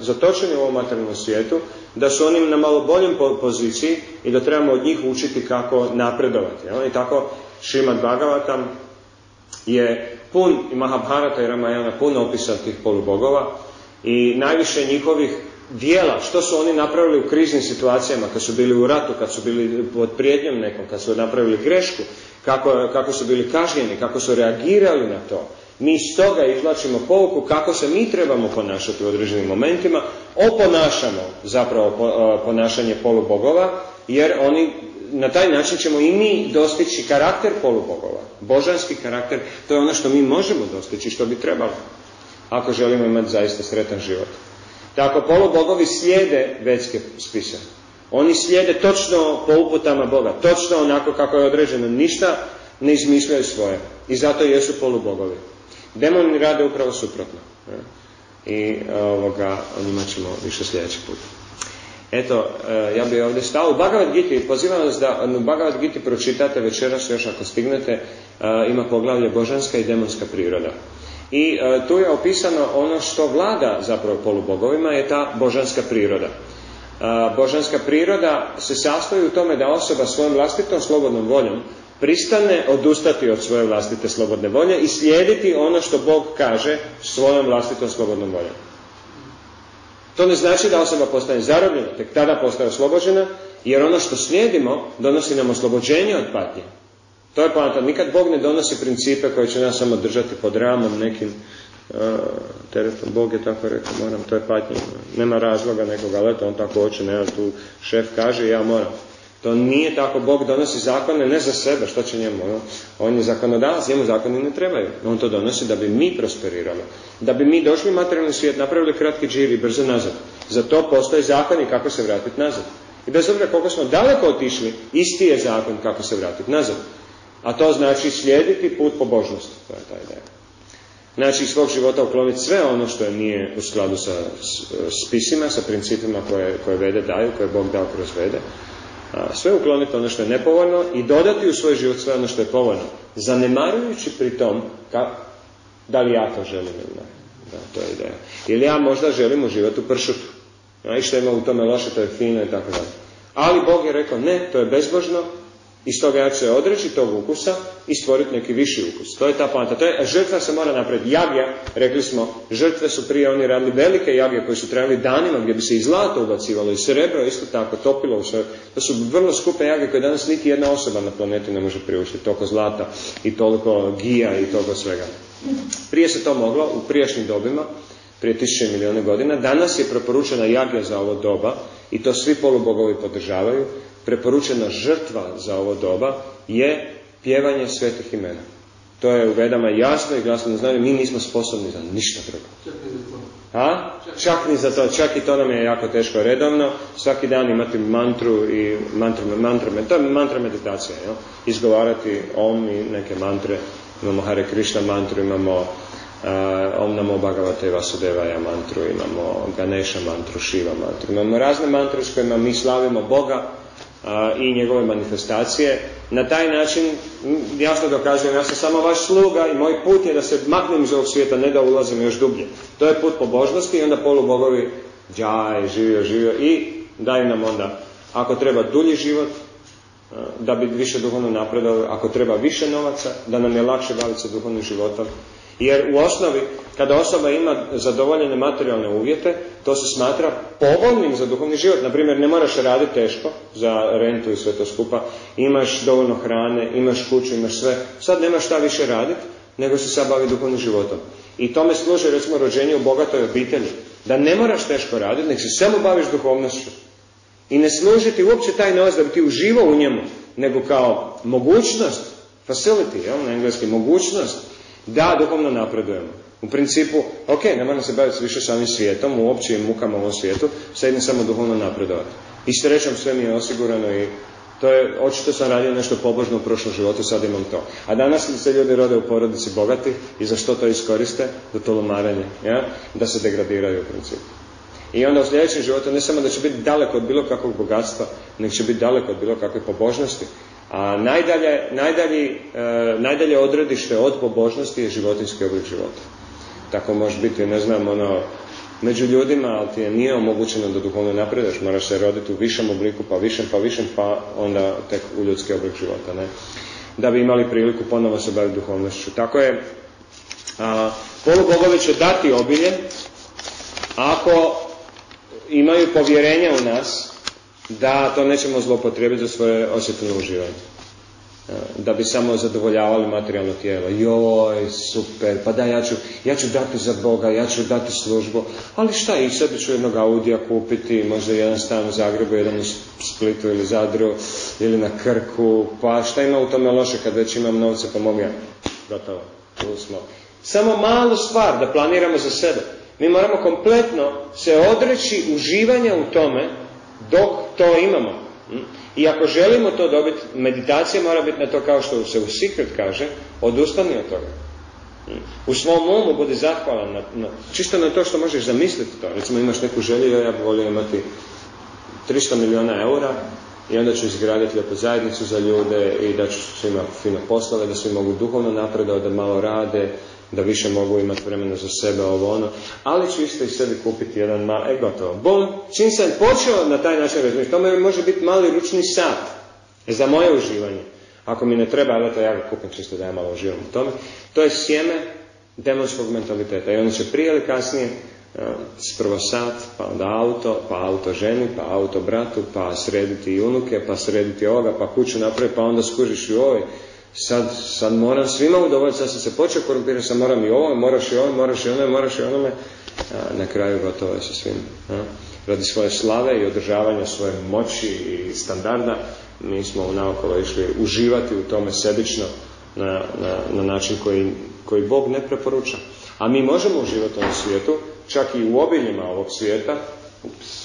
zatočeni u ovom materijalnom svijetu, da su oni na malo boljem poziciji i da trebamo od njih učiti kako napredovati. I tako Šimad Bhagavatam je pun i Mahabharata i Ramayana pun opisa tih polubogova i najviše njihovih dijela, što su oni napravili u kriznim situacijama, kad su bili u ratu, kad su bili pod prijednjom nekom, kad su napravili grešku, kako, kako su bili kažnjeni, kako su reagirali na to. Mi iz toga izvlačimo pouku kako se mi trebamo ponašati u određenim momentima, oponašamo zapravo ponašanje polubogova, jer oni na taj način ćemo i mi dostići karakter polubogova. Božanski karakter, to je ono što mi možemo dostići, što bi trebalo. Ako želimo imati zaista sretan život. Tako polubogovi slijede vetske spise. Oni slijede točno po uputama Boga, točno onako kako je određeno. Ništa ne izmišljaju svoje. I zato jesu polubogovi. Demoni rade upravo suprotno. I ovoga, o njima ćemo više sljedeći put. Eto, e, ja bih ovdje stao u Bhagavad Gita pozivam vas da u Bhagavad Gita pročitate večeras još ako stignete, e, ima poglavlje božanska i demonska priroda. I e, tu je opisano ono što vlada zapravo polubogovima je ta božanska priroda. Božanska priroda se sastoji u tome da osoba svojom vlastitom slobodnom voljom pristane odustati od svoje vlastite slobodne volje i slijediti ono što Bog kaže svojom vlastitom slobodnom voljom. To ne znači da osoba postane zarobljena, tek tada postaje oslobođena, jer ono što slijedimo donosi nam oslobođenje od patnje. To je poanta. Nikad Bog ne donosi principe koje će nas samo držati pod ramom nekim uh, teretom. Bog je tako rekao, moram, to je patnje. Nema razloga nekoga, ali on tako hoće, nema tu šef kaže, ja moram. To nije tako, Bog donosi zakone ne za sebe, što će njemu? No? On je zakonodavac, njemu zakoni ne trebaju. On to donosi da bi mi prosperirali. Da bi mi došli u materijalni svijet, napravili kratki džir i brzo nazad. Za to postoje zakoni kako se vratiti nazad. I bez obzira koliko smo daleko otišli, isti je zakon kako se vratiti nazad. A to znači slijediti put pobožnosti. To je ta ideja. Znači, svog života ukloniti sve ono što nije u skladu sa spisima, sa principima koje, koje vede daju, koje Bog dao kroz vede sve ukloniti ono što je nepovoljno i dodati u svoj život sve ono što je povoljno. Zanemarujući pri tom ka, da li ja to želim ili ne. Da, to je ideja. Ili ja možda želim u pršutu. A i što ima u tome loše, to je fino i tako dalje. Ali Bog je rekao, ne, to je bezbožno, Iz toga ja ću se odreći tog ukusa i stvoriti neki viši ukus. To je ta poanta. To je, žrtva se mora napraviti. Jagja, rekli smo, žrtve su prije oni radili velike jagje koje su trebali danima gdje bi se i zlato ubacivalo i srebro isto tako topilo u sve. To su vrlo skupe jagje koje danas niti jedna osoba na planeti ne može priuštiti. Toliko zlata i toliko gija i toliko svega. Prije se to moglo u prijašnjim dobima, prije tisuće milijune godina. Danas je preporučena jagja za ovo doba i to svi polubogovi podržavaju preporučena žrtva za ovo doba je pjevanje svetih imena. To je u vedama jasno i glasno znaju, mi nismo sposobni za ništa drugo. A? Čak ni za to, čak i to nam je jako teško redovno, svaki dan imati mantru i mantru, mantra, to je mantra meditacija, jel? izgovarati om i neke mantre, imamo Hare Krishna mantru, imamo uh, Om Namo Bhagavate Vasudevaya mantru, imamo Ganesha mantru, Shiva mantru, imamo razne mantre s kojima mi slavimo Boga, i njegove manifestacije. Na taj način jasno dokazujem, ja sam samo vaš sluga i moj put je da se maknem iz ovog svijeta, ne da ulazim još dublje. To je put pobožnosti i onda polubogovi džaj, živio, živio i daju nam onda, ako treba dulji život, da bi više duhovno napredovali, ako treba više novaca, da nam je lakše baviti se duhovnim životom, jer u osnovi, kada osoba ima zadovoljene materijalne uvjete, to se smatra povoljnim za duhovni život. Naprimjer, ne moraš raditi teško za rentu i sve to skupa. Imaš dovoljno hrane, imaš kuću, imaš sve. Sad nemaš šta više raditi, nego se sad bavi duhovnim životom. I tome služi, recimo, rođenje u bogatoj obitelji. Da ne moraš teško raditi, nek se samo baviš duhovnošću. I ne služi ti uopće taj novac da bi ti uživao u njemu, nego kao mogućnost, facility, jel, na engleski, mogućnost da, duhovno napredujemo. U principu, ok, ne moramo se baviti više samim svijetom, u općim mukama u ovom svijetu, sad idem samo duhovno napredovati. I srećom sve mi je osigurano i to je, očito sam radio nešto pobožno u prošlom životu, sad imam to. A danas se ljudi rode u porodici bogati i za što to iskoriste? Za to ja? da se degradiraju u principu. I onda u sljedećem životu ne samo da će biti daleko od bilo kakvog bogatstva, nego će biti daleko od bilo kakve pobožnosti, a najdalje, najdalje, najdalje odredište od pobožnosti je životinski oblik života. Tako može biti, ne znam, ono, među ljudima, ali ti je nije omogućeno da duhovno napredeš, moraš se roditi u višem obliku, pa višem, pa višem, pa onda tek u ljudski oblik života, ne? Da bi imali priliku ponovo se baviti duhovnošću. Tako je, a, polubogovi će dati obilje ako imaju povjerenja u nas da to nećemo zlopotrijebiti za svoje osjetno uživanje. Da bi samo zadovoljavali materijalno tijelo. Joj, super, pa da, ja ću, ja ću dati za Boga, ja ću dati službu. Ali šta, i sebi ću jednog Audija kupiti, možda jedan stan u Zagrebu, jedan u Splitu ili Zadru, ili na Krku, pa šta ima u tome loše kad već imam novce, pa mogu ja. Gotovo, tu smo. Samo malu stvar da planiramo za sebe. Mi moramo kompletno se odreći uživanja u tome dok to imamo. Hm? I ako želimo to dobiti, meditacija mora biti na to kao što se u Secret kaže, odustani od toga. Hm? U svom umu budi zahvalan, na, na, čisto na to što možeš zamisliti to. Recimo imaš neku želju, ja bih volio imati 300 milijuna eura i onda ću izgraditi lijepo zajednicu za ljude i da ću svima fino poslove, da svi mogu duhovno napredovati, da malo rade, da više mogu imati vremena za sebe, ovo ono, ali ću isto i sebi kupiti jedan mal, e gotovo. Bom, čim sam počeo na taj način razmišljati, to može biti mali ručni sat za moje uživanje. Ako mi ne treba, ali to ja ga kupim čisto da ja malo uživam u tome. To je sjeme demonskog mentaliteta i onda će prije ili kasnije prvo sat, pa onda auto, pa auto ženi, pa auto bratu, pa srediti i unuke, pa srediti ovoga, pa kuću napraviti, pa onda skužiš i ovoj sad, sad moram svima udovoljiti, sad sam se počeo korumpirati, sad moram i ovo, moraš i ovo, moraš i onome, moraš i onome. A, na kraju gotovo je sa svim. Radi svoje slave i održavanja svoje moći i standarda, mi smo naokolo išli uživati u tome sebično na, na, na način koji, koji Bog ne preporuča. A mi možemo uživati u svijetu, čak i u obiljima ovog svijeta, ups,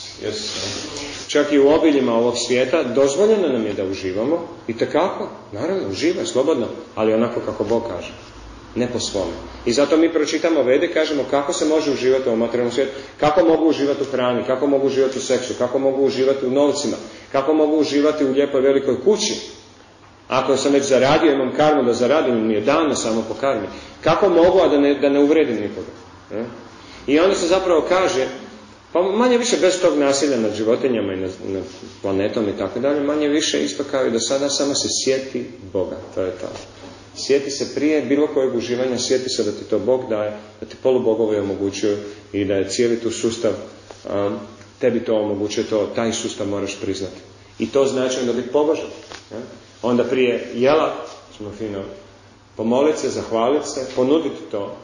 Čak i u obiljima ovog svijeta dozvoljeno nam je da uživamo i tekako, naravno, uživaj, slobodno, ali onako kako Bog kaže. Ne po svome. I zato mi pročitamo vede, kažemo kako se može uživati u materijalnom svijetu, kako mogu uživati u hrani, kako mogu uživati u seksu, kako mogu uživati u novcima, kako mogu uživati u lijepoj velikoj kući. Ako sam već zaradio, imam karmu da zaradim, mi je dano samo po karmi. Kako mogu, a da ne, da ne uvredim nikoga? I onda se zapravo kaže Pa manje više bez tog nasilja nad životinjama i nad, planetom i tako dalje, manje više isto kao i do sada, samo se sjeti Boga, to je to. Sjeti se prije bilo kojeg uživanja, sjeti se da ti to Bog daje, da ti polubogovi omogućuju i da je cijeli tu sustav, um, tebi to omogućuje, to, taj sustav moraš priznati. I to znači da biti pobožan. Ja? Onda prije jela ćemo fino pomoliti se, zahvaliti se, ponuditi to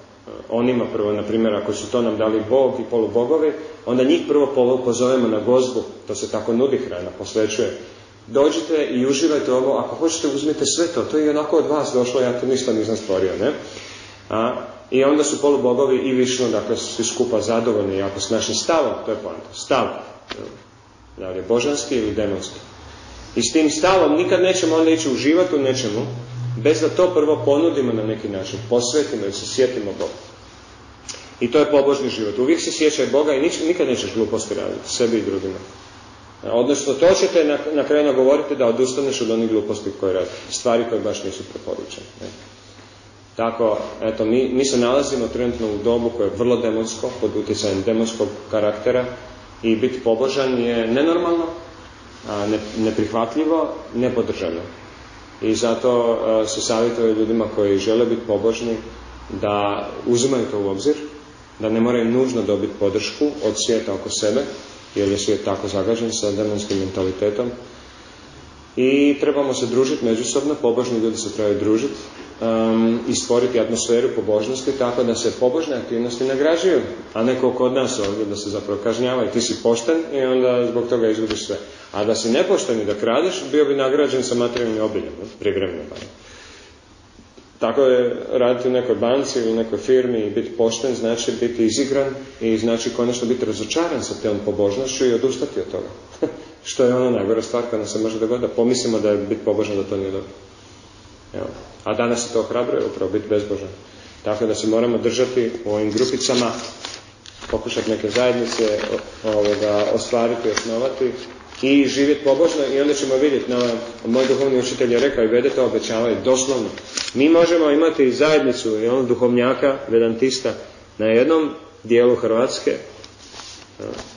onima prvo, na primjer, ako su to nam dali Bog i polubogovi, onda njih prvo pozovemo na gozbu, to se tako nudi hrana, posvećuje dođite i uživajte ovo, ako hoćete uzmite sve to, to je onako od vas došlo, ja to ništa nisam stvorio, ne? A, I onda su polubogovi i višno, dakle, svi skupa zadovoljni, ako s našim stavom, to je poanta, stav, da li je božanski ili demonski. I s tim stavom nikad nećemo onda ići uživati u nečemu, bez da to prvo ponudimo na neki način, posvetimo i se sjetimo Boga. I to je pobožni život. Uvijek se sjećaj Boga i nikad nećeš gluposti raditi, sebi i drugima. Odnosno, to ćete na, na kraju govoriti da odustaneš od onih gluposti koje radi, stvari koje baš nisu preporučene. Tako, eto, mi, mi se nalazimo trenutno u dobu koje je vrlo demonsko, pod utjecajem demonskog karaktera i biti pobožan je nenormalno, a ne, neprihvatljivo, nepodržano. I zato se savjetuje ljudima koji žele biti pobožni da uzimaju to u obzir, da ne moraju nužno dobiti podršku od svijeta oko sebe, jer je svijet tako zagađen sa demonskim mentalitetom. I trebamo se družiti međusobno, pobožni ljudi se trebaju družiti um, i stvoriti atmosferu pobožnosti tako da se pobožne aktivnosti nagrađuju, a neko kod nas ovdje da se zapravo kažnjava i ti si pošten i onda zbog toga izgubiš sve. A da si nepošten i da kradeš, bio bi nagrađen sa materijalnim obiljem, privremeno. Tako je raditi u nekoj banci ili nekoj firmi i biti pošten znači biti izigran i znači konačno biti razočaran sa tom pobožnošću i odustati od toga. Što je ono najgora stvar kada se može dogoditi, da pomislimo da je biti pobožan da to nije dobro. Evo. A danas se to ohrabruje upravo biti bezbožan. Tako da se moramo držati u ovim grupicama, pokušati neke zajednice ovoga, ostvariti osnovati i živjeti pobožno i onda ćemo vidjeti, na, moj duhovni učitelj je rekao i vede to obećavaju, doslovno. Mi možemo imati zajednicu i on duhovnjaka, vedantista, na jednom dijelu Hrvatske,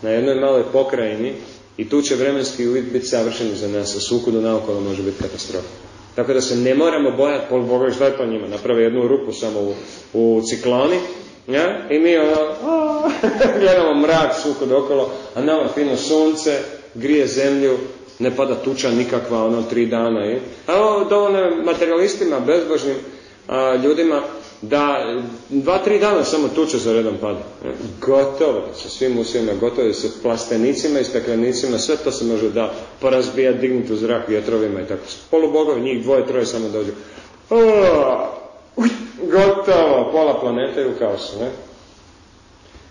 na jednoj maloj pokrajini i tu će vremenski uvijek biti savršeni za nas, a sukudu naokolo može biti katastrofa. Tako da se ne moramo bojati pol Boga šta je to njima, naprave jednu rupu samo u, u cikloni, ja? i mi ono, gledamo mrak sukud okolo, a nama fino sunce, grije zemlju, ne pada tuča nikakva, ono, tri dana. I, a ovo dovoljno materialistima, bezbožnim a, ljudima, da dva, tri dana samo tuča za redom pada. Gotovo, sa svim usijima, gotovo sa plastenicima i staklenicima, sve to se može da porazbijati, dignuti u zrak vjetrovima i tako. Polubogovi, njih dvoje, troje samo dođu. Gotovo, pola planete je u kaosu, ne?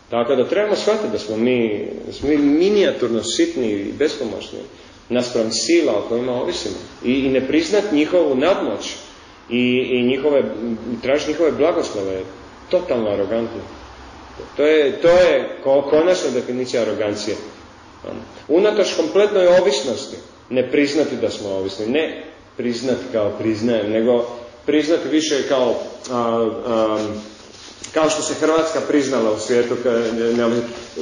Tako da trebamo shvatiti da smo mi, smo mi minijaturno sitni i bespomoćni naspram sila o kojima ovisimo i, i ne priznati njihovu nadmoć i, i njihove, tražiti njihove blagoslove totalno arogantno. To je, to je konačna definicija arogancije. Unatoč kompletnoj ovisnosti ne priznati da smo ovisni, ne priznati kao priznajem, nego priznati više kao a, kao što se Hrvatska priznala u svijetu,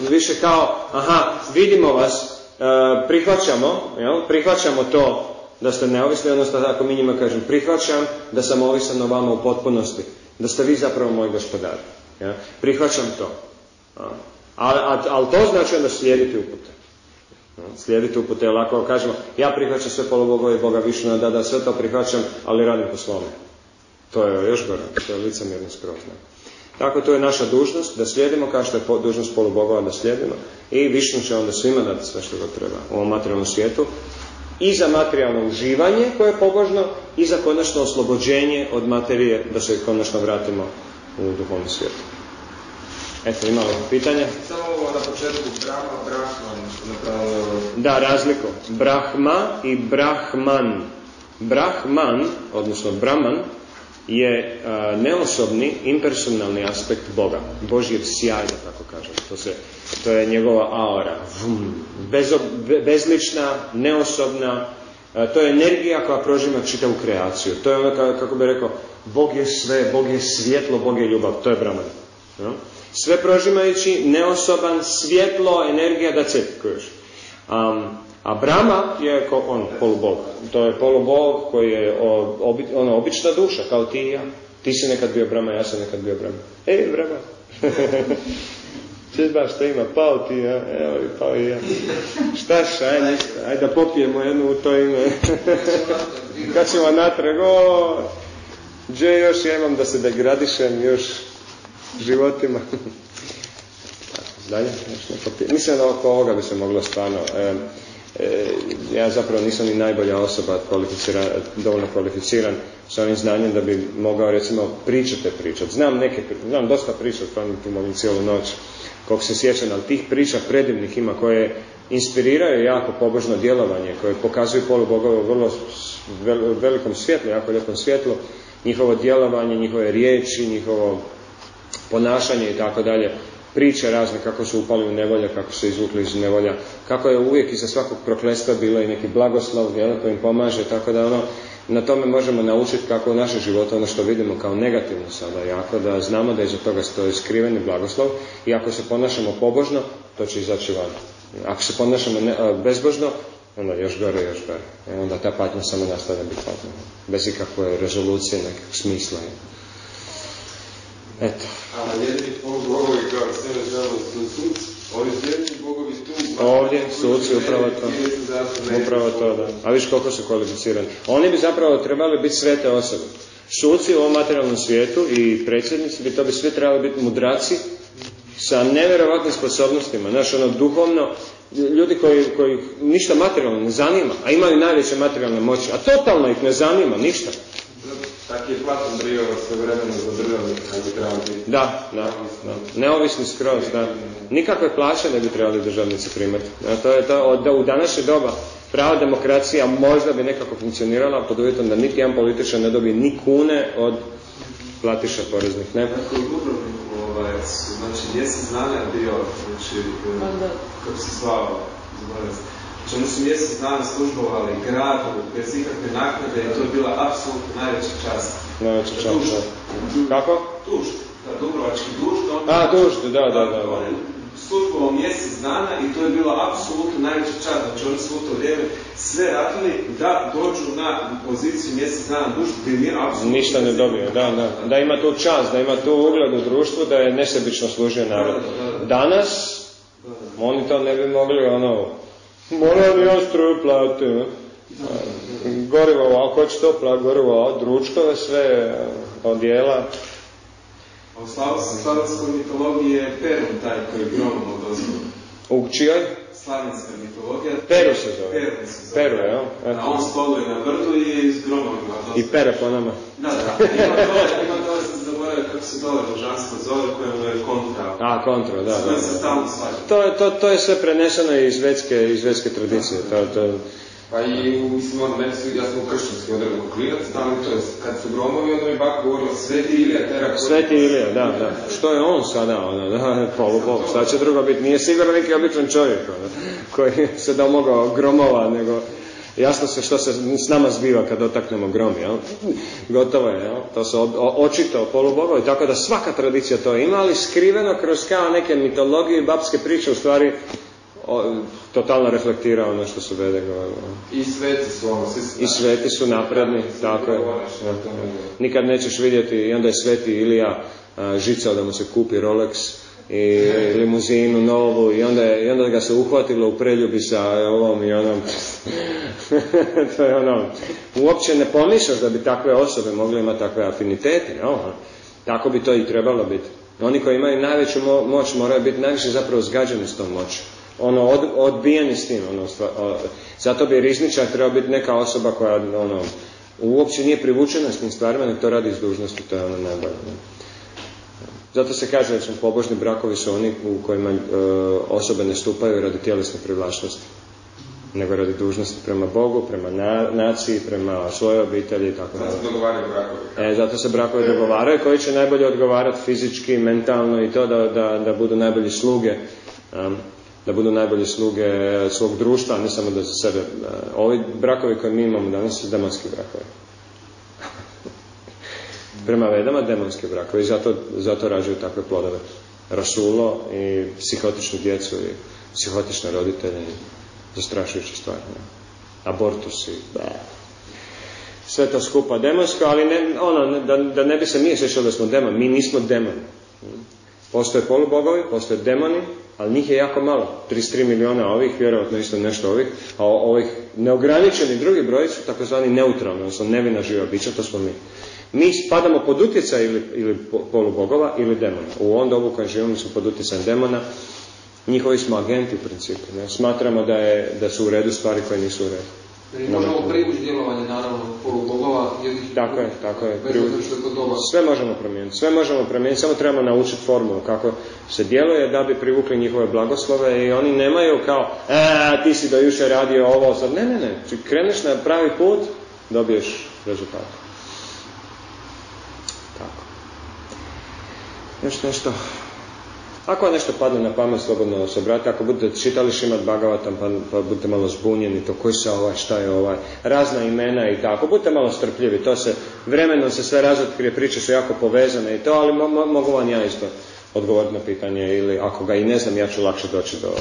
više kao, aha, vidimo vas, e, prihvaćamo, jel? prihvaćamo to da ste neovisni, odnosno ako mi njima kažem, prihvaćam da sam ovisan o vama u potpunosti, da ste vi zapravo moj gospodar. Ja? Prihvaćam to. Ali al, to znači onda slijediti upute. Slijediti upute, jer ako kažemo, ja prihvaćam sve polubogove Boga Višna, da, da, sve to prihvaćam, ali radim po svome. To je još gore, to je licemjerno skroz. Tako to je naša dužnost da slijedimo kao što je dužnost polubogova da slijedimo i Višnu će onda svima dati sve što ga treba u ovom materijalnom svijetu i za materijalno uživanje koje je pobožno i za konačno oslobođenje od materije da se konačno vratimo u duhovni svijet. Eto, ima li pitanje? Samo ovo na početku Brahma, Brahman. Da, razliku. Brahma i Brahman. Brahman, odnosno Brahman, je neosobni, impersonalni aspekt Boga. Božjev sjaj, da tako kažem. To, se, to je njegova aura. bezlična, neosobna, to je energija koja prožima čitavu kreaciju. To je ono, kako bi rekao, Bog je sve, Bog je svjetlo, Bog je ljubav. To je Brahman. Sve prožimajući, neosoban, svjetlo, energija, da it, Um, a Brahma je on, polubog. To je polubog koji je obi, ono, obična duša, kao ti i ja. Ti si nekad bio Brahma, ja sam nekad bio Brahma. Ej, Brahma! Sve baš što ima, pao ti, ja, evo i pao i ja. Šta ništa, ajde da popijemo jednu u to ime. Kad ćemo natrag, o, gdje još ja imam da se degradišem još životima. Dalje, Mislim da oko ovoga bi se moglo stvarno... E, e, ja zapravo nisam ni najbolja osoba kvalificiran, dovoljno kvalificiran s ovim znanjem da bi mogao recimo pričate pričat. Znam neke, znam dosta priča, tu mogu cijelu noć, koliko se sjećam, ali tih priča predivnih ima koje inspiriraju jako pobožno djelovanje, koje pokazuju polubogove u vrlo velikom svjetlu, jako lijepom svjetlu, njihovo djelovanje, njihove riječi, njihovo ponašanje i tako dalje priče razne kako su upali u nevolje, kako su izvukli iz nevolja, kako je uvijek iza svakog proklestva bilo i neki blagoslov jel, koji im pomaže, tako da ono, na tome možemo naučiti kako u našem životu ono što vidimo kao negativno sada jako, da znamo da iza toga stoji skriveni blagoslov i ako se ponašamo pobožno, to će izaći van. Ako se ponašamo bezbožno, onda još gore, još gore. E, onda ta patnja samo nastavlja biti patnja. Bez ikakve rezolucije, nekakvog smisla. Eto. A jedini bogovi kao se su suci, ovi jedini bogovi tu... Ovdje, suci, upravo to. Upravo to, da. A viš koliko su kvalificirani. Oni bi zapravo trebali biti svete osobe. Suci u ovom materijalnom svijetu i predsjednici bi to bi svi trebali biti mudraci sa nevjerovatnim sposobnostima. Znaš, ono, duhovno, ljudi koji, koji ništa materijalno ne zanima, a imaju najveće materijalne moći, a totalno ih ne zanima, ništa. Tako je Platon brio sve vremena za državnik, bi trebali biti. Da, da, da. Neovisni skroz, da. Nikakve plaće ne bi trebali državnici primati. to je to, da u današnje doba prava demokracija možda bi nekako funkcionirala pod uvjetom da niti jedan političar ne dobije ni kune od platiša poreznih. Ne? Tako u Dubrovniku, ovaj, znači mjesec dana bio, znači, kako se slava, zaboravim Oni su mjesec dana službovali gradu bez ikakve naknade i to je bila apsolutno najveća čast. Najveća čast, da. Kako? Tužd, da, Dubrovački dužd. A, dužd, da, da, da. da. Službovao mjesec dana i to je bila apsolutno najveća čast. Znači oni su u to vrijeme sve radili da dođu na poziciju mjesec dana dužd gdje nije apsolutno... Ništa ne dobio, da, da. Da ima tu čast, da ima tu ugled u društvu, da je nesebično služio narod. Danas, oni to ne bi mogli, ono, Moram ja struju plati. Gorivo, ako će to plat, gorivo, dručkove sve, odjela. U slavenskoj mitologiji je Perun taj koji je gromom odozvao. U čijoj? Slavenska mitologija. Peru se zove. Peru se zove. Peru, jel? A on stoluje na vrdu i je iz gromom I pere po nama. Da, da. Ima dole, ima se zaboravio kako se dole božanstvo zove koje je kontra. A, kontra, da. Sve se stalno svađa. To, je, to, to je sve preneseno iz vetske, iz vetske tradicije. To, to, pa i, mislim, ono, meni su, ja sam u kršćanski odredno klinac, tamo to je, kad su gromovi, onda mi baka govorila Sveti Ilija, tera Sveti Ilija, da, da. Što je on sada, ono, da, polubog, šta će drugo biti? Nije sigurno neki običan čovjek, ono, koji se da mogao gromova, nego jasno se što se s nama zbiva kad dotaknemo grom, jel? Gotovo je, jel? To su očito polubogovi, tako da svaka tradicija to ima, ali skriveno kroz kao neke mitologije i babske priče, u stvari o, totalno reflektira ono što su vede govorili. I sveti su ono, I sveti su napredni, tako je. Nikad nećeš vidjeti, i onda je sveti Ilija žicao da mu se kupi Rolex, i limuzinu novu i onda, je, i onda ga se uhvatilo u preljubi sa ovom i onom. to je ono, uopće ne pomišljaš da bi takve osobe mogle imati takve afinitete. No? Tako bi to i trebalo biti. Oni koji imaju najveću moć moraju biti najviše zapravo zgađani s tom moći. Ono, od, odbijeni s tim. Ono, zato bi rizničar trebao biti neka osoba koja ono, uopće nije privučena s tim stvarima, nek to radi iz dužnosti, to je ono najbolje. Zato se kaže da su pobožni brakovi su oni u kojima e, osobe ne stupaju radi tjelesne privlačnosti, nego radi dužnosti prema Bogu, prema naciji, prema svojoj obitelji i tako dalje. Zato se dogovaraju brakovi. E, zato se brakovi dogovaraju koji će najbolje odgovarati fizički, mentalno i to da, da, da budu najbolji sluge da budu najbolji sluge svog društva, a ne samo da za sebe. E, ovi brakovi koje mi imamo danas su demonski brakovi prema vedama demonske brakove i zato, zato rađaju takve plodove. rasulo i psihotičnu djecu i psihotične roditelje i zastrašujuće stvari. Abortus i sve to skupa demonsko, ali ne, ono, da, da ne bi se mi sjećali da smo demoni, mi nismo demoni. Postoje polubogovi, postoje demoni, ali njih je jako malo. 33 miliona ovih, vjerojatno isto nešto ovih, a ovih neograničeni drugi broj su takozvani neutralni, odnosno nevina živa bića, to smo mi. Mi spadamo pod utjecaj ili, ili polubogova ili demona. U ovom dobu kojem živimo smo pod utjecajem demona, njihovi smo agenti u principu. Ne? Smatramo da, je, da su u redu stvari koje nisu u redu. I možemo privući djelovanje, naravno, polubogova, jer Tako je, tako je. Sve možemo promijeniti, sve možemo promijeniti, samo trebamo naučiti formulu kako se djeluje da bi privukli njihove blagoslove i oni nemaju kao, e, ti si do jučer radio ovo, sad, ne, ne, ne, kreneš na pravi put, dobiješ rezultat. Još nešto ako nešto padne na pamet, slobodno se obrati. Ako budete čitali Šimat Bhagavatam, pa, pa budete malo zbunjeni, to koji se ovaj, šta je ovaj, razna imena i tako. Budite malo strpljivi, to se, vremenom se sve razotkrije, priče su jako povezane i to, ali mogu vam ja isto odgovoriti na pitanje ili ako ga i ne znam, ja ću lakše doći do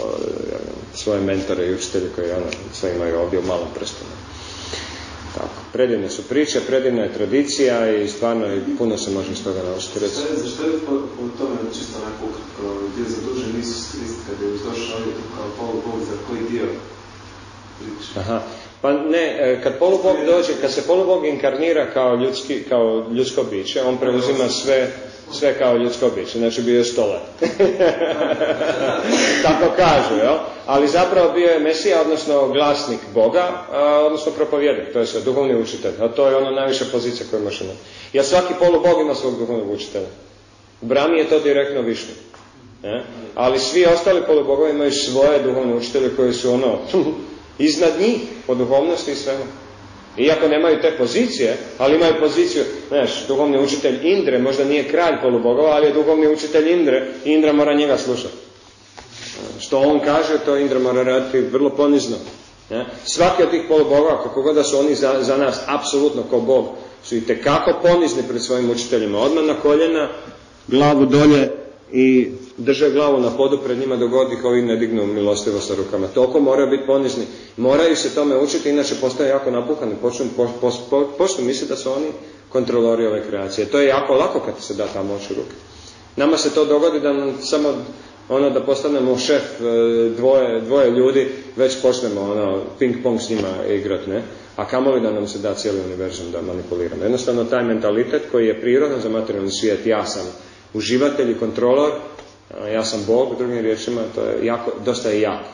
svoje mentore i učitelje koji ono, sve imaju ovdje u malom prstenu. Tako. Predivne su priče, predivna je tradicija i stvarno i puno se može iz toga naučiti. Za što je po, po tome čisto onako ukratko bio zadužen Isus Krist kad je došao kao polubog za koji dio priče? Aha. Pa ne, e, kad polubog dođe, kad se polubog inkarnira kao, ljudski, kao ljudsko biće, on preuzima sve sve kao ljudsko biće, znači bio je stolar. Tako kažu, jel? Ali zapravo bio je Mesija, odnosno glasnik Boga, odnosno propovjednik, to je sve, duhovni učitelj. A to je ono najviša pozicija koju može imati. Ja svaki polubog ima svog duhovnog učitelja. U Brami je to direktno višno. Ne? Ali svi ostali polubogovi imaju svoje duhovne učitelje koji su ono iznad njih po duhovnosti i svemu. Iako nemaju te pozicije, ali imaju poziciju, znaš, duhovni učitelj Indre, možda nije kralj polubogova, ali je duhovni učitelj Indre i Indra mora njega slušati. Što on kaže, to Indra mora raditi vrlo ponizno. Svaki od tih polubogova, kako god da su oni za, za nas, apsolutno kao Bog, su i tekako ponizni pred svojim učiteljima. Odmah na koljena, glavu dolje i drže glavu na podu pred njima dok god ih ne dignu milostivo sa rukama. Toliko moraju biti ponizni. Moraju se tome učiti, inače postaje jako napuhani. Počnu, po, po, počnu misliti da su oni kontrolori ove kreacije. To je jako lako kad se da ta moć u ruke. Nama se to dogodi da nam samo ono da postanemo šef e, dvoje, dvoje ljudi, već počnemo ono ping pong s njima igrat, ne? A kamoli da nam se da cijeli univerzum da manipuliramo. Jednostavno taj mentalitet koji je prirodan za materijalni svijet, ja sam uživatelj i kontrolor, ja sam Bog, drugim riječima, to je jako, dosta je jak.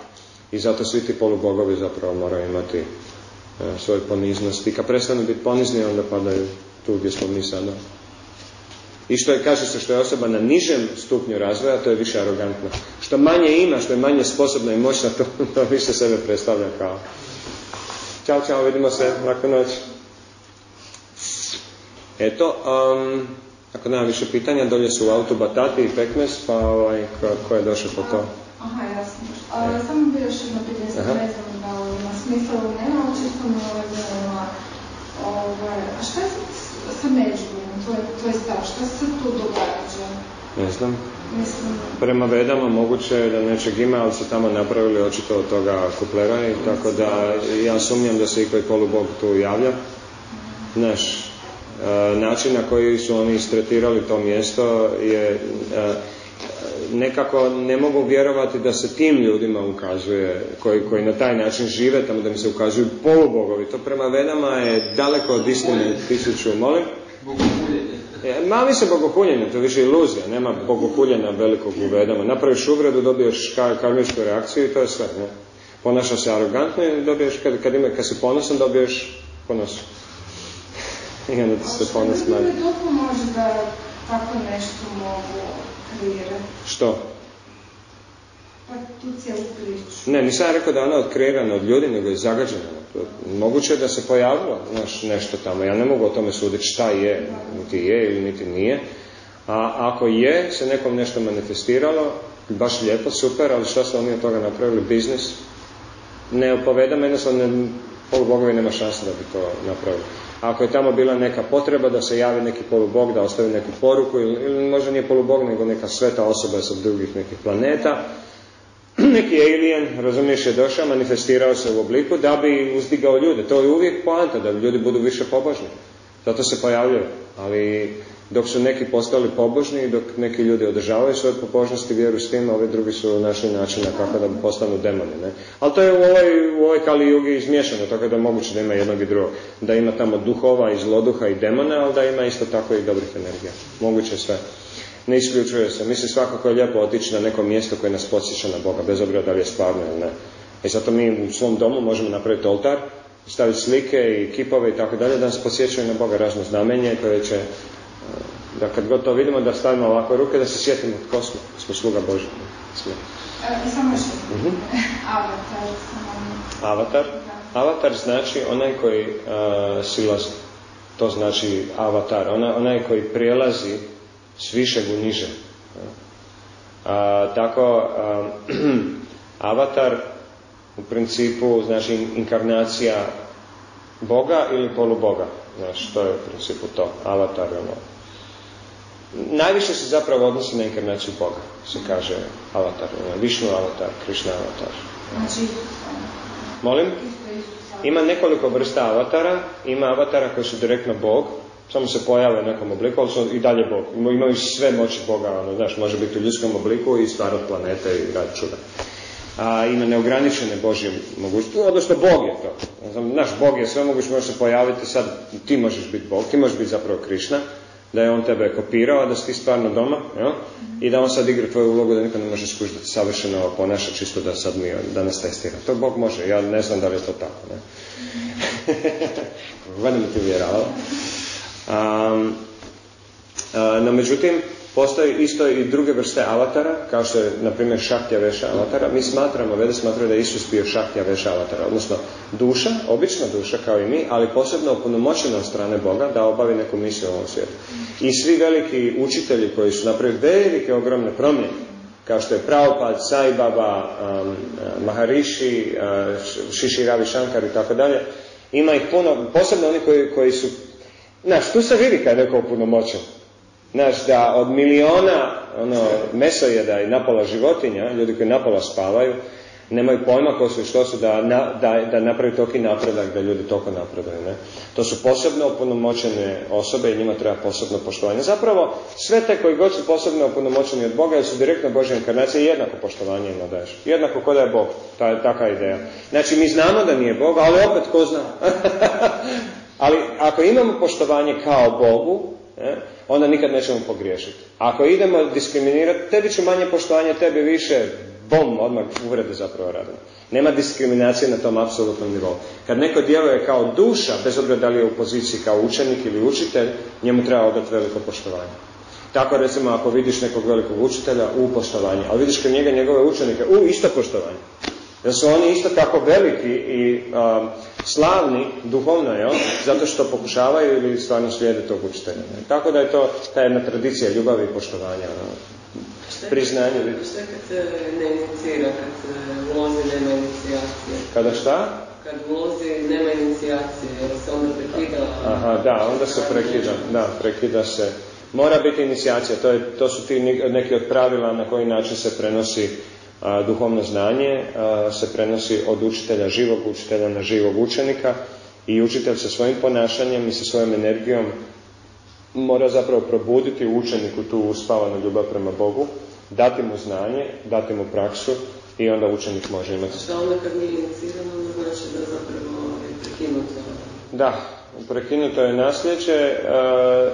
I zato svi ti polubogovi zapravo moraju imati e, svoju poniznost. I kad prestanu biti ponizni, onda padaju tu gdje smo mi sada. I što je, kaže se, što je osoba na nižem stupnju razvoja, to je više arogantno. Što manje ima, što je manje sposobna i moćna, to, to više sebe predstavlja kao. Ćao, čao, vidimo se, lako noć. Eto, um, ako nema više pitanja, dolje su u autu batati i pekmes, pa ovaj, ko, ko je došao po to? Aha, jasno. A, samo bi još jedno pitanje, sam znam da smisla ili nema, ali čisto mi ovaj zanima. Ovaj, a šta je sa Međugorjem, tvoj, tvoj stav, šta se tu događa? Ne znam. Mislim... Prema vedama moguće je da nečeg ima, ali su tamo napravili očito od toga kuplera i tako da ja sumnjam da se i koji polubog tu javlja. Znaš, način na koji su oni istretirali to mjesto je e, nekako ne mogu vjerovati da se tim ljudima ukazuje, koji, koji na taj način žive tamo da mi se ukazuju polubogovi. To prema vedama je daleko od istine tisuću, molim? E, ma mislim bogohuljenje, to je više iluzija, nema bogohuljenja velikog u vedama. Napraviš uvredu, dobiješ karmičku reakciju i to je sve. Ne? Ponaša se arogantno i dobiješ, kad, kad, ima, kad si ponosan, dobiješ ponos. I onda ti se ponos manje. A što može da tako nešto mogu kreirati? Što? Pa tu cijelu priču. Ne, nisam rekao da je ona odkreirana od ljudi, nego je zagađena. Moguće je da se pojavilo znaš, nešto tamo. Ja ne mogu o tome suditi šta je, niti je ili niti nije. A ako je, se nekom nešto manifestiralo, baš lijepo, super, ali šta su oni od toga napravili? Biznis? Ne opovedam, jednostavno ne, Polubogovi nema šanse da bi to napravili. Ako je tamo bila neka potreba da se javi neki polubog, da ostavi neku poruku, ili, možda nije polubog, nego neka sveta osoba sa drugih nekih planeta, neki alien, razumiješ, je došao, manifestirao se u obliku da bi uzdigao ljude. To je uvijek poanta, da ljudi budu više pobožni. Zato se pojavljaju. Ali dok su neki postali pobožni, dok neki ljudi održavaju svoje pobožnosti, vjeru s tim, a ovi drugi su našli načina kako da postanu demoni. Ne? Ali to je u ovoj, u ovoj kali jugi izmiješano, tako da je moguće da ima jednog i drugog. Da ima tamo duhova i zloduha i demona, ali da ima isto tako i dobrih energija. Moguće sve. Ne isključuje se. Mislim svakako je lijepo otići na neko mjesto koje nas podsjeća na Boga, bez obzira da li je stvarno ili ne. I zato mi u svom domu možemo napraviti oltar, staviti slike i kipove i tako dalje, da nas posjećaju na Boga razno znamenje koje će da kad god to vidimo da stavimo ovako ruke da se sjetimo tko smo, smo sluga Božja. Smo. E, samo što. Uh Avatar. Avatar? Avatar znači onaj koji uh, silazi. To znači avatar. Ona, onaj koji prijelazi s višeg u niže. A, tako, avatar u principu znači inkarnacija Boga ili poluboga. Znači, to je u principu to. Avatar, ono, Najviše se zapravo odnosi na inkarnaciju Boga, se kaže avatar, Višnu avatar, Krišna avatar. Znači, Molim? Ima nekoliko vrsta avatara, ima avatara koji su direktno Bog, samo se pojave u nekom obliku, ali su i dalje Bog. Imaju sve moći Boga, ono, znaš, može biti u ljudskom obliku i stvarati planete i rad čuda. A ima neograničene Božje mogućnosti, odnosno Bog je to. Naš Bog je sve moguće, može se pojaviti sad, ti možeš biti Bog, ti možeš biti zapravo Krišna, da je on tebe kopirao, da si ti stvarno doma, jel? i da on sad igra tvoju ulogu da niko ne može skužiti savršeno ponaša, čisto da sad mi, da nas testira. To Bog može, ja ne znam da li je to tako. Ne? Vadim ti vjerao. Um, no međutim, Postoji isto i druge vrste avatara, kao što je, na primjer, šaktja veša avatara. Mi smatramo, vede smatraju da je Isus bio šaktja veša avatara, odnosno duša, obična duša kao i mi, ali posebno opunomoćena od strane Boga da obavi neku misiju u ovom svijetu. I svi veliki učitelji koji su napravili velike, ogromne promjene, kao što je Prabhupada, Sai Baba, um, Maharishi, uh, Shishi Ravi Shankar i tako dalje, ima ih puno, posebno oni koji, koji su, znaš, tu se vidi kad je neko opunomoćen. Znaš, da od miliona ono, mesojeda i napola životinja, ljudi koji napola spavaju, nemaju pojma ko su i što su da, da, da napravi toki napredak, da ljudi toliko napreduju. Ne? To su posebno opunomoćene osobe i njima treba posebno poštovanje. Zapravo, sve te koji god su posebno opunomoćeni od Boga, jer su direktno Božja inkarnacija, jednako poštovanje im daješ. Jednako ko da je Bog. Ta taka ideja. Znači, mi znamo da nije Bog, ali opet ko zna. ali ako imamo poštovanje kao Bogu, ne, onda nikad nećemo pogriješiti. Ako idemo diskriminirati, tebi će manje poštovanje, tebi više, bom, odmah uvrede zapravo radimo. Nema diskriminacije na tom apsolutnom nivou. Kad neko djeluje kao duša, bez obzira da li je u poziciji kao učenik ili učitelj, njemu treba odati veliko poštovanje. Tako recimo ako vidiš nekog velikog učitelja u poštovanje, ali vidiš kod njega njegove učenike u isto poštovanje. Jer su oni isto tako veliki i slavni duhovno, jel? zato što pokušavaju ili stvarno slijede tog učitelja. Tako da je to ta jedna tradicija ljubavi i poštovanja. No? Priznanje. Šta kad se ne inicira, kad se ulozi nema inicijacije? Kada šta? Kad ulozi nema inicijacije, jer se onda prekida... Aha, da, onda se prekida, da, prekida se. Mora biti inicijacija, to, je, to su ti neki od pravila na koji način se prenosi a, duhovno znanje a, se prenosi od učitelja, živog učitelja na živog učenika i učitelj sa svojim ponašanjem i sa svojom energijom mora zapravo probuditi u učeniku tu uspavanu ljubav prema Bogu, dati mu znanje, dati mu praksu i onda učenik može imati. Što onda kad nije inicirano, znači da zapravo je prekinuto? Da, prekinuto je nasljeđe, e,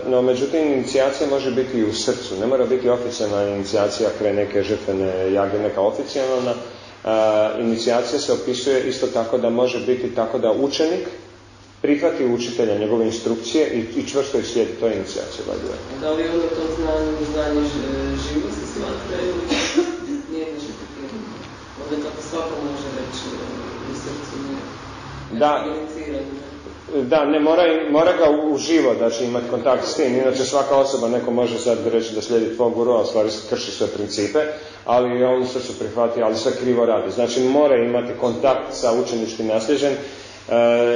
no međutim inicijacija može biti i u srcu. Ne mora biti oficijalna inicijacija kraj neke žrtvene jage, neka oficijalna. E, inicijacija se opisuje isto tako da može biti tako da učenik prihvati učitelja, njegove instrukcije i, i čvrsto ih slijedi. To je inicijacija, valjda. Da li ono to znanje, znanje živo se smatra ili nije Onda kako svako može reći u srcu nije. Da, da, ne, mora, mora ga uživo da će imati kontakt s tim, inače svaka osoba, neko može sad reći da slijedi tvoj guru, a stvari krši sve principe, ali on sve su prihvati, ali sve krivo radi. Znači mora imati kontakt sa učeničkim nasljeđem,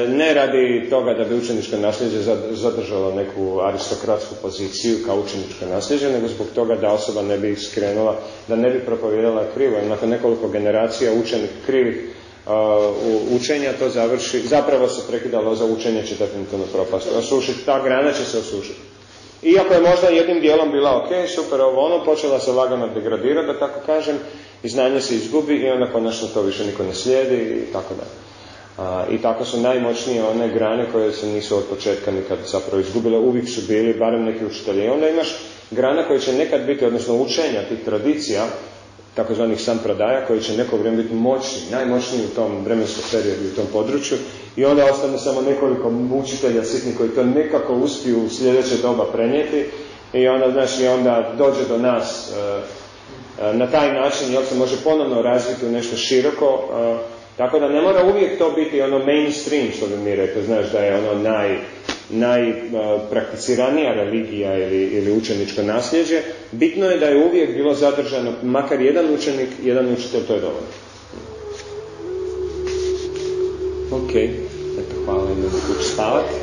ne radi toga da bi učeničko nasljeđe zadržalo neku aristokratsku poziciju kao učeničko nasljeđe, nego zbog toga da osoba ne bi skrenula, da ne bi propovjedala krivo. nakon nekoliko generacija učenih krivih učenja to završi, zapravo se prekidalo za učenje će definitivno propasti. Osušiti, ta grana će se osušiti. Iako je možda jednim dijelom bila ok, super, ovo ono, počela se lagano degradirati, da tako kažem, i znanje se izgubi i onda konačno to više niko ne slijedi i tako dalje. I tako su najmoćnije one grane koje se nisu od početka nikad zapravo izgubile, uvijek su bili, barem neki učitelji. I onda imaš grana koje će nekad biti, odnosno učenja tih tradicija, takozvanih sampradaja koji će neko vrijeme biti moćni, najmoćniji u tom vremenskom periodu u tom području. I onda ostane samo nekoliko učitelja sitni koji to nekako uspiju u sljedeće doba prenijeti. I onda, znaš, i onda dođe do nas e, e, na taj način jel se može ponovno razviti u nešto široko e, tako da ne mora uvijek to biti ono mainstream što bi mi rekli, znaš da je ono naj najprakticiranija religija ili, ili učeničko nasljeđe, bitno je da je uvijek bilo zadržano makar jedan učenik, jedan učitelj, to je dovoljno. Ok, eto, hvala, kući spavati.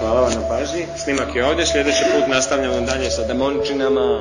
Hvala vam na pažnji. Snimak je ovdje, sljedeći put nastavljamo dalje sa demončinama.